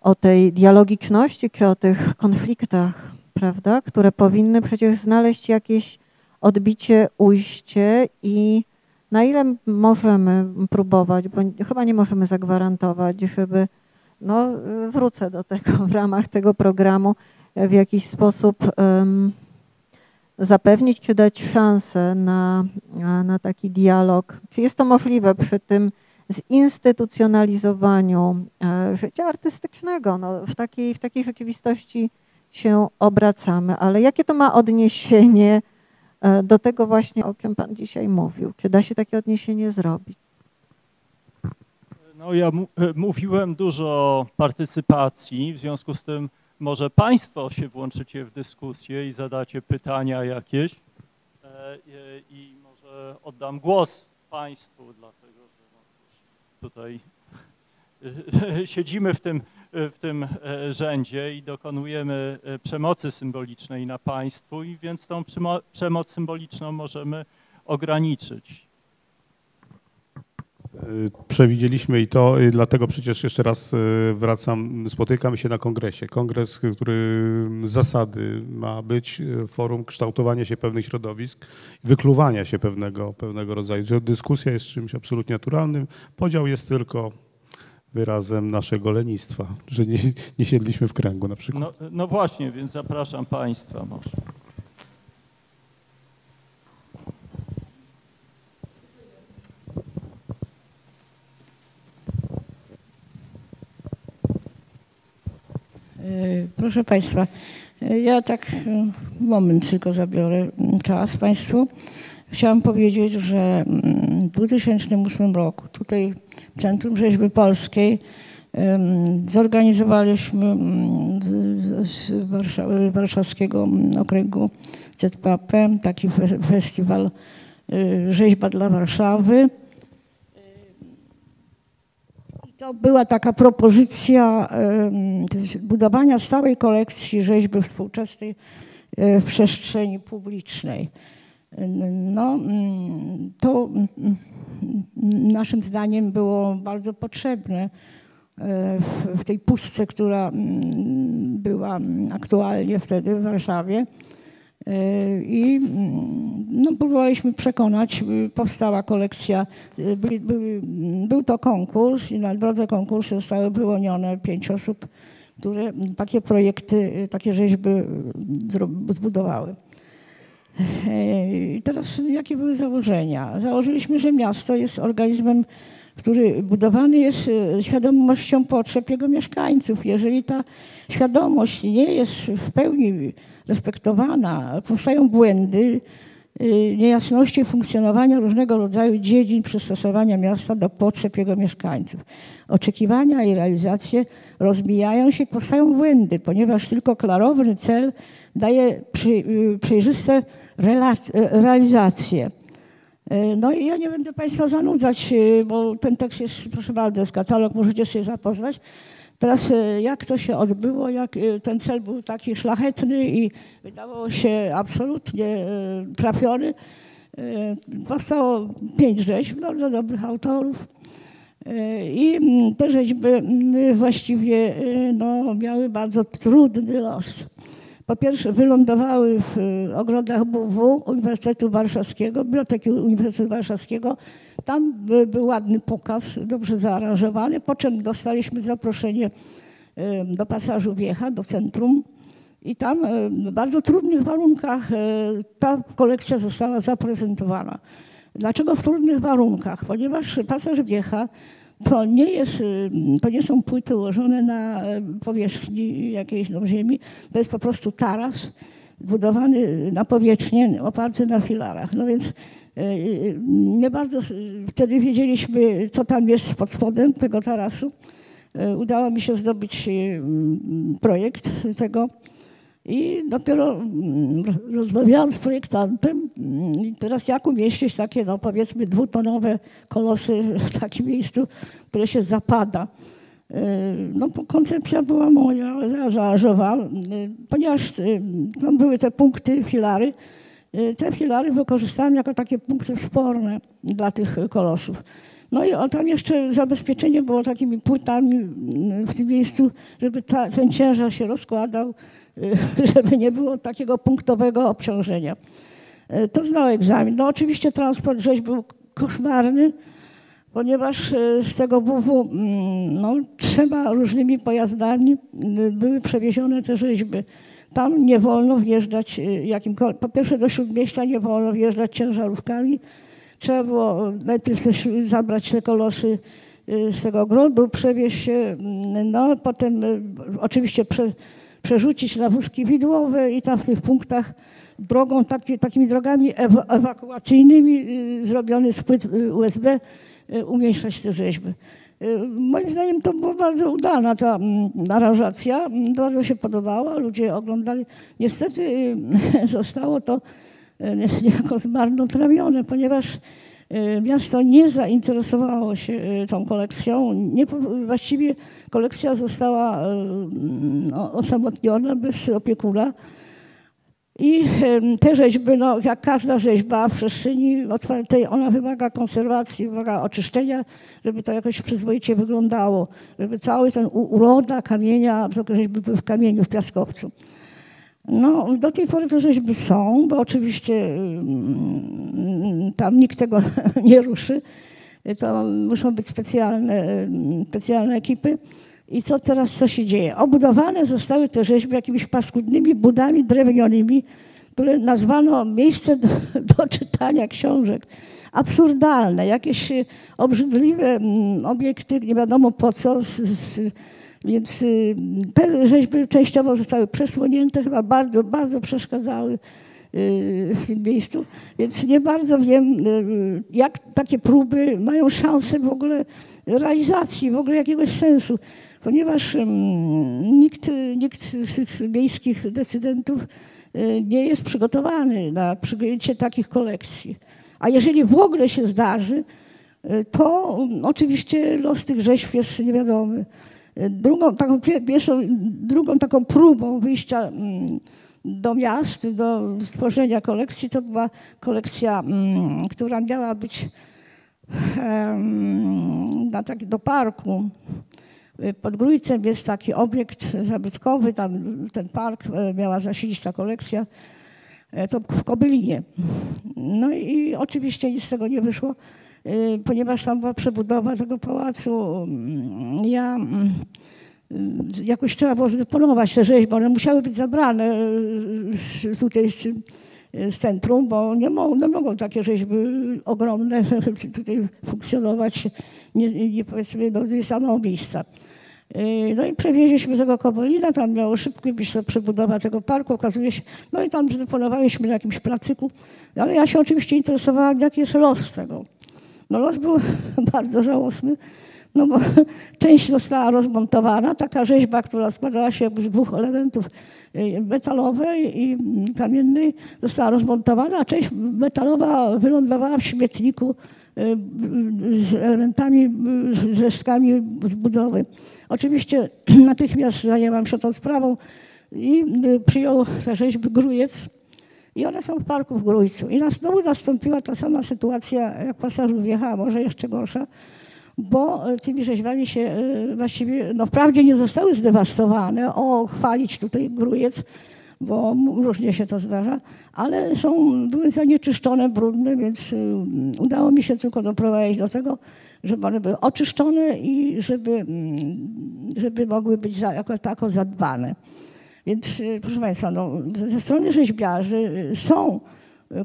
o tej dialogiczności czy o tych konfliktach, prawda, które powinny przecież znaleźć jakieś odbicie, ujście i na ile możemy próbować, bo chyba nie możemy zagwarantować, żeby, no wrócę do tego w ramach tego programu, w jakiś sposób zapewnić czy dać szansę na, na taki dialog. Czy jest to możliwe przy tym zinstytucjonalizowaniu e, życia artystycznego? No, w, takiej, w takiej rzeczywistości się obracamy, ale jakie to ma odniesienie e, do tego właśnie, o czym Pan dzisiaj mówił? Czy da się takie odniesienie zrobić? No ja e, mówiłem dużo o partycypacji, w związku z tym może Państwo się włączycie w dyskusję i zadacie pytania jakieś e, e, i może oddam głos Państwu, dlatego że no tutaj e, siedzimy w tym, w tym rzędzie i dokonujemy przemocy symbolicznej na Państwu i więc tą przemo- przemoc symboliczną możemy ograniczyć. Y, Przewidzieliśmy i to, y, dlatego przecież jeszcze raz y, wracam, spotykamy się na kongresie. Kongres, który zasady ma być forum kształtowania się pewnych środowisk, wykluwania się pewnego, pewnego rodzaju. Dyskusja jest czymś absolutnie naturalnym, podział jest tylko wyrazem naszego lenistwa, że nie, nie siedliśmy w kręgu na przykład. No, no właśnie, więc zapraszam Państwa może. Proszę Państwa, e, ja tak e, moment tylko zabiorę czas Państwu. Chciałam powiedzieć, że mm, w 2008 roku tutaj w Centrum Rzeźby Polskiej zorganizowaliśmy mm, z- warszawskiego mm, okręgu ZPP taki fe- festiwal y, Rzeźba dla Warszawy. To była taka propozycja budowania stałej kolekcji rzeźby współczesnej e, w przestrzeni publicznej. No, mm, to mm, naszym zdaniem było bardzo potrzebne e, w, tej pustce, która mm, była aktualnie wtedy w Warszawie. E, I mm, no, próbowaliśmy przekonać, y, powstała kolekcja, y, byli, były, mm, był to konkurs i na drodze konkursu zostały wyłonione pięć osób, które takie projekty, y, takie rzeźby y, zbudowały. I teraz jakie były założenia? Założyliśmy, że miasto jest organizmem, który budowany jest świadomością potrzeb jego mieszkańców. Jeżeli ta świadomość nie jest w pełni respektowana, powstają błędy, y, niejasności funkcjonowania różnego rodzaju dziedzin przystosowania miasta do potrzeb jego mieszkańców. Oczekiwania i realizacje rozmijają się, powstają błędy, ponieważ tylko klarowny cel daje y, przejrzyste e, realizacje. No i ja nie będę Państwa zanudzać, bo ten tekst jest, proszę bardzo, jest katalog, możecie się zapoznać. Teraz e, jak to się odbyło, jak e, ten cel był taki szlachetny i wydawało się absolutnie e, trafiony. Powstało pięć rzeźb, bardzo dobrych autorów. I te rzeźby mm, właściwie no, miały bardzo trudny los. Po pierwsze wylądowały w ogrodach WW Uniwersytetu Warszawskiego, Biblioteki Uniwersytetu Warszawskiego. Tam by- był ładny pokaz, dobrze zaaranżowany, po czym dostaliśmy zaproszenie do pasażu Wiecha, do centrum. I tam w bardzo trudnych warunkach e, ta kolekcja została zaprezentowana. Dlaczego w trudnych warunkach? Ponieważ pasaż Wiecha to nie, jest, to nie są płyty ułożone na powierzchni jakiejś no, ziemi, to jest po prostu taras budowany na powierzchnię, oparty na filarach. No więc nie bardzo s- wtedy wiedzieliśmy, co tam jest pod spodem tego tarasu. E, Udało mi się zdobyć e, projekt tego. I dopiero mm, roz- rozmawiałam z projektantem mm, i teraz jak umieścić takie, no powiedzmy, dwutonowe kolosy w takim miejscu, które się zapada. No, koncepcja była moja, yy, ponieważ tam były te punkty, filary. Yy, Te filary wykorzystałam jako takie punkty sporne dla tych kolosów. No i tam jeszcze zabezpieczenie było takimi płytami mm, w tym miejscu, żeby ta, ten ciężar się rozkładał, y, żeby nie było takiego punktowego obciążenia. Y, To zdał egzamin. No oczywiście transport rzeźb był koszmarny, ponieważ y, z tego WW mm, no, trzema różnymi pojazdami y, były przewiezione te rzeźby. Tam nie wolno wjeżdżać y, jakimkolwiek. Po pierwsze do Śródmieścia nie wolno wjeżdżać ciężarówkami. Trzeba było najpierw też zabrać te kolosy y, z tego ogrodu, przewieźć się, mm, no potem y, oczywiście prze, przerzucić na wózki widłowe i tam w tych punktach drogą, taki, takimi drogami ewa, ewakuacyjnymi y, zrobione z płyt y, USB y, umieszczać te rzeźby. Y, Moim zdaniem to była bardzo udana ta mm, aranżacja, Mm, bardzo się podobała, ludzie oglądali. Niestety y, zostało to y, niejako zmarnotrawione, ponieważ miasto nie zainteresowało się tą kolekcją. Nie, właściwie kolekcja została no, osamotniona, bez opiekuna. I te rzeźby, no, jak każda rzeźba w przestrzeni otwartej, ona wymaga konserwacji, wymaga oczyszczenia, żeby to jakoś przyzwoicie wyglądało, żeby cały ten uroda kamienia, rzeźby były w kamieniu, w piaskowcu. No, do tej pory te rzeźby są, bo oczywiście tam nikt tego nie ruszy. To muszą być specjalne, specjalne ekipy. I co teraz, co się dzieje? Obudowane zostały te rzeźby jakimiś paskudnymi budami drewnianymi, które nazwano miejsce do, do czytania książek. Absurdalne, jakieś e, obrzydliwe mm, obiekty, nie wiadomo po co, z, z Więc y, te rzeźby częściowo zostały przesłonięte, chyba bardzo, bardzo przeszkadzały y, w tym miejscu, więc nie bardzo wiem, y, jak takie próby mają szansę w ogóle realizacji, w ogóle jakiegoś sensu, ponieważ nikt, nikt z tych miejskich decydentów y, nie jest przygotowany na przyjęcie takich kolekcji. A jeżeli w ogóle się zdarzy, y, to oczywiście los tych rzeźb jest niewiadomy. Y, Drugą taką, pie- pierwszą, drugą taką próbą wyjścia do miast, do stworzenia kolekcji, to była kolekcja, która miała być na taki, do parku. Y, Pod Grójcem jest taki obiekt zabytkowy, tam ten park e, miała zasilić ta kolekcja, e, to w Kobylinie. No i oczywiście nic z tego nie wyszło, y, ponieważ tam była przebudowa tego pałacu. Mm, Ja y, jakoś trzeba było zdeponować te rzeźby, one musiały być zabrane y, tutaj z, z centrum, bo nie, mo, nie mogą takie rzeźby ogromne tutaj funkcjonować, nie, nie powiedzmy, no, jest za mało miejsca. Yy, No i przewieźliśmy tego Kobolina, tam miało szybko być to przebudowa tego parku, okazuje się, no i tam zdeponowaliśmy na jakimś placyku, ale ja się oczywiście interesowałam, jaki jest los tego. No los był bardzo żałosny, no bo część została rozmontowana, taka rzeźba, która składała się z dwóch elementów, y, metalowej i kamiennej, została rozmontowana, a część metalowa wylądowała w śmietniku y, y, z elementami, y, z resztkami z budowy. Oczywiście natychmiast zajęłam się tą sprawą i y, przyjął te rzeźby Grójec, i one są w parku w Grójcu. I na znowu nastąpiła ta sama sytuacja, jak pasażu wjechała, może jeszcze gorsza, bo tymi rzeźbami się właściwie, no wprawdzie nie zostały zdewastowane, o chwalić tutaj Grójec, bo różnie się to zdarza, ale są, były zanieczyszczone, brudne, więc y, udało mi się tylko doprowadzić do tego, żeby one były oczyszczone i żeby, mm, żeby mogły być jako tako zadbane. Więc y, proszę Państwa, no, ze strony rzeźbiarzy y, są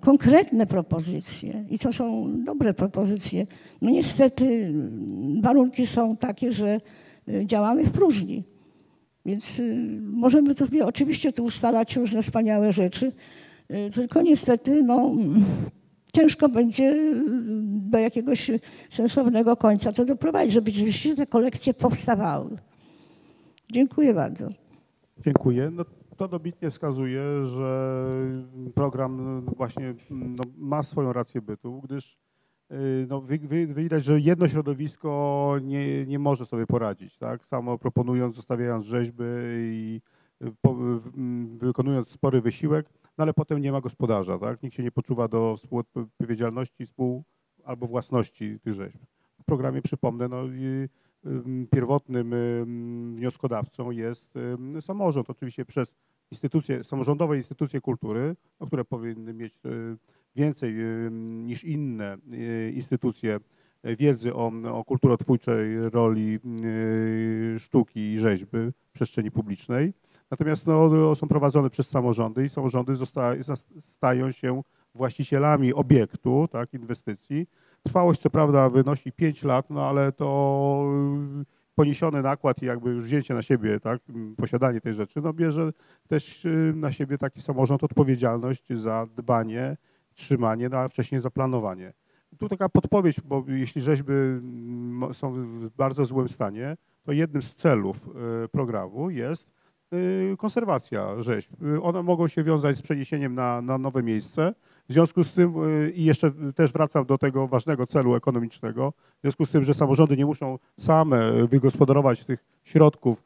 konkretne propozycje i to są dobre propozycje. No niestety y, warunki są takie, że działamy w próżni. Więc y, możemy sobie oczywiście tu ustalać różne wspaniałe rzeczy, y, tylko niestety no, mm, ciężko będzie y, do jakiegoś sensownego końca to doprowadzić, żeby rzeczywiście te kolekcje powstawały. Dziękuję bardzo. Dziękuję. No, to dobitnie wskazuje, że program no, właśnie no, ma swoją rację bytu, gdyż no, wy, wy, widać, że jedno środowisko nie, nie może sobie poradzić. Tak? Samo proponując, zostawiając rzeźby i y, po, wykonując spory wysiłek, no ale potem nie ma gospodarza. Tak? Nikt się nie poczuwa do współodpowiedzialności współ albo własności tych rzeźb. W programie, przypomnę, no, pierwotnym ym, wnioskodawcą jest samorząd, oczywiście przez instytucje, samorządowe instytucje kultury, no, które powinny mieć y, więcej ym, niż inne y, instytucje y, wiedzy o, o kulturotwórczej roli y, sztuki i rzeźby w przestrzeni publicznej. Natomiast no, są prowadzone przez samorządy i samorządy zosta, stają się właścicielami obiektu, tak, inwestycji. Trwałość co prawda wynosi 5 lat, no ale to y, poniesiony nakład i jakby wzięcie na siebie, tak, posiadanie tej rzeczy, no bierze też y, na siebie taki samorząd odpowiedzialność za dbanie, trzymanie, no a wcześniej za planowanie. Tu taka podpowiedź, bo jeśli rzeźby mm, są w bardzo złym stanie, to jednym z celów y, programu jest y, konserwacja rzeźb. Y, One mogą się wiązać z przeniesieniem na, na nowe miejsce. W związku z tym i jeszcze też wracam do tego ważnego celu ekonomicznego, w związku z tym, że samorządy nie muszą same wygospodarować tych środków,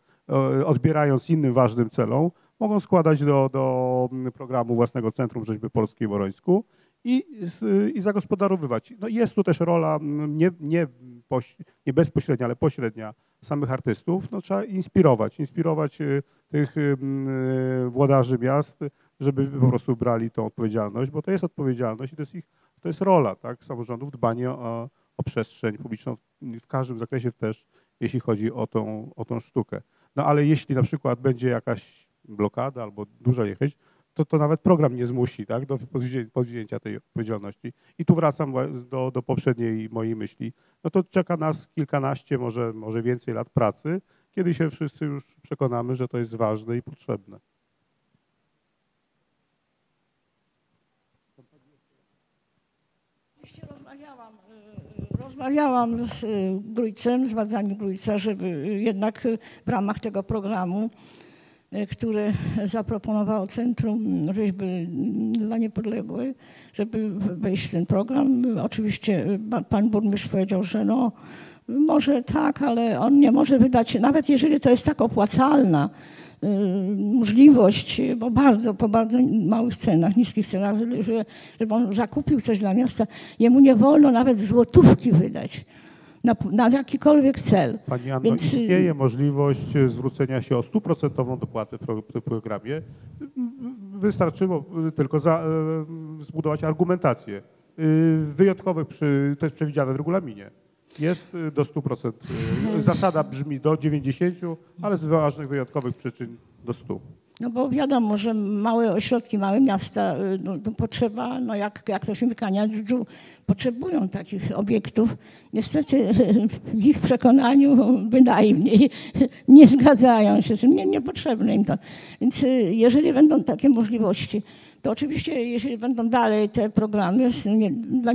odbierając innym ważnym celom, mogą składać do, do mm, programu własnego Centrum Rzeźby Polskiej w Orońsku i, i zagospodarowywać. No jest tu też rola mm, nie, nie, poś, nie bezpośrednia, ale pośrednia samych artystów. No, trzeba inspirować, inspirować y, tych ym, y, włodarzy miast, żeby po prostu brali tą odpowiedzialność, bo to jest odpowiedzialność i to jest ich, to jest rola tak, samorządów, dbanie o, o przestrzeń publiczną w każdym zakresie też, jeśli chodzi o tą, o tą sztukę. No ale jeśli na przykład będzie jakaś blokada albo duża niechęć, to, to nawet program nie zmusi tak, do podjęcia- tej odpowiedzialności. I tu wracam do, do poprzedniej mojej myśli. No to czeka nas kilkanaście, może, może więcej lat pracy, kiedy się wszyscy już przekonamy, że to jest ważne i potrzebne. Rozmawiałam, y, rozmawiałam z y, Grójcem, z władzami Grójca, żeby jednak w ramach tego programu, y, który zaproponowało Centrum Rzeźby dla Niepodległej, żeby wejść w ten program. Oczywiście y, pa- pan burmistrz powiedział, że no może tak, ale on nie może wydać, nawet jeżeli to jest tak opłacalna y, możliwość, bo bardzo, po bardzo małych cenach, niskich cenach, że, żeby on zakupił coś dla miasta, jemu nie wolno nawet złotówki wydać na, na jakikolwiek cel. Pani Anno, Więc, y, istnieje możliwość y, zwrócenia się o stuprocentową dopłatę w w programie. Wystarczyło y, tylko za, zbudować argumentację. Wyjątkowych, przy, to jest przewidziane w regulaminie. Jest do 100%. y, Zasada brzmi do 90%, ale z ważnych wyjątkowych przyczyn do 100%. No bo wiadomo, że małe ośrodki, małe miasta, y, no, to potrzeba, no jak, jak to się wykania, potrzebują takich obiektów. Niestety w ich przekonaniu bynajmniej nie zgadzają się z tym, nie, niepotrzebne im to. Więc y, jeżeli będą takie możliwości, to oczywiście jeżeli będą dalej te programy nie, dla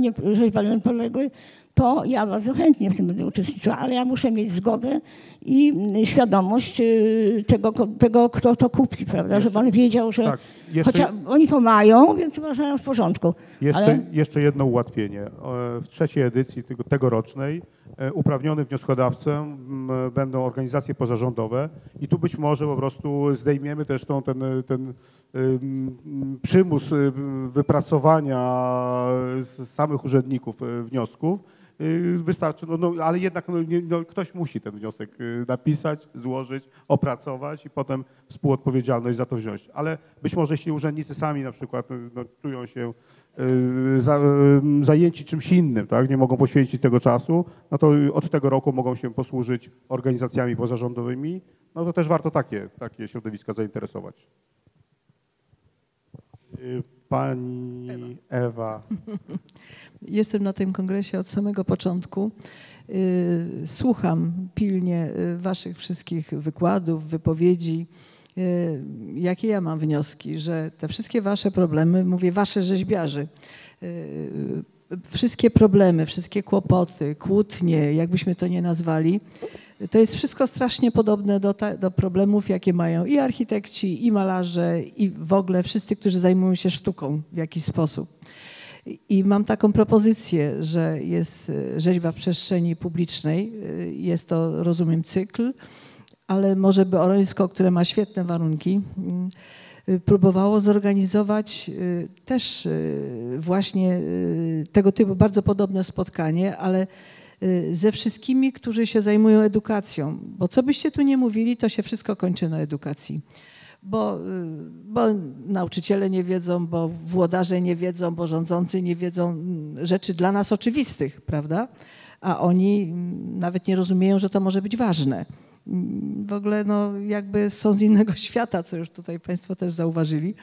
niepodległej, to ja bardzo chętnie w tym będę uczestniczyła, ale ja muszę mieć zgodę i świadomość y, tego, tego kto to kupi, prawda, żeby on wiedział, że Tak, jeszcze- chociaż oni to mają, więc uważają w porządku. Jeszcze, ale jeszcze jedno ułatwienie. E, W trzeciej edycji tego, tegorocznej e, uprawnionym wnioskodawcą będą organizacje pozarządowe i tu być może po prostu zdejmiemy też tą, ten, ten ym, przymus y, wypracowania z samych urzędników y, wniosków. Y, Wystarczy, no, no, ale jednak no, nie, no, ktoś musi ten wniosek y, napisać, złożyć, opracować i potem współodpowiedzialność za to wziąć. Ale być może jeśli urzędnicy sami na przykład y, no, czują się y, za, y, zajęci czymś innym, tak, nie mogą poświęcić tego czasu, no to od tego roku mogą się posłużyć organizacjami pozarządowymi, no to też warto takie, takie środowiska zainteresować. Pani Ewa. Jestem na tym kongresie od samego początku. Y, Słucham pilnie y, Waszych wszystkich wykładów, wypowiedzi. Y, Jakie ja mam wnioski, że te wszystkie Wasze problemy, mówię Wasze rzeźbiarzy, wszystkie problemy, wszystkie kłopoty, kłótnie, jakbyśmy to nie nazwali, to jest wszystko strasznie podobne do, do problemów, jakie mają i architekci, i malarze, i w ogóle wszyscy, którzy zajmują się sztuką w jakiś sposób. I mam taką propozycję, że jest y, rzeźba w przestrzeni publicznej. y, Jest to, rozumiem, cykl, ale może by Orońsko, które ma świetne warunki, mm, y, próbowało zorganizować też właśnie tego typu bardzo podobne spotkanie, ale ze wszystkimi, którzy się zajmują edukacją. Bo co byście tu nie mówili, to się wszystko kończy na edukacji bo, y, bo nauczyciele nie wiedzą, bo włodarze nie wiedzą, bo rządzący nie wiedzą mm, rzeczy dla nas oczywistych, prawda? A oni mm, nawet nie rozumieją, że to może być ważne. Mm, W ogóle no, jakby są z innego świata, co już tutaj Państwo też zauważyli.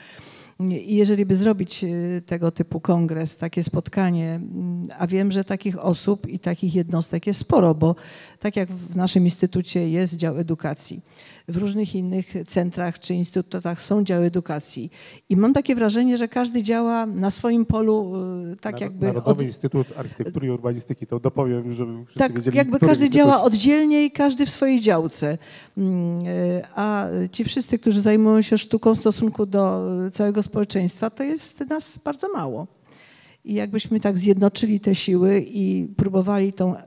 I jeżeli by zrobić y, tego typu kongres, takie spotkanie, mm, a wiem, że takich osób i takich jednostek jest sporo, bo tak jak w naszym instytucie jest dział edukacji, w różnych innych centrach czy instytutach są działy edukacji. I mam takie wrażenie, że każdy działa na swoim polu y, tak Naro- jakby... Narodowy od- Instytut Architektury i Urbanistyki, to dopowiem, żeby wszyscy tak, wiedzieli, jakby każdy instytut. działa oddzielnie i każdy w swojej działce. Mm, y, A ci wszyscy, którzy zajmują się sztuką w stosunku do całego społeczeństwa, to jest nas bardzo mało. I jakbyśmy tak zjednoczyli te siły i próbowali tą y,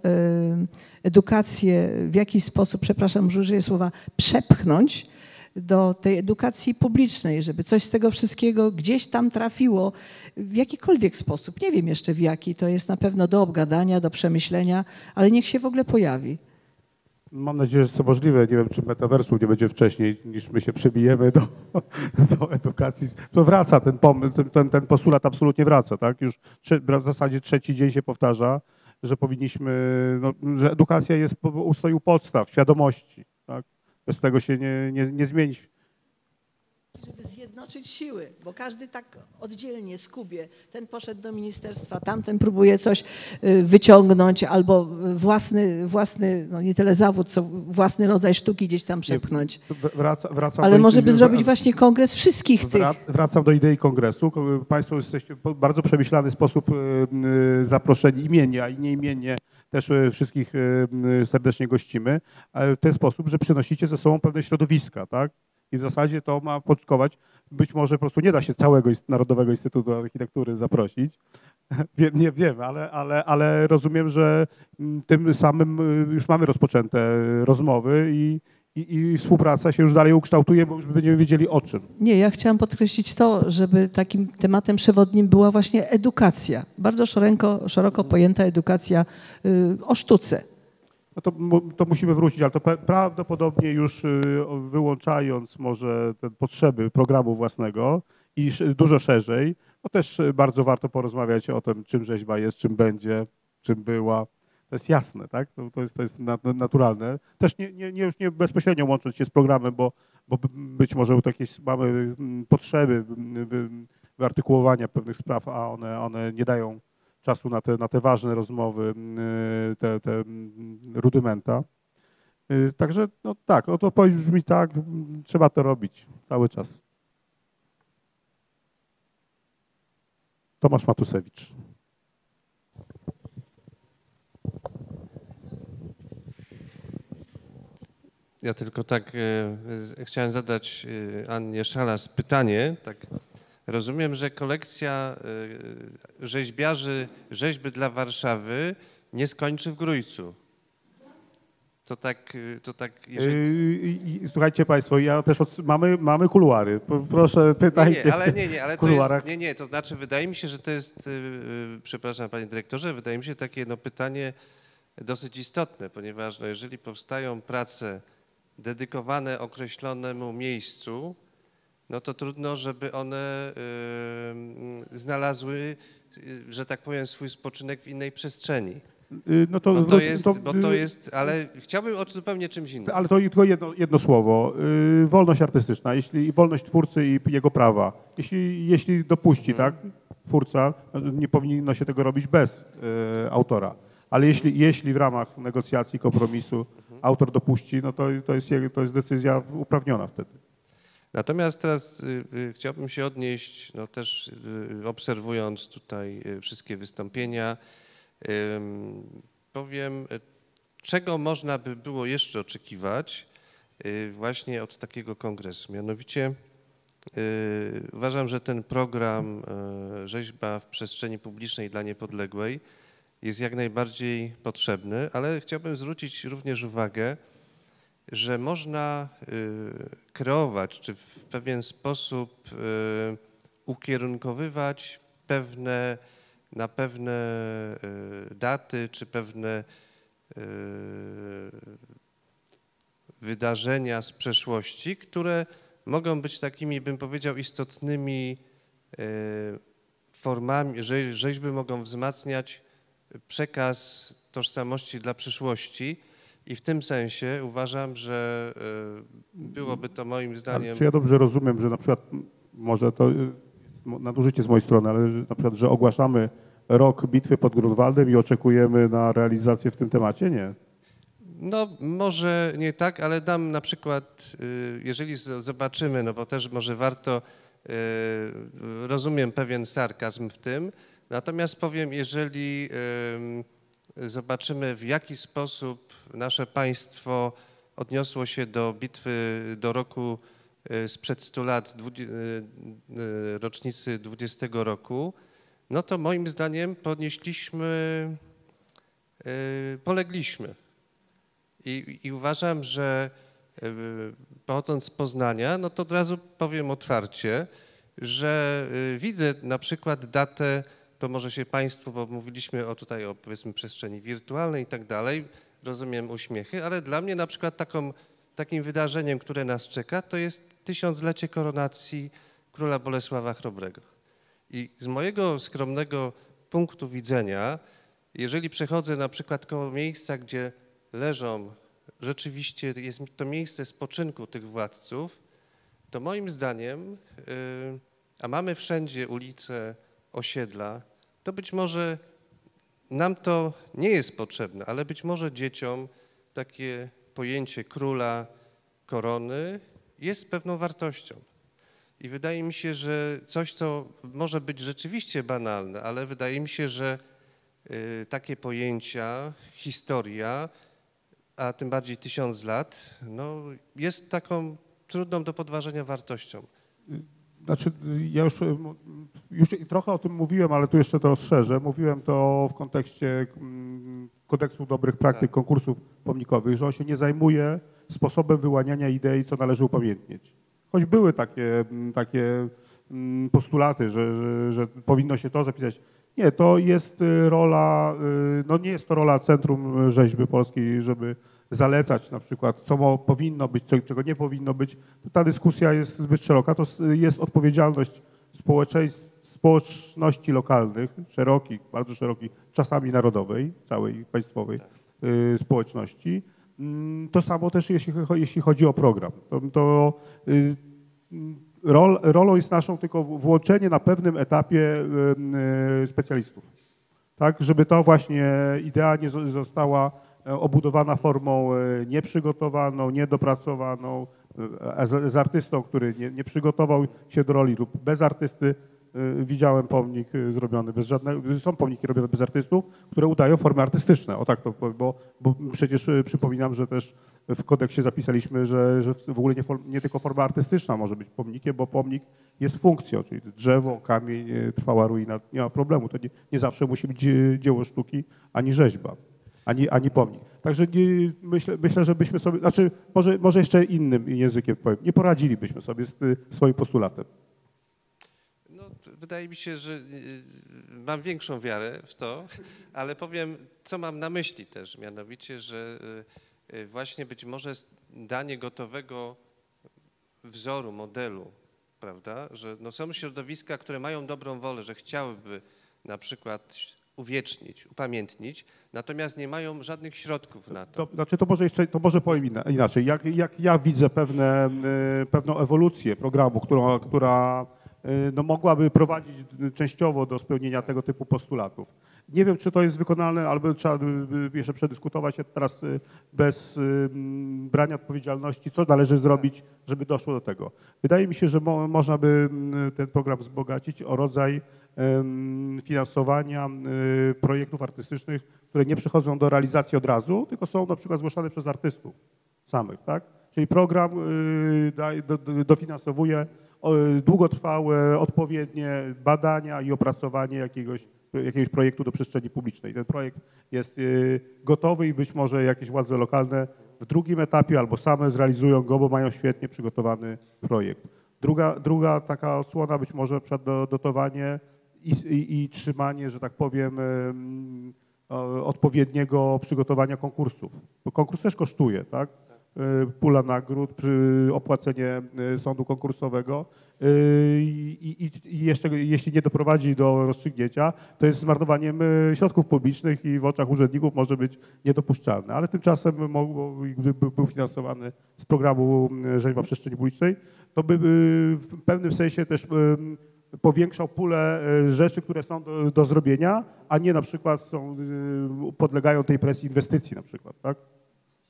edukację w jakiś sposób, przepraszam, użyję słowa, przepchnąć do tej edukacji publicznej, żeby coś z tego wszystkiego gdzieś tam trafiło w jakikolwiek sposób. Nie wiem jeszcze w jaki, to jest na pewno do obgadania, do przemyślenia, ale niech się w ogóle pojawi. Mam nadzieję, że to możliwe. Nie wiem, czy metaversu nie będzie wcześniej, niż my się przebijemy do, do edukacji. To wraca, ten, ten, ten, postulat absolutnie wraca. Tak? Już w zasadzie trzeci dzień się powtarza, że powinniśmy, no, że edukacja jest u podstaw, świadomości. Tak? Bez tego się nie, nie, nie zmieni żeby zjednoczyć siły, bo każdy tak oddzielnie skubie. Ten poszedł do ministerstwa, tamten próbuje coś y, wyciągnąć albo własny, własny no nie tyle zawód, co własny rodzaj sztuki gdzieś tam przepchnąć. Wraca, wracam Ale może by zrobić właśnie kongres wszystkich tych. Wra- Wracam do idei kongresu. Ko- Państwo jesteście w bardzo przemyślany sposób y, y, zaproszeni imiennie, a i nieimiennie też wszystkich serdecznie gościmy, w ten sposób, że przynosicie ze sobą pewne środowiska, tak? I w zasadzie to ma poczkować. Być może po prostu nie da się całego Narodowego Instytutu Architektury zaprosić. Nie wiem, ale, ale, ale rozumiem, że mm, tym samym y, już mamy rozpoczęte rozmowy i, i, i współpraca się już dalej ukształtuje, bo już będziemy wiedzieli o czym. Nie, ja chciałam podkreślić to, żeby takim tematem przewodnim była właśnie edukacja. Bardzo szeroko, szeroko pojęta edukacja y, o sztuce. No to, to musimy wrócić, ale to prawdopodobnie już y, wyłączając może te potrzeby programu własnego i sz- dużo szerzej, no też y, bardzo warto porozmawiać o tym, czym rzeźba jest, czym będzie, czym była. To jest jasne, tak? To, jest, to jest nat- naturalne. Też nie, nie, nie, już nie bezpośrednio łącząc się z programem, bo, bo być może jakieś mamy mm, potrzeby mm, wy- wyartykułowania pewnych spraw, a one, one nie dają czasu na te, na te ważne rozmowy, mm, te, te mm, rudymenta. Y, Także no tak, o to odpowiedź brzmi tak, mm, trzeba to robić cały czas. Tomasz Matusewicz. Ja tylko tak e, chciałem zadać e, Annie Szalas pytanie. Tak, rozumiem, że kolekcja e, rzeźbiarzy rzeźby dla Warszawy nie skończy w Grójcu. To tak, e, to tak jeżeli... Y, Słuchajcie Państwo, ja też od, mamy, mamy kuluary. Proszę, Nie, pytajcie. nie, ale nie, nie, ale to jest, nie, nie, to znaczy wydaje mi się, że to jest, y, y, przepraszam panie dyrektorze, wydaje mi się takie no, pytanie dosyć istotne, ponieważ no, jeżeli powstają prace dedykowane określonemu miejscu, no to trudno, żeby one y, znalazły, y, że tak powiem, swój spoczynek w innej przestrzeni. Y, No to, Bo to jest, to, bo to jest, ale chciałbym o zupełnie czymś innym. Ale to tylko jedno, jedno słowo. Wolność artystyczna, jeśli wolność twórcy i jego prawa. Jeśli, jeśli dopuści, tak, twórca, nie powinno się tego robić bez y, autora. Ale jeśli, jeśli w ramach negocjacji, kompromisu autor dopuści, no to, to, jest, to jest decyzja uprawniona wtedy. Natomiast teraz y, y, chciałbym się odnieść, no też y, obserwując tutaj wszystkie wystąpienia, powiem, czego można by było jeszcze oczekiwać właśnie od takiego kongresu. Mianowicie uważam, że ten program Rzeźba w przestrzeni publicznej dla niepodległej jest jak najbardziej potrzebny, ale chciałbym zwrócić również uwagę, że można y, kreować, czy w pewien sposób y, ukierunkowywać pewne, na pewne y, daty, czy pewne wydarzenia z przeszłości, które mogą być takimi, bym powiedział, istotnymi formami, rzeźby mogą wzmacniać przekaz tożsamości dla przyszłości. I w tym sensie uważam, że y, byłoby to moim Ale zdaniem. czy ja dobrze rozumiem, że na przykład, może to mo- nadużycie z mojej strony, ale że, na przykład, że ogłaszamy rok bitwy pod Grunwaldem i oczekujemy na realizację w tym temacie? Nie. No może nie tak, ale dam na przykład, y, jeżeli zobaczymy, no bo też może warto, rozumiem pewien sarkazm w tym, natomiast powiem, jeżeli ym, zobaczymy w jaki sposób nasze państwo odniosło się do bitwy do roku y, sprzed 100 lat, y, y, rocznicy 20 roku, no to moim zdaniem podnieśliśmy, polegliśmy. I, I uważam, że pochodząc z Poznania, no to od razu powiem otwarcie, że widzę na przykład datę, to może się Państwu, bo mówiliśmy o tutaj o powiedzmy przestrzeni wirtualnej i tak dalej, rozumiem uśmiechy, ale dla mnie na przykład taką, takim wydarzeniem, które nas czeka, to jest tysiąclecie koronacji króla Bolesława Chrobrego. I z mojego skromnego punktu widzenia, jeżeli przechodzę na przykład koło miejsca, gdzie leżą, rzeczywiście jest to miejsce spoczynku tych władców, to moim zdaniem, y, a mamy wszędzie ulice, osiedla, to być może nam to nie jest potrzebne, ale być może dzieciom takie pojęcie króla korony jest pewną wartością. I wydaje mi się, że coś, co może być rzeczywiście banalne, ale wydaje mi się, że y, takie pojęcia, historia, a tym bardziej tysiąc lat, no, jest taką trudną do podważenia wartością. Znaczy, ja już, już trochę o tym mówiłem, ale tu jeszcze to rozszerzę. Mówiłem to w kontekście mm, kodeksu dobrych praktyk konkursów pomnikowych, że on się nie zajmuje sposobem wyłaniania idei, co należy upamiętnić. Choć były takie, mm, takie mm, postulaty, że, że, że powinno się to zapisać. Nie, to jest y, rola, y, no nie jest to rola Centrum Rzeźby Polskiej, żeby zalecać na przykład, co mo- powinno być, co- czego nie powinno być. Ta dyskusja jest zbyt szeroka. To jest odpowiedzialność społeczności lokalnych, szerokich, bardzo szerokich, czasami narodowej, całej państwowej y, społeczności. Mm, To samo też jeśli, jeśli chodzi o program. To, to y, mm, rol, rolą jest naszą tylko włączenie na pewnym etapie y, specjalistów tak, żeby to właśnie idea nie zo- została obudowana formą e, nieprzygotowaną, niedopracowaną, e, z, z artystą, który nie, nie przygotował się do roli lub bez artysty. E, Widziałem pomnik e, zrobiony bez żadnego, są pomniki robione bez artystów, które udają formy artystyczne, o tak to powiem, bo, bo przecież e, przypominam, że też w kodeksie zapisaliśmy, że, że w ogóle nie, nie tylko forma artystyczna może być pomnikiem, bo pomnik jest funkcją, czyli drzewo, kamień, e, trwała ruina, nie ma problemu. To nie, nie zawsze musi być e, dzieło sztuki, ani rzeźba, ani, ani pomnik. Także nie, myślę, myślę, że byśmy sobie, znaczy może, może jeszcze innym językiem powiem, nie poradzilibyśmy sobie z y, swoim postulatem. No, wydaje mi się, że y, mam większą wiarę w to, ale powiem, co mam na myśli też, mianowicie, że y, y, właśnie być może danie gotowego wzoru, modelu, prawda, że no są środowiska, które mają dobrą wolę, że chciałyby na przykład uwiecznić, upamiętnić, natomiast nie mają żadnych środków na to. To, znaczy to może jeszcze, to może powiem inaczej. Jak, jak ja widzę pewne, y, pewną ewolucję programu, która y, no, mogłaby prowadzić y, częściowo do spełnienia tego typu postulatów. Nie wiem, czy to jest wykonalne, albo trzeba jeszcze przedyskutować teraz y, bez y, brania odpowiedzialności, co należy zrobić, żeby doszło do tego. Wydaje mi się, że mo, można by mm, ten program wzbogacić o rodzaj finansowania y, projektów artystycznych, które nie przychodzą do realizacji od razu, tylko są na przykład zgłaszane przez artystów samych, tak? Czyli program y, dofinansowuje długotrwałe, odpowiednie badania i opracowanie jakiegoś, jakiegoś projektu do przestrzeni publicznej. Ten projekt jest y, gotowy i być może jakieś władze lokalne w drugim etapie albo same zrealizują go, bo mają świetnie przygotowany projekt. Druga, druga taka osłona być może przed do- dotowanie i, i, i trzymanie, że tak powiem, odpowiedniego przygotowania konkursów. Bo konkurs też kosztuje, tak? Y, Pula nagród, opłacenie y, sądu konkursowego y, i, i, i jeszcze jeśli nie doprowadzi do rozstrzygnięcia, to jest zmarnowaniem środków publicznych i w oczach urzędników może być niedopuszczalne. Ale tymczasem mogło, gdyby był- finansowany z programu Rzeźba Przestrzeni Publicznej, to by w pewnym sensie też powiększał pulę rzeczy, które są do, do zrobienia, a nie na przykład są, podlegają tej presji inwestycji na przykład, tak?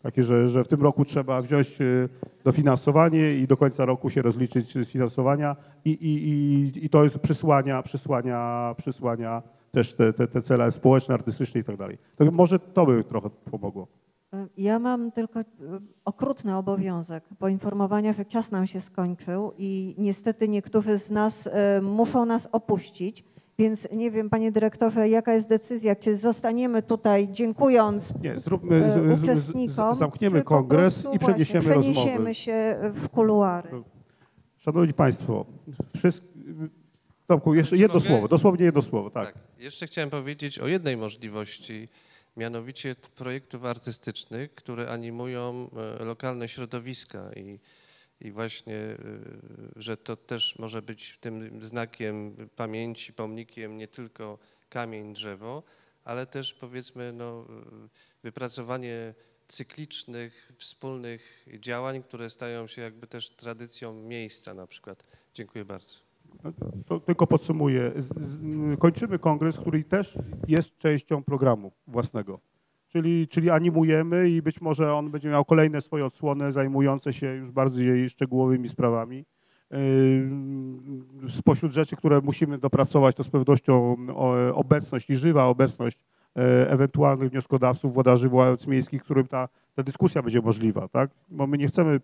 Takie, że, że w tym roku trzeba wziąć y, dofinansowanie i do końca roku się rozliczyć z finansowania i, i, i, i to jest przysłania, przysłania, przysłania też te, te, te cele społeczne, artystyczne i tak dalej. To może to by trochę pomogło. Ja mam tylko e, okrutny obowiązek poinformowania, że czas nam się skończył i niestety niektórzy z nas muszą nas opuścić. Więc nie wiem, panie dyrektorze, jaka jest decyzja? Czy zostaniemy tutaj dziękując Nie, zróbmy, e, z- z- uczestnikom? zamkniemy czy po kongres prostu i przeniesiemy właśnie, rozmowy. przeniesiemy się w kuluary. Szanowni Państwo, wszystko, Tomku, jeszcze jedno mogę? słowo, dosłownie jedno słowo, tak. Jeszcze chciałem powiedzieć o jednej możliwości, mianowicie projektów artystycznych, które animują e, lokalne środowiska i, i właśnie, e, że to też może być tym znakiem pamięci, pomnikiem nie tylko kamień, drzewo, ale też powiedzmy no, wypracowanie cyklicznych, wspólnych działań, które stają się jakby też tradycją miejsca na przykład. Dziękuję bardzo. To, tylko podsumuję. Kończymy kongres, który też jest częścią programu własnego. Czyli, czyli animujemy i być może on będzie miał kolejne swoje odsłony zajmujące się już bardziej szczegółowymi sprawami. Yy, Spośród rzeczy, które musimy dopracować, to z pewnością obecność i żywa obecność e, ewentualnych wnioskodawców, włodarzy władz miejskich, którym ta, ta dyskusja będzie możliwa, tak? Bo my nie chcemy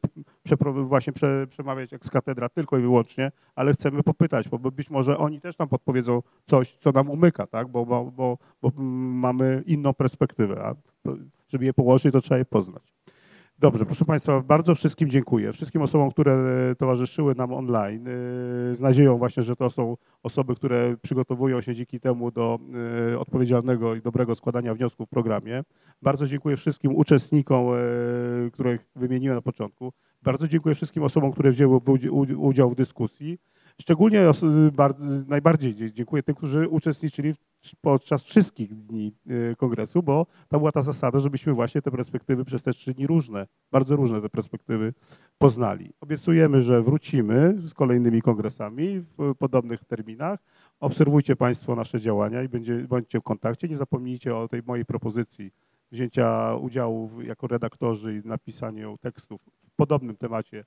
właśnie prze, przemawiać jak z katedra tylko i wyłącznie, ale chcemy popytać, bo być może oni też nam podpowiedzą coś, co nam umyka, tak? Bo, bo, bo, bo mm, mamy inną perspektywę, a żeby je połączyć, to trzeba je poznać. Dobrze, proszę Państwa, bardzo wszystkim dziękuję. Wszystkim osobom, które e, towarzyszyły nam online, e, z nadzieją właśnie, że to są osoby, które przygotowują się dzięki temu do e, odpowiedzialnego i dobrego składania wniosków w programie. Bardzo dziękuję wszystkim uczestnikom, których wymieniłem na początku. Bardzo dziękuję wszystkim osobom, które wzięły udział w dyskusji. Szczególnie najbardziej dzie- dziękuję tym, którzy uczestniczyli podczas wszystkich dni e, kongresu, bo to była ta zasada, żebyśmy właśnie te perspektywy przez te trzy dni różne, bardzo różne te perspektywy poznali. Obiecujemy, że wrócimy z kolejnymi kongresami w podobnych terminach. Obserwujcie Państwo nasze działania i będzie, bądźcie w kontakcie. Nie zapomnijcie o tej mojej propozycji wzięcia udziału jako redaktorzy i napisaniu tekstów w podobnym temacie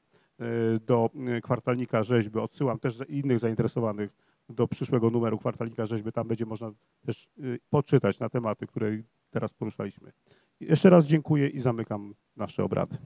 do e, kwartalnika rzeźby. Odsyłam też innych zainteresowanych do przyszłego numeru kwartalnika rzeźby. Tam będzie można też e, poczytać na tematy, które teraz poruszaliśmy. Jeszcze raz dziękuję i zamykam nasze obrady.